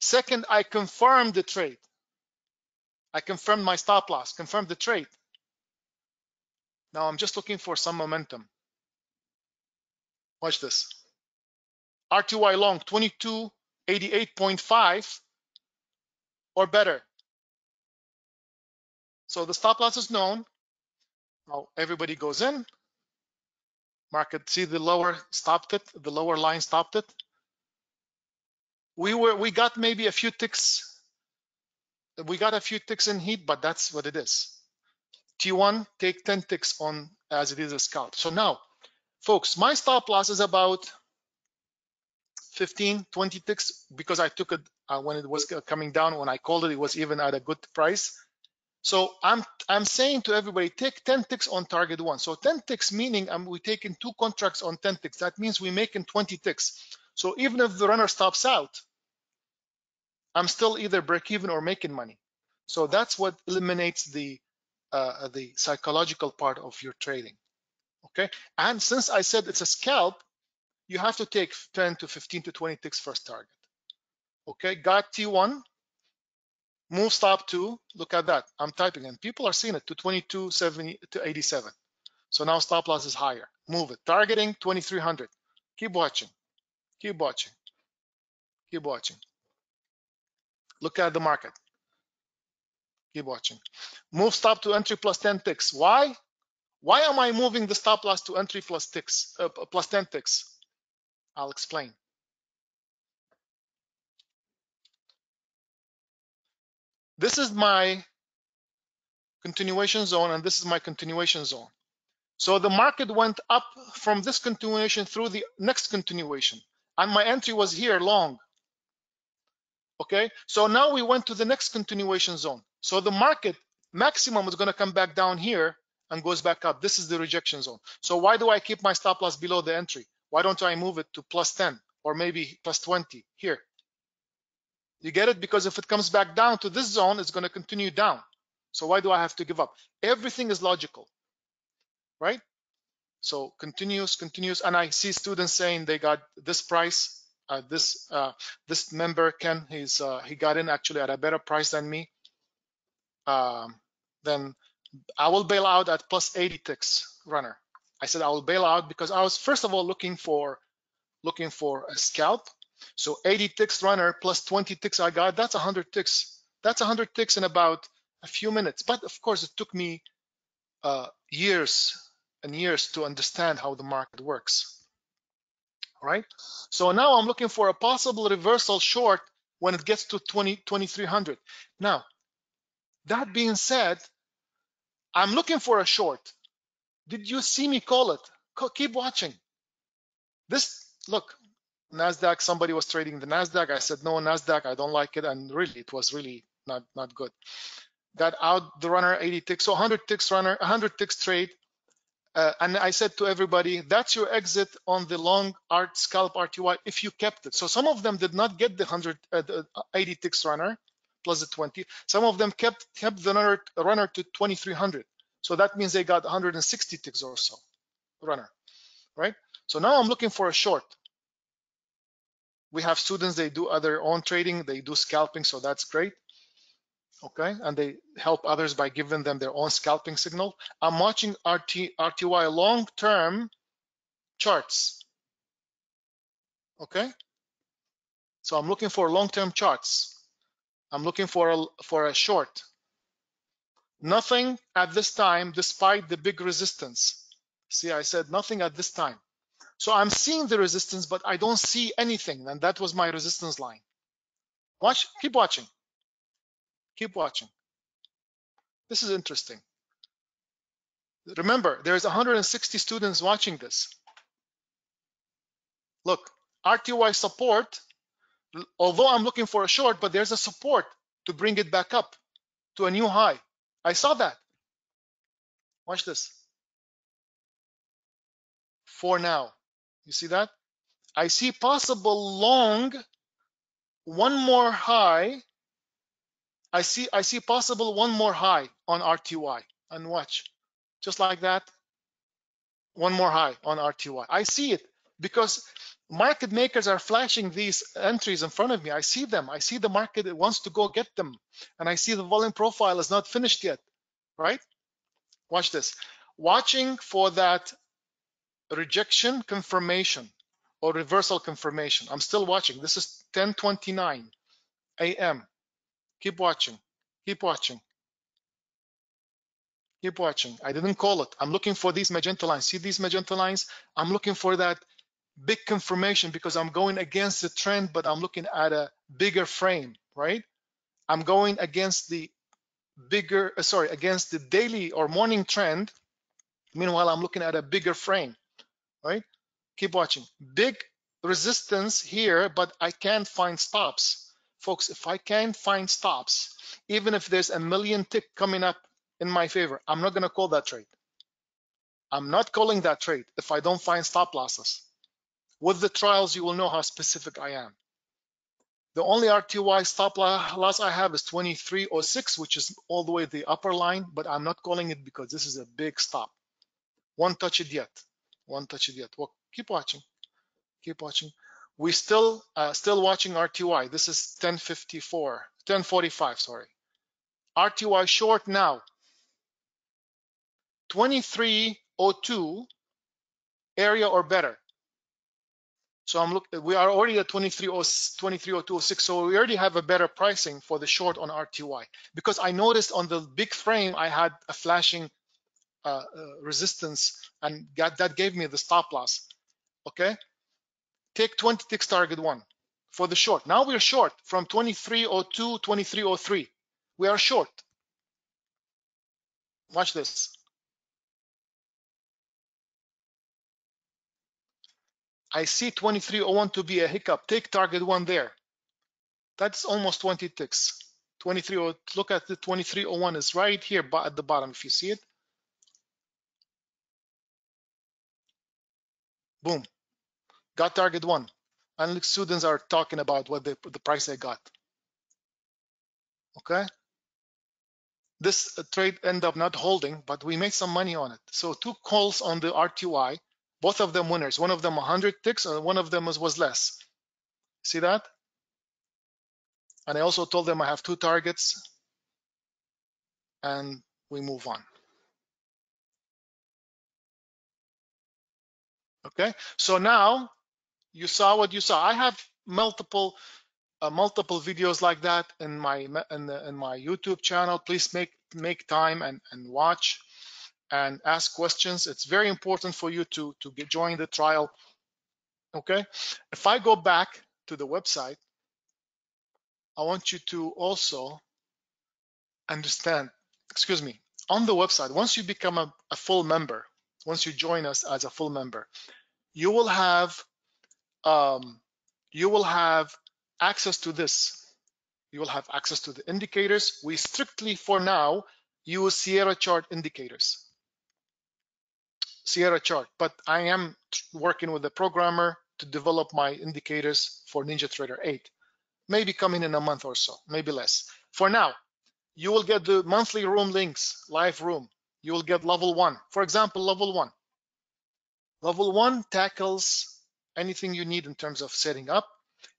Second, I confirmed the trade. I confirmed my stop loss, confirmed the trade. Now I'm just looking for some momentum. Watch this. RTY long 2288.5 or better. So the stop loss is known. Now everybody goes in. Market, see the lower stopped it, the lower line stopped it. We were we got maybe a few ticks. We got a few ticks in heat, but that's what it is. T1 take 10 ticks on as it is a scalp. So now, folks, my stop loss is about 15, 20 ticks because I took it uh, when it was coming down. When I called it, it was even at a good price. So I'm I'm saying to everybody, take 10 ticks on target one. So 10 ticks meaning um, we're taking two contracts on 10 ticks. That means we're making 20 ticks. So even if the runner stops out, I'm still either break even or making money. So that's what eliminates the uh, the psychological part of your trading. Okay, and since I said it's a scalp, you have to take 10 to 15 to 20 ticks first target. Okay, got T1, move stop two. Look at that. I'm typing and people are seeing it to 22, 70 to 87. So now stop loss is higher. Move it. Targeting 2300. Keep watching. Keep watching. Keep watching. Look at the market. Keep watching. Move stop to entry plus 10 ticks. Why? Why am I moving the stop loss to entry plus ticks, uh, plus 10 ticks? I'll explain. This is my continuation zone and this is my continuation zone. So the market went up from this continuation through the next continuation and my entry was here long. Okay, so now we went to the next continuation zone. So the market maximum is going to come back down here and goes back up. This is the rejection zone. So why do I keep my stop loss below the entry? Why don't I move it to plus 10 or maybe plus 20 here? You get it? Because if it comes back down to this zone, it's going to continue down. So why do I have to give up? Everything is logical, right? So continuous, continuous, and I see students saying they got this price. Uh, this uh, this member Ken, he's uh, he got in actually at a better price than me. Um, then I will bail out at plus 80 ticks runner. I said I will bail out because I was first of all looking for looking for a scalp. So 80 ticks runner plus 20 ticks I got, that's 100 ticks. That's 100 ticks in about a few minutes. But of course, it took me uh, years and years to understand how the market works. All right. So now I'm looking for a possible reversal short when it gets to 20, 2300. Now, that being said, I'm looking for a short. Did you see me call it? Keep watching. This, look, NASDAQ, somebody was trading the NASDAQ. I said, no, NASDAQ, I don't like it. And really, it was really not, not good. Got out the runner 80 ticks, so 100 ticks runner, 100 ticks trade. Uh, and I said to everybody, that's your exit on the long art scalp RTY if you kept it. So some of them did not get the 100, uh, the 80 ticks runner plus the 20. Some of them kept kept the runner, runner to 2300. So that means they got 160 ticks or so runner, right? So now I'm looking for a short. We have students, they do other own trading, they do scalping, so that's great. Okay, and they help others by giving them their own scalping signal. I'm watching RT, RTY long-term charts. Okay, so I'm looking for long-term charts. I'm looking for a, for a short. Nothing at this time, despite the big resistance. See, I said nothing at this time. So I'm seeing the resistance, but I don't see anything. And that was my resistance line. Watch, keep watching. Keep watching. This is interesting. Remember, there's 160 students watching this. Look, RTY support although I'm looking for a short, but there's a support to bring it back up to a new high. I saw that. Watch this. For now, you see that? I see possible long, one more high. I see, I see possible one more high on RTY and watch, just like that. One more high on RTY. I see it. because market makers are flashing these entries in front of me. I see them. I see the market wants to go get them. And I see the volume profile is not finished yet, right? Watch this. Watching for that rejection confirmation or reversal confirmation. I'm still watching. This is 1029 a.m. Keep watching. Keep watching. Keep watching. I didn't call it. I'm looking for these magenta lines. See these magenta lines? I'm looking for that big confirmation because I'm going against the trend, but I'm looking at a bigger frame, right? I'm going against the bigger, uh, sorry, against the daily or morning trend. Meanwhile, I'm looking at a bigger frame, right? Keep watching. Big resistance here, but I can't find stops. Folks, if I can't find stops, even if there's a million tick coming up in my favor, I'm not gonna call that trade. I'm not calling that trade if I don't find stop losses. With the trials, you will know how specific I am. The only RTY stop loss I have is 2306, which is all the way the upper line, but I'm not calling it because this is a big stop. One touch it yet. One touch it yet. Well, keep watching. Keep watching. We still uh, still watching RTY. This is 1054, 1045, sorry. RTY short now. 2302 area or better. So I'm looking, we are already at 230206, so we already have a better pricing for the short on RTY. Because I noticed on the big frame, I had a flashing uh, uh, resistance and got, that gave me the stop loss, okay? Take 20 ticks target one for the short. Now we're short from 2302, 2303. We are short. Watch this. I see 2301 to be a hiccup. Take target one there. That's almost 20 ticks. 23, look at the 2301 is right here at the bottom if you see it. Boom. Got target one. And the students are talking about what they, the price they got. Okay. This uh, trade ended up not holding, but we made some money on it. So two calls on the RTY both of them winners. One of them 100 ticks and one of them was, was less. See that? And I also told them I have two targets and we move on. Okay, so now you saw what you saw. I have multiple uh, multiple videos like that in my in, the, in my YouTube channel. Please make make time and and watch and ask questions. It's very important for you to, to get, join the trial. Okay, if I go back to the website, I want you to also understand, excuse me, on the website, once you become a, a full member, once you join us as a full member, you will have um, you will have access to this. You will have access to the indicators. We strictly, for now, use Sierra chart indicators. Sierra chart, but I am working with a programmer to develop my indicators for NinjaTrader 8. Maybe coming in a month or so, maybe less. For now, you will get the monthly room links, live room. You will get level one. For example, level one. Level one tackles anything you need in terms of setting up,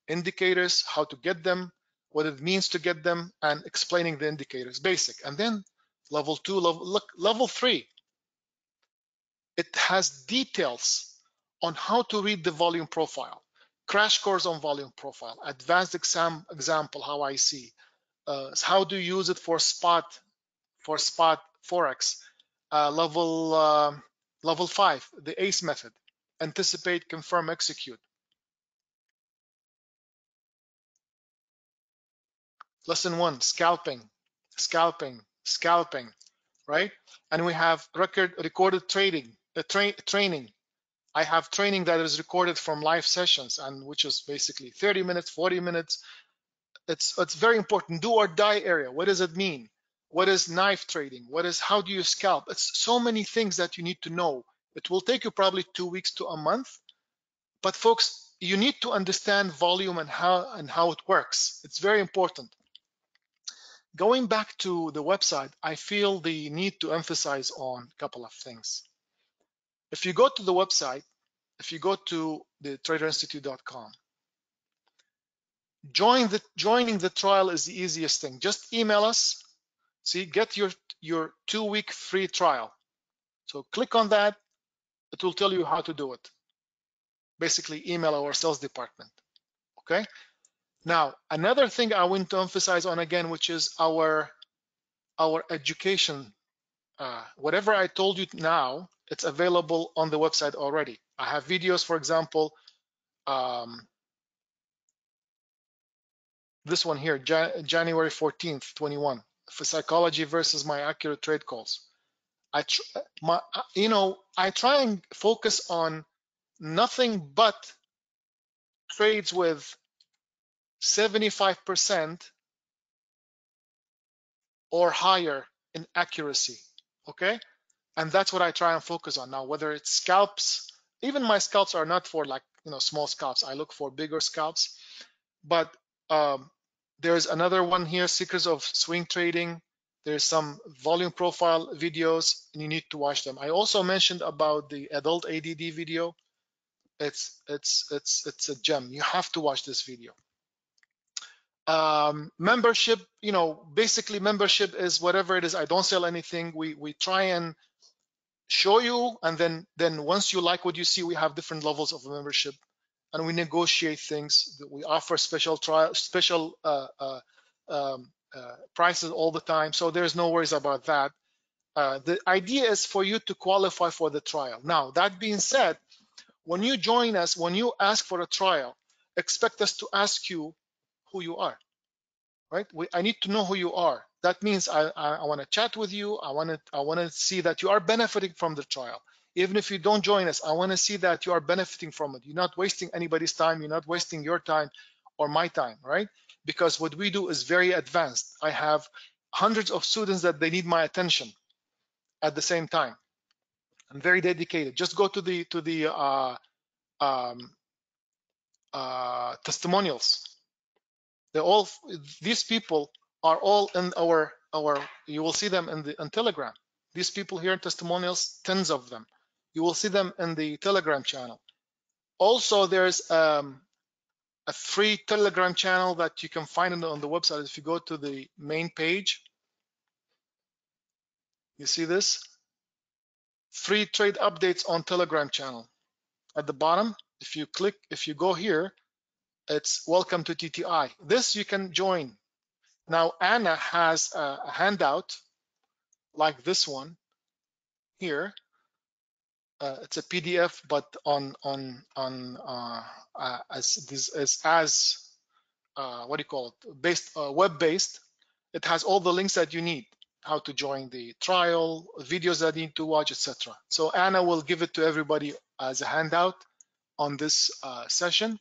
indicators, how to get them, what it means to get them, and explaining the indicators, basic. And then level two, level, look, level three, it has details on how to read the volume profile, crash course on volume profile, advanced exam example, how I see, uh, how to use it for spot, for spot Forex, uh, level, uh, level five, the ACE method, anticipate, confirm, execute. Lesson one, scalping, scalping, scalping, right? And we have record recorded trading, the tra training. I have training that is recorded from live sessions and which is basically 30 minutes, 40 minutes. It's it's very important. Do or die area. What does it mean? What is knife trading? What is how do you scalp? It's so many things that you need to know. It will take you probably two weeks to a month. But folks, you need to understand volume and how and how it works. It's very important. Going back to the website, I feel the need to emphasize on a couple of things. If you go to the website if you go to the traderinstitute.com, join the joining the trial is the easiest thing. Just email us. See, get your your two week free trial. So click on that. It will tell you how to do it. Basically, email our sales department. Okay. Now, another thing I want to emphasize on again, which is our our education. Uh, whatever I told you now, it's available on the website already. I have videos, for example, um, this one here, Jan January 14th, 21, for psychology versus my accurate trade calls. I, my, you know, I try and focus on nothing but trades with 75% or higher in accuracy. Okay. And that's what I try and focus on now, whether it's scalps, even my scalps are not for like, you know, small scalps. I look for bigger scalps, but um, there's another one here, Secrets of Swing Trading. There's some volume profile videos and you need to watch them. I also mentioned about the adult ADD video. It's, it's, it's, it's a gem. You have to watch this video. Um, membership, you know, basically membership is whatever it is. I don't sell anything. We, we try and show you. And then, then once you like what you see, we have different levels of membership and we negotiate things. We offer special trial, special uh, uh, um, uh, prices all the time. So there's no worries about that. Uh, the idea is for you to qualify for the trial. Now, that being said, when you join us, when you ask for a trial, expect us to ask you who you are, right? We, I need to know who you are. That means I, I, I want to chat with you. I want to I want to see that you are benefiting from the trial. Even if you don't join us, I want to see that you are benefiting from it. You're not wasting anybody's time. You're not wasting your time or my time, right? Because what we do is very advanced. I have hundreds of students that they need my attention at the same time. I'm very dedicated. Just go to the to the uh, um, uh, testimonials. They all these people are all in our our. You will see them in the on Telegram. These people here in testimonials, tens of them. You will see them in the Telegram channel. Also, there's um, a free Telegram channel that you can find on the, on the website. If you go to the main page, you see this free trade updates on Telegram channel. At the bottom, if you click, if you go here, it's welcome to TTI. This you can join. Now Anna has a, handout like this one here. Uh, it's a PDF, but on on on uh, uh, as this is as uh, what do you call it? Based uh, web based. It has all the links that you need how to join the trial, videos that you need to watch, etc. So Anna will give it to everybody as a handout on this uh, session.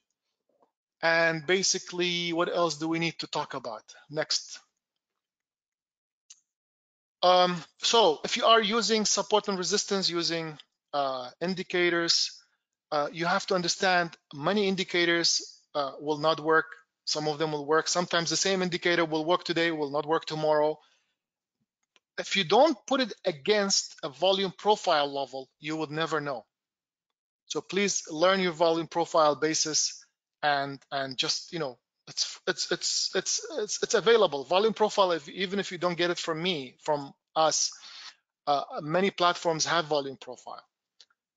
And basically, what else do we need to talk about? Next. Um, so if you are using support and resistance using uh, indicators, uh, you have to understand many indicators uh, will not work. Some of them will work. Sometimes the same indicator will work today, will not work tomorrow if you don't put it against a volume profile level, you would never know. So please learn your volume profile basis and and just you know it's it's it's it's it's, it's available. Volume profile, if, even if you don't get it from me, from us, uh, many platforms have volume profile.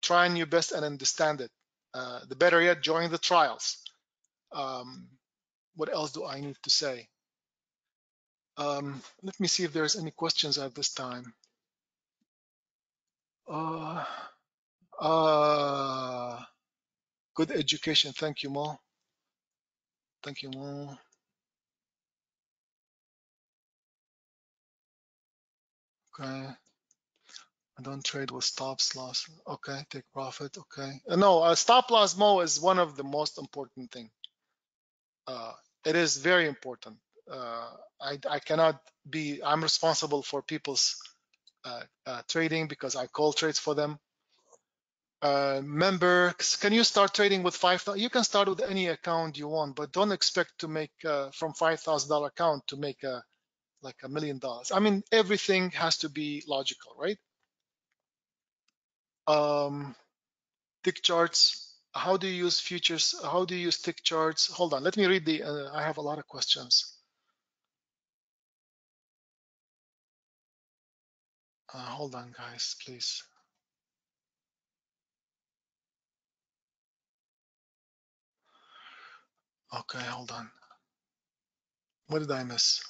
Try your best and understand it. Uh, the better yet, join the trials. Um, what else do I need to say? Um, let me see if there's any questions at this time. Uh, uh, good education. Thank you, Mo. Thank you, Mo. Okay. I don't trade with stops loss. Okay, take profit. Okay. Uh, no, uh, stop loss Mo is one of the most important thing. Uh, it is very important uh, I, I, cannot be, I'm responsible for people's uh, uh, trading because I call trades for them. Uh, member, can you start trading with 5,000? You can start with any account you want, but don't expect to make uh, from $5,000 account to make a, like a million dollars. I mean, everything has to be logical, right? Um, tick charts, how do you use futures? How do you use tick charts? Hold on, let me read the, uh, I have a lot of questions. Uh, hold on, guys, please. Okay, hold on. What did I miss?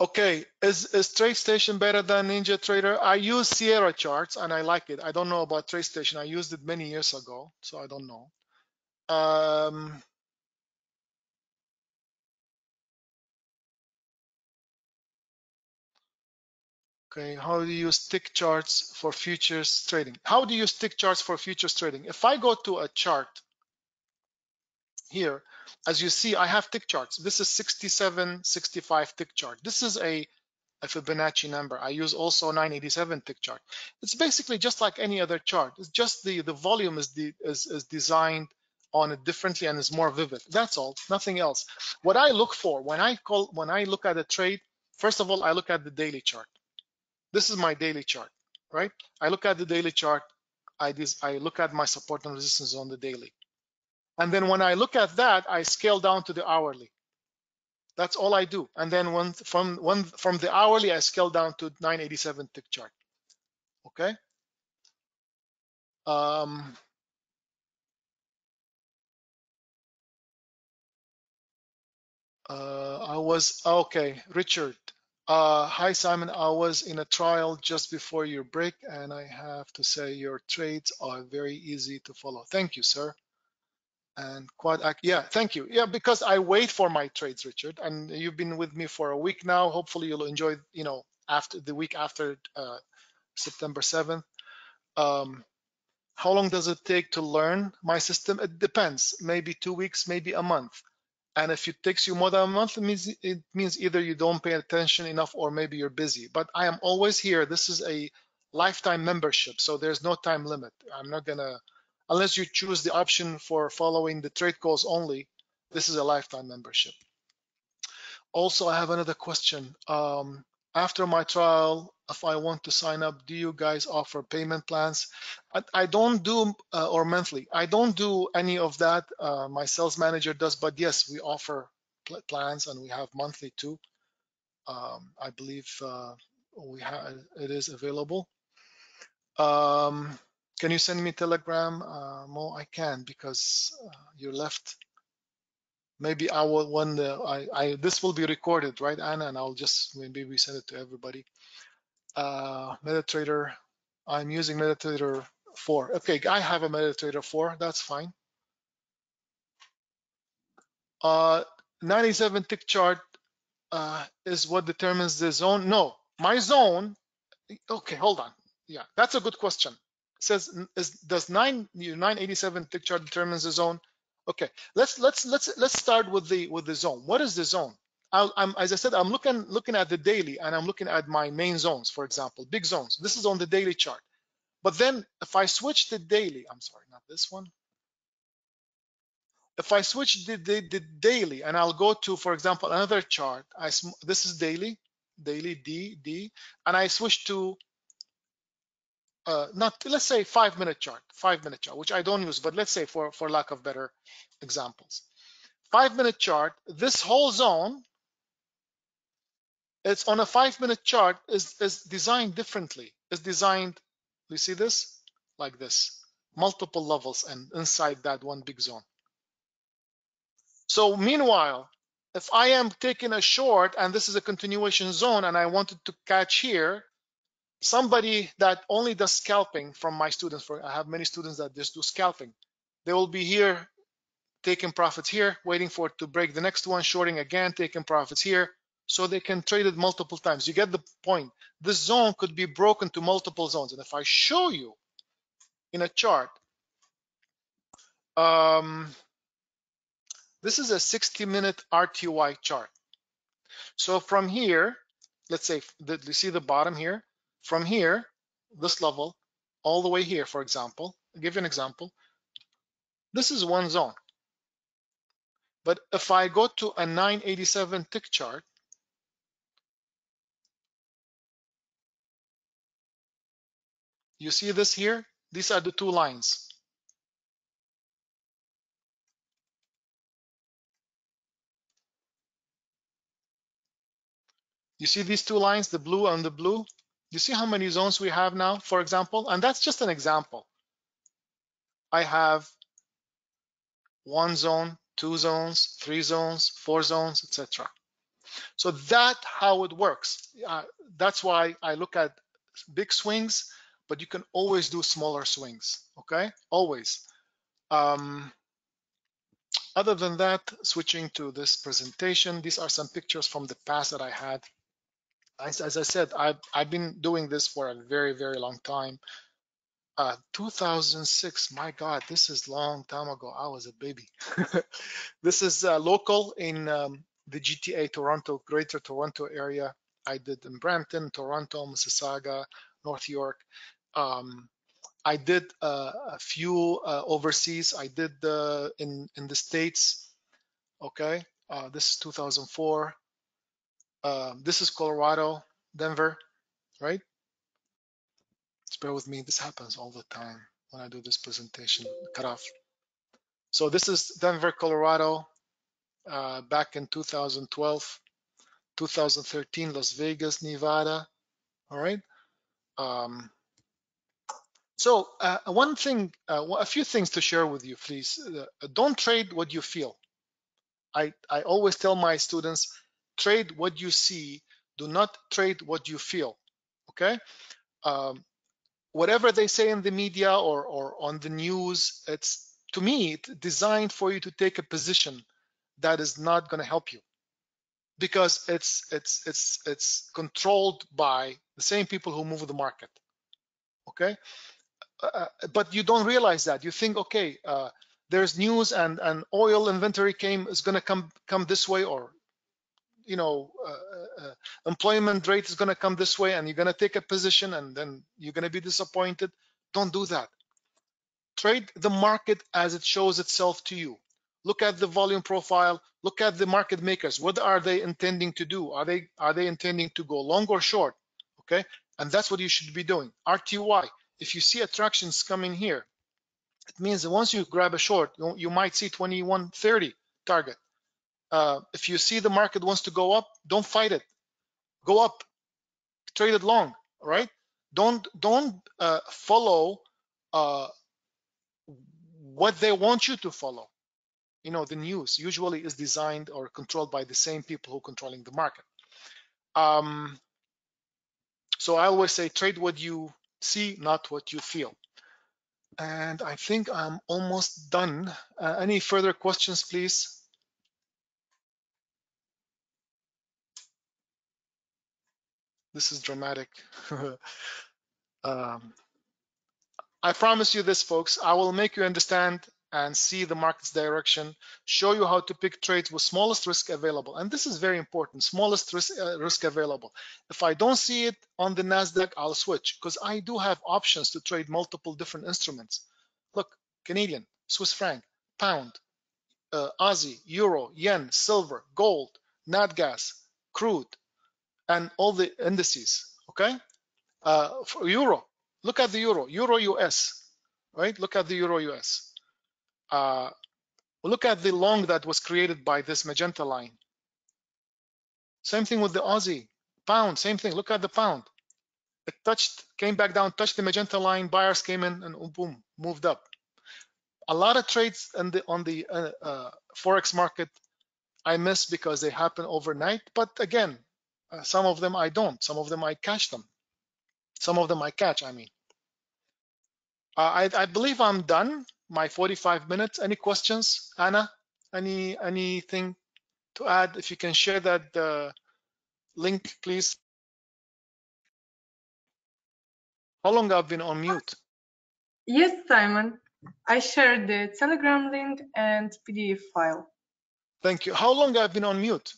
Okay, is, is TradeStation better than NinjaTrader? I use Sierra charts and I like it. I don't know about TradeStation. I used it many years ago, so I don't know. Um, okay, how do you use tick charts for futures trading? How do you use tick charts for futures trading? If I go to a chart here, as you see, I have tick charts. This is 67, 65 tick chart. This is a, a Fibonacci number. I use also 987 tick chart. It's basically just like any other chart. It's just the, the volume is, the, is, is designed on it differently and is more vivid. That's all, nothing else. What I look for when I call when I look at a trade, first of all, I look at the daily chart. This is my daily chart, right? I look at the daily chart. I, I look at my support and resistance on the daily. And then when I look at that, I scale down to the hourly. That's all I do. And then when, from, when, from the hourly, I scale down to 987 tick chart. Okay. Um, uh, I was, okay, Richard. Uh, hi, Simon. I was in a trial just before your break, and I have to say your trades are very easy to follow. Thank you, sir. And quad yeah thank you. Yeah because i wait for my trades richard and you've been with me for a week now. Hopefully you'll enjoy you know after the week after uh, september 7th um, how long does it take to learn my system? It depends. Maybe two weeks maybe a month and if it takes you more than a month it means it means either you don't pay attention enough or maybe you're busy but i am always here this is a lifetime membership so there's no time limit i'm not gonna unless you choose the option for following the trade calls only, this is a lifetime membership. Also, I have another question. Um, after my trial, if I want to sign up, do you guys offer payment plans? I, I don't do, uh, or monthly, I don't do any of that. Uh, my sales manager does, but yes, we offer pl plans and we have monthly too. Um, I believe uh, we have it is available. Um, can you send me telegram? Uh, Mo, I can because uh, you left. Maybe I will when the, I, I this will be recorded, right, Anna? And I'll just maybe we send it to everybody. Uh, MetaTrader, I'm using MetaTrader 4. Okay, I have a MetaTrader 4. That's fine. Uh, 97 tick chart uh, is what determines the zone. No, my zone. Okay, hold on. Yeah, that's a good question says is, does 9 987 tick chart determines the zone okay let's let's let's let's start with the with the zone what is the zone i am as i said i'm looking looking at the daily and i'm looking at my main zones for example big zones. This is on the daily chart. But then if i switch the daily i'm sorry not this one. If i switch the, the, the daily and i'll go to for example another chart i this is daily daily d d and i switch to uh, not let's say five minute chart, five minute chart, which I don't use, but let's say for, for lack of better examples. Five minute chart, this whole zone, it's on a five minute chart is, is designed differently. It's designed, you see this? Like this, multiple levels and inside that one big zone. So meanwhile, if I am taking a short and this is a continuation zone and I wanted to catch here, somebody that only does scalping from my students for i have many students that just do scalping they will be here taking profits here waiting for it to break the next one shorting again taking profits here so they can trade it multiple times. You get the point. This zone could be broken to multiple zones. And if i show you in a chart um, this is a 60 minute rty chart. So from here let's say you see the bottom here? From here, this level, all the way here, for example, I'll give you an example. This is one zone. But if I go to a 987 tick chart, you see this here? These are the two lines. You see these two lines, the blue and the blue? You see how many zones we have now, for example? And that's just an example. I have one zone, two zones, three zones, four zones, etc. So that how it works. Uh, that's why I look at big swings, but you can always do smaller swings, okay? Always. Um, other than that, switching to this presentation, these are some pictures from the past that I had as, as I said, I've, I've been doing this for a very, very long time. Uh, 2006, my God, this is long time ago. I was a baby. this is uh, local in um, the GTA Toronto, Greater Toronto area. I did in Brampton, Toronto, Mississauga, North York. Um, I did uh, a few uh, overseas. I did in in the states. Okay, uh, this is 2004. Um, this is Colorado, Denver, right? Bear with me. This happens all the time when I do this presentation. Cut off. So this is Denver, Colorado, uh, back in 2012, 2013, Las Vegas, Nevada. All right. Um, so uh, one thing, uh, a few things to share with you, please. Uh, don't trade what you feel. I, I always tell my students, trade what you see do not trade what you feel okay um, whatever they say in the media or, or on the news it's to me it's designed for you to take a position that is not going to help you because it's it's it's it's controlled by the same people who move the market okay uh, but you don't realize that. You think okay uh, there's news and and oil inventory came is going to come come this way or you know uh, uh, uh, employment rate is going to come this way and you're going to take a position and then you're going to be disappointed. Don't do that. Trade the market as it shows itself to you. Look at the volume profile. Look at the market makers. What are they intending to do? Are they are they intending to go long or short? Okay? And that's what you should be doing. Rty if you see attractions coming here it means that once you grab a short you, you might see 2130 target uh, if you see the market wants to go up, don't fight it. Go up, trade it long, right? Don't don't uh, follow uh, what they want you to follow. You know, the news usually is designed or controlled by the same people who are controlling the market. Um, so I always say trade what you see, not what you feel. And I think I'm almost done. Uh, any further questions, please? This is dramatic. um, I promise you this, folks. I will make you understand and see the market's direction, show you how to pick trades with smallest risk available. And this is very important, smallest risk, uh, risk available. If I don't see it on the NASDAQ, I'll switch because I do have options to trade multiple different instruments. Look, Canadian, Swiss franc, pound, uh, Aussie, euro, yen, silver, gold, nat gas, crude, and all the indices, okay? Uh, for euro, look at the euro, euro US, right? Look at the euro US. Uh, look at the long that was created by this magenta line. Same thing with the Aussie, pound, same thing. Look at the pound. It touched, came back down, touched the magenta line, buyers came in and boom, moved up. A lot of trades on the, on the uh, uh, Forex market I miss because they happen overnight. But again, uh, some of them I don't. Some of them I catch them. Some of them I catch, I mean. Uh, I, I believe I'm done. My 45 minutes. Any questions, Anna? Any anything to add? If you can share that uh, link, please. How long I've been on mute? Yes, Simon. I shared the Telegram link and PDF file. Thank you. How long I've been on mute?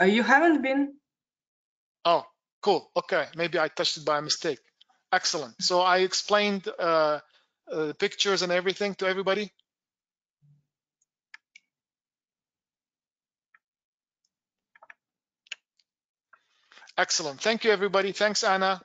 Uh, you haven't been? Oh, cool. Okay, maybe I touched it by mistake. Excellent. So I explained uh, uh, pictures and everything to everybody. Excellent. Thank you, everybody. Thanks, Anna.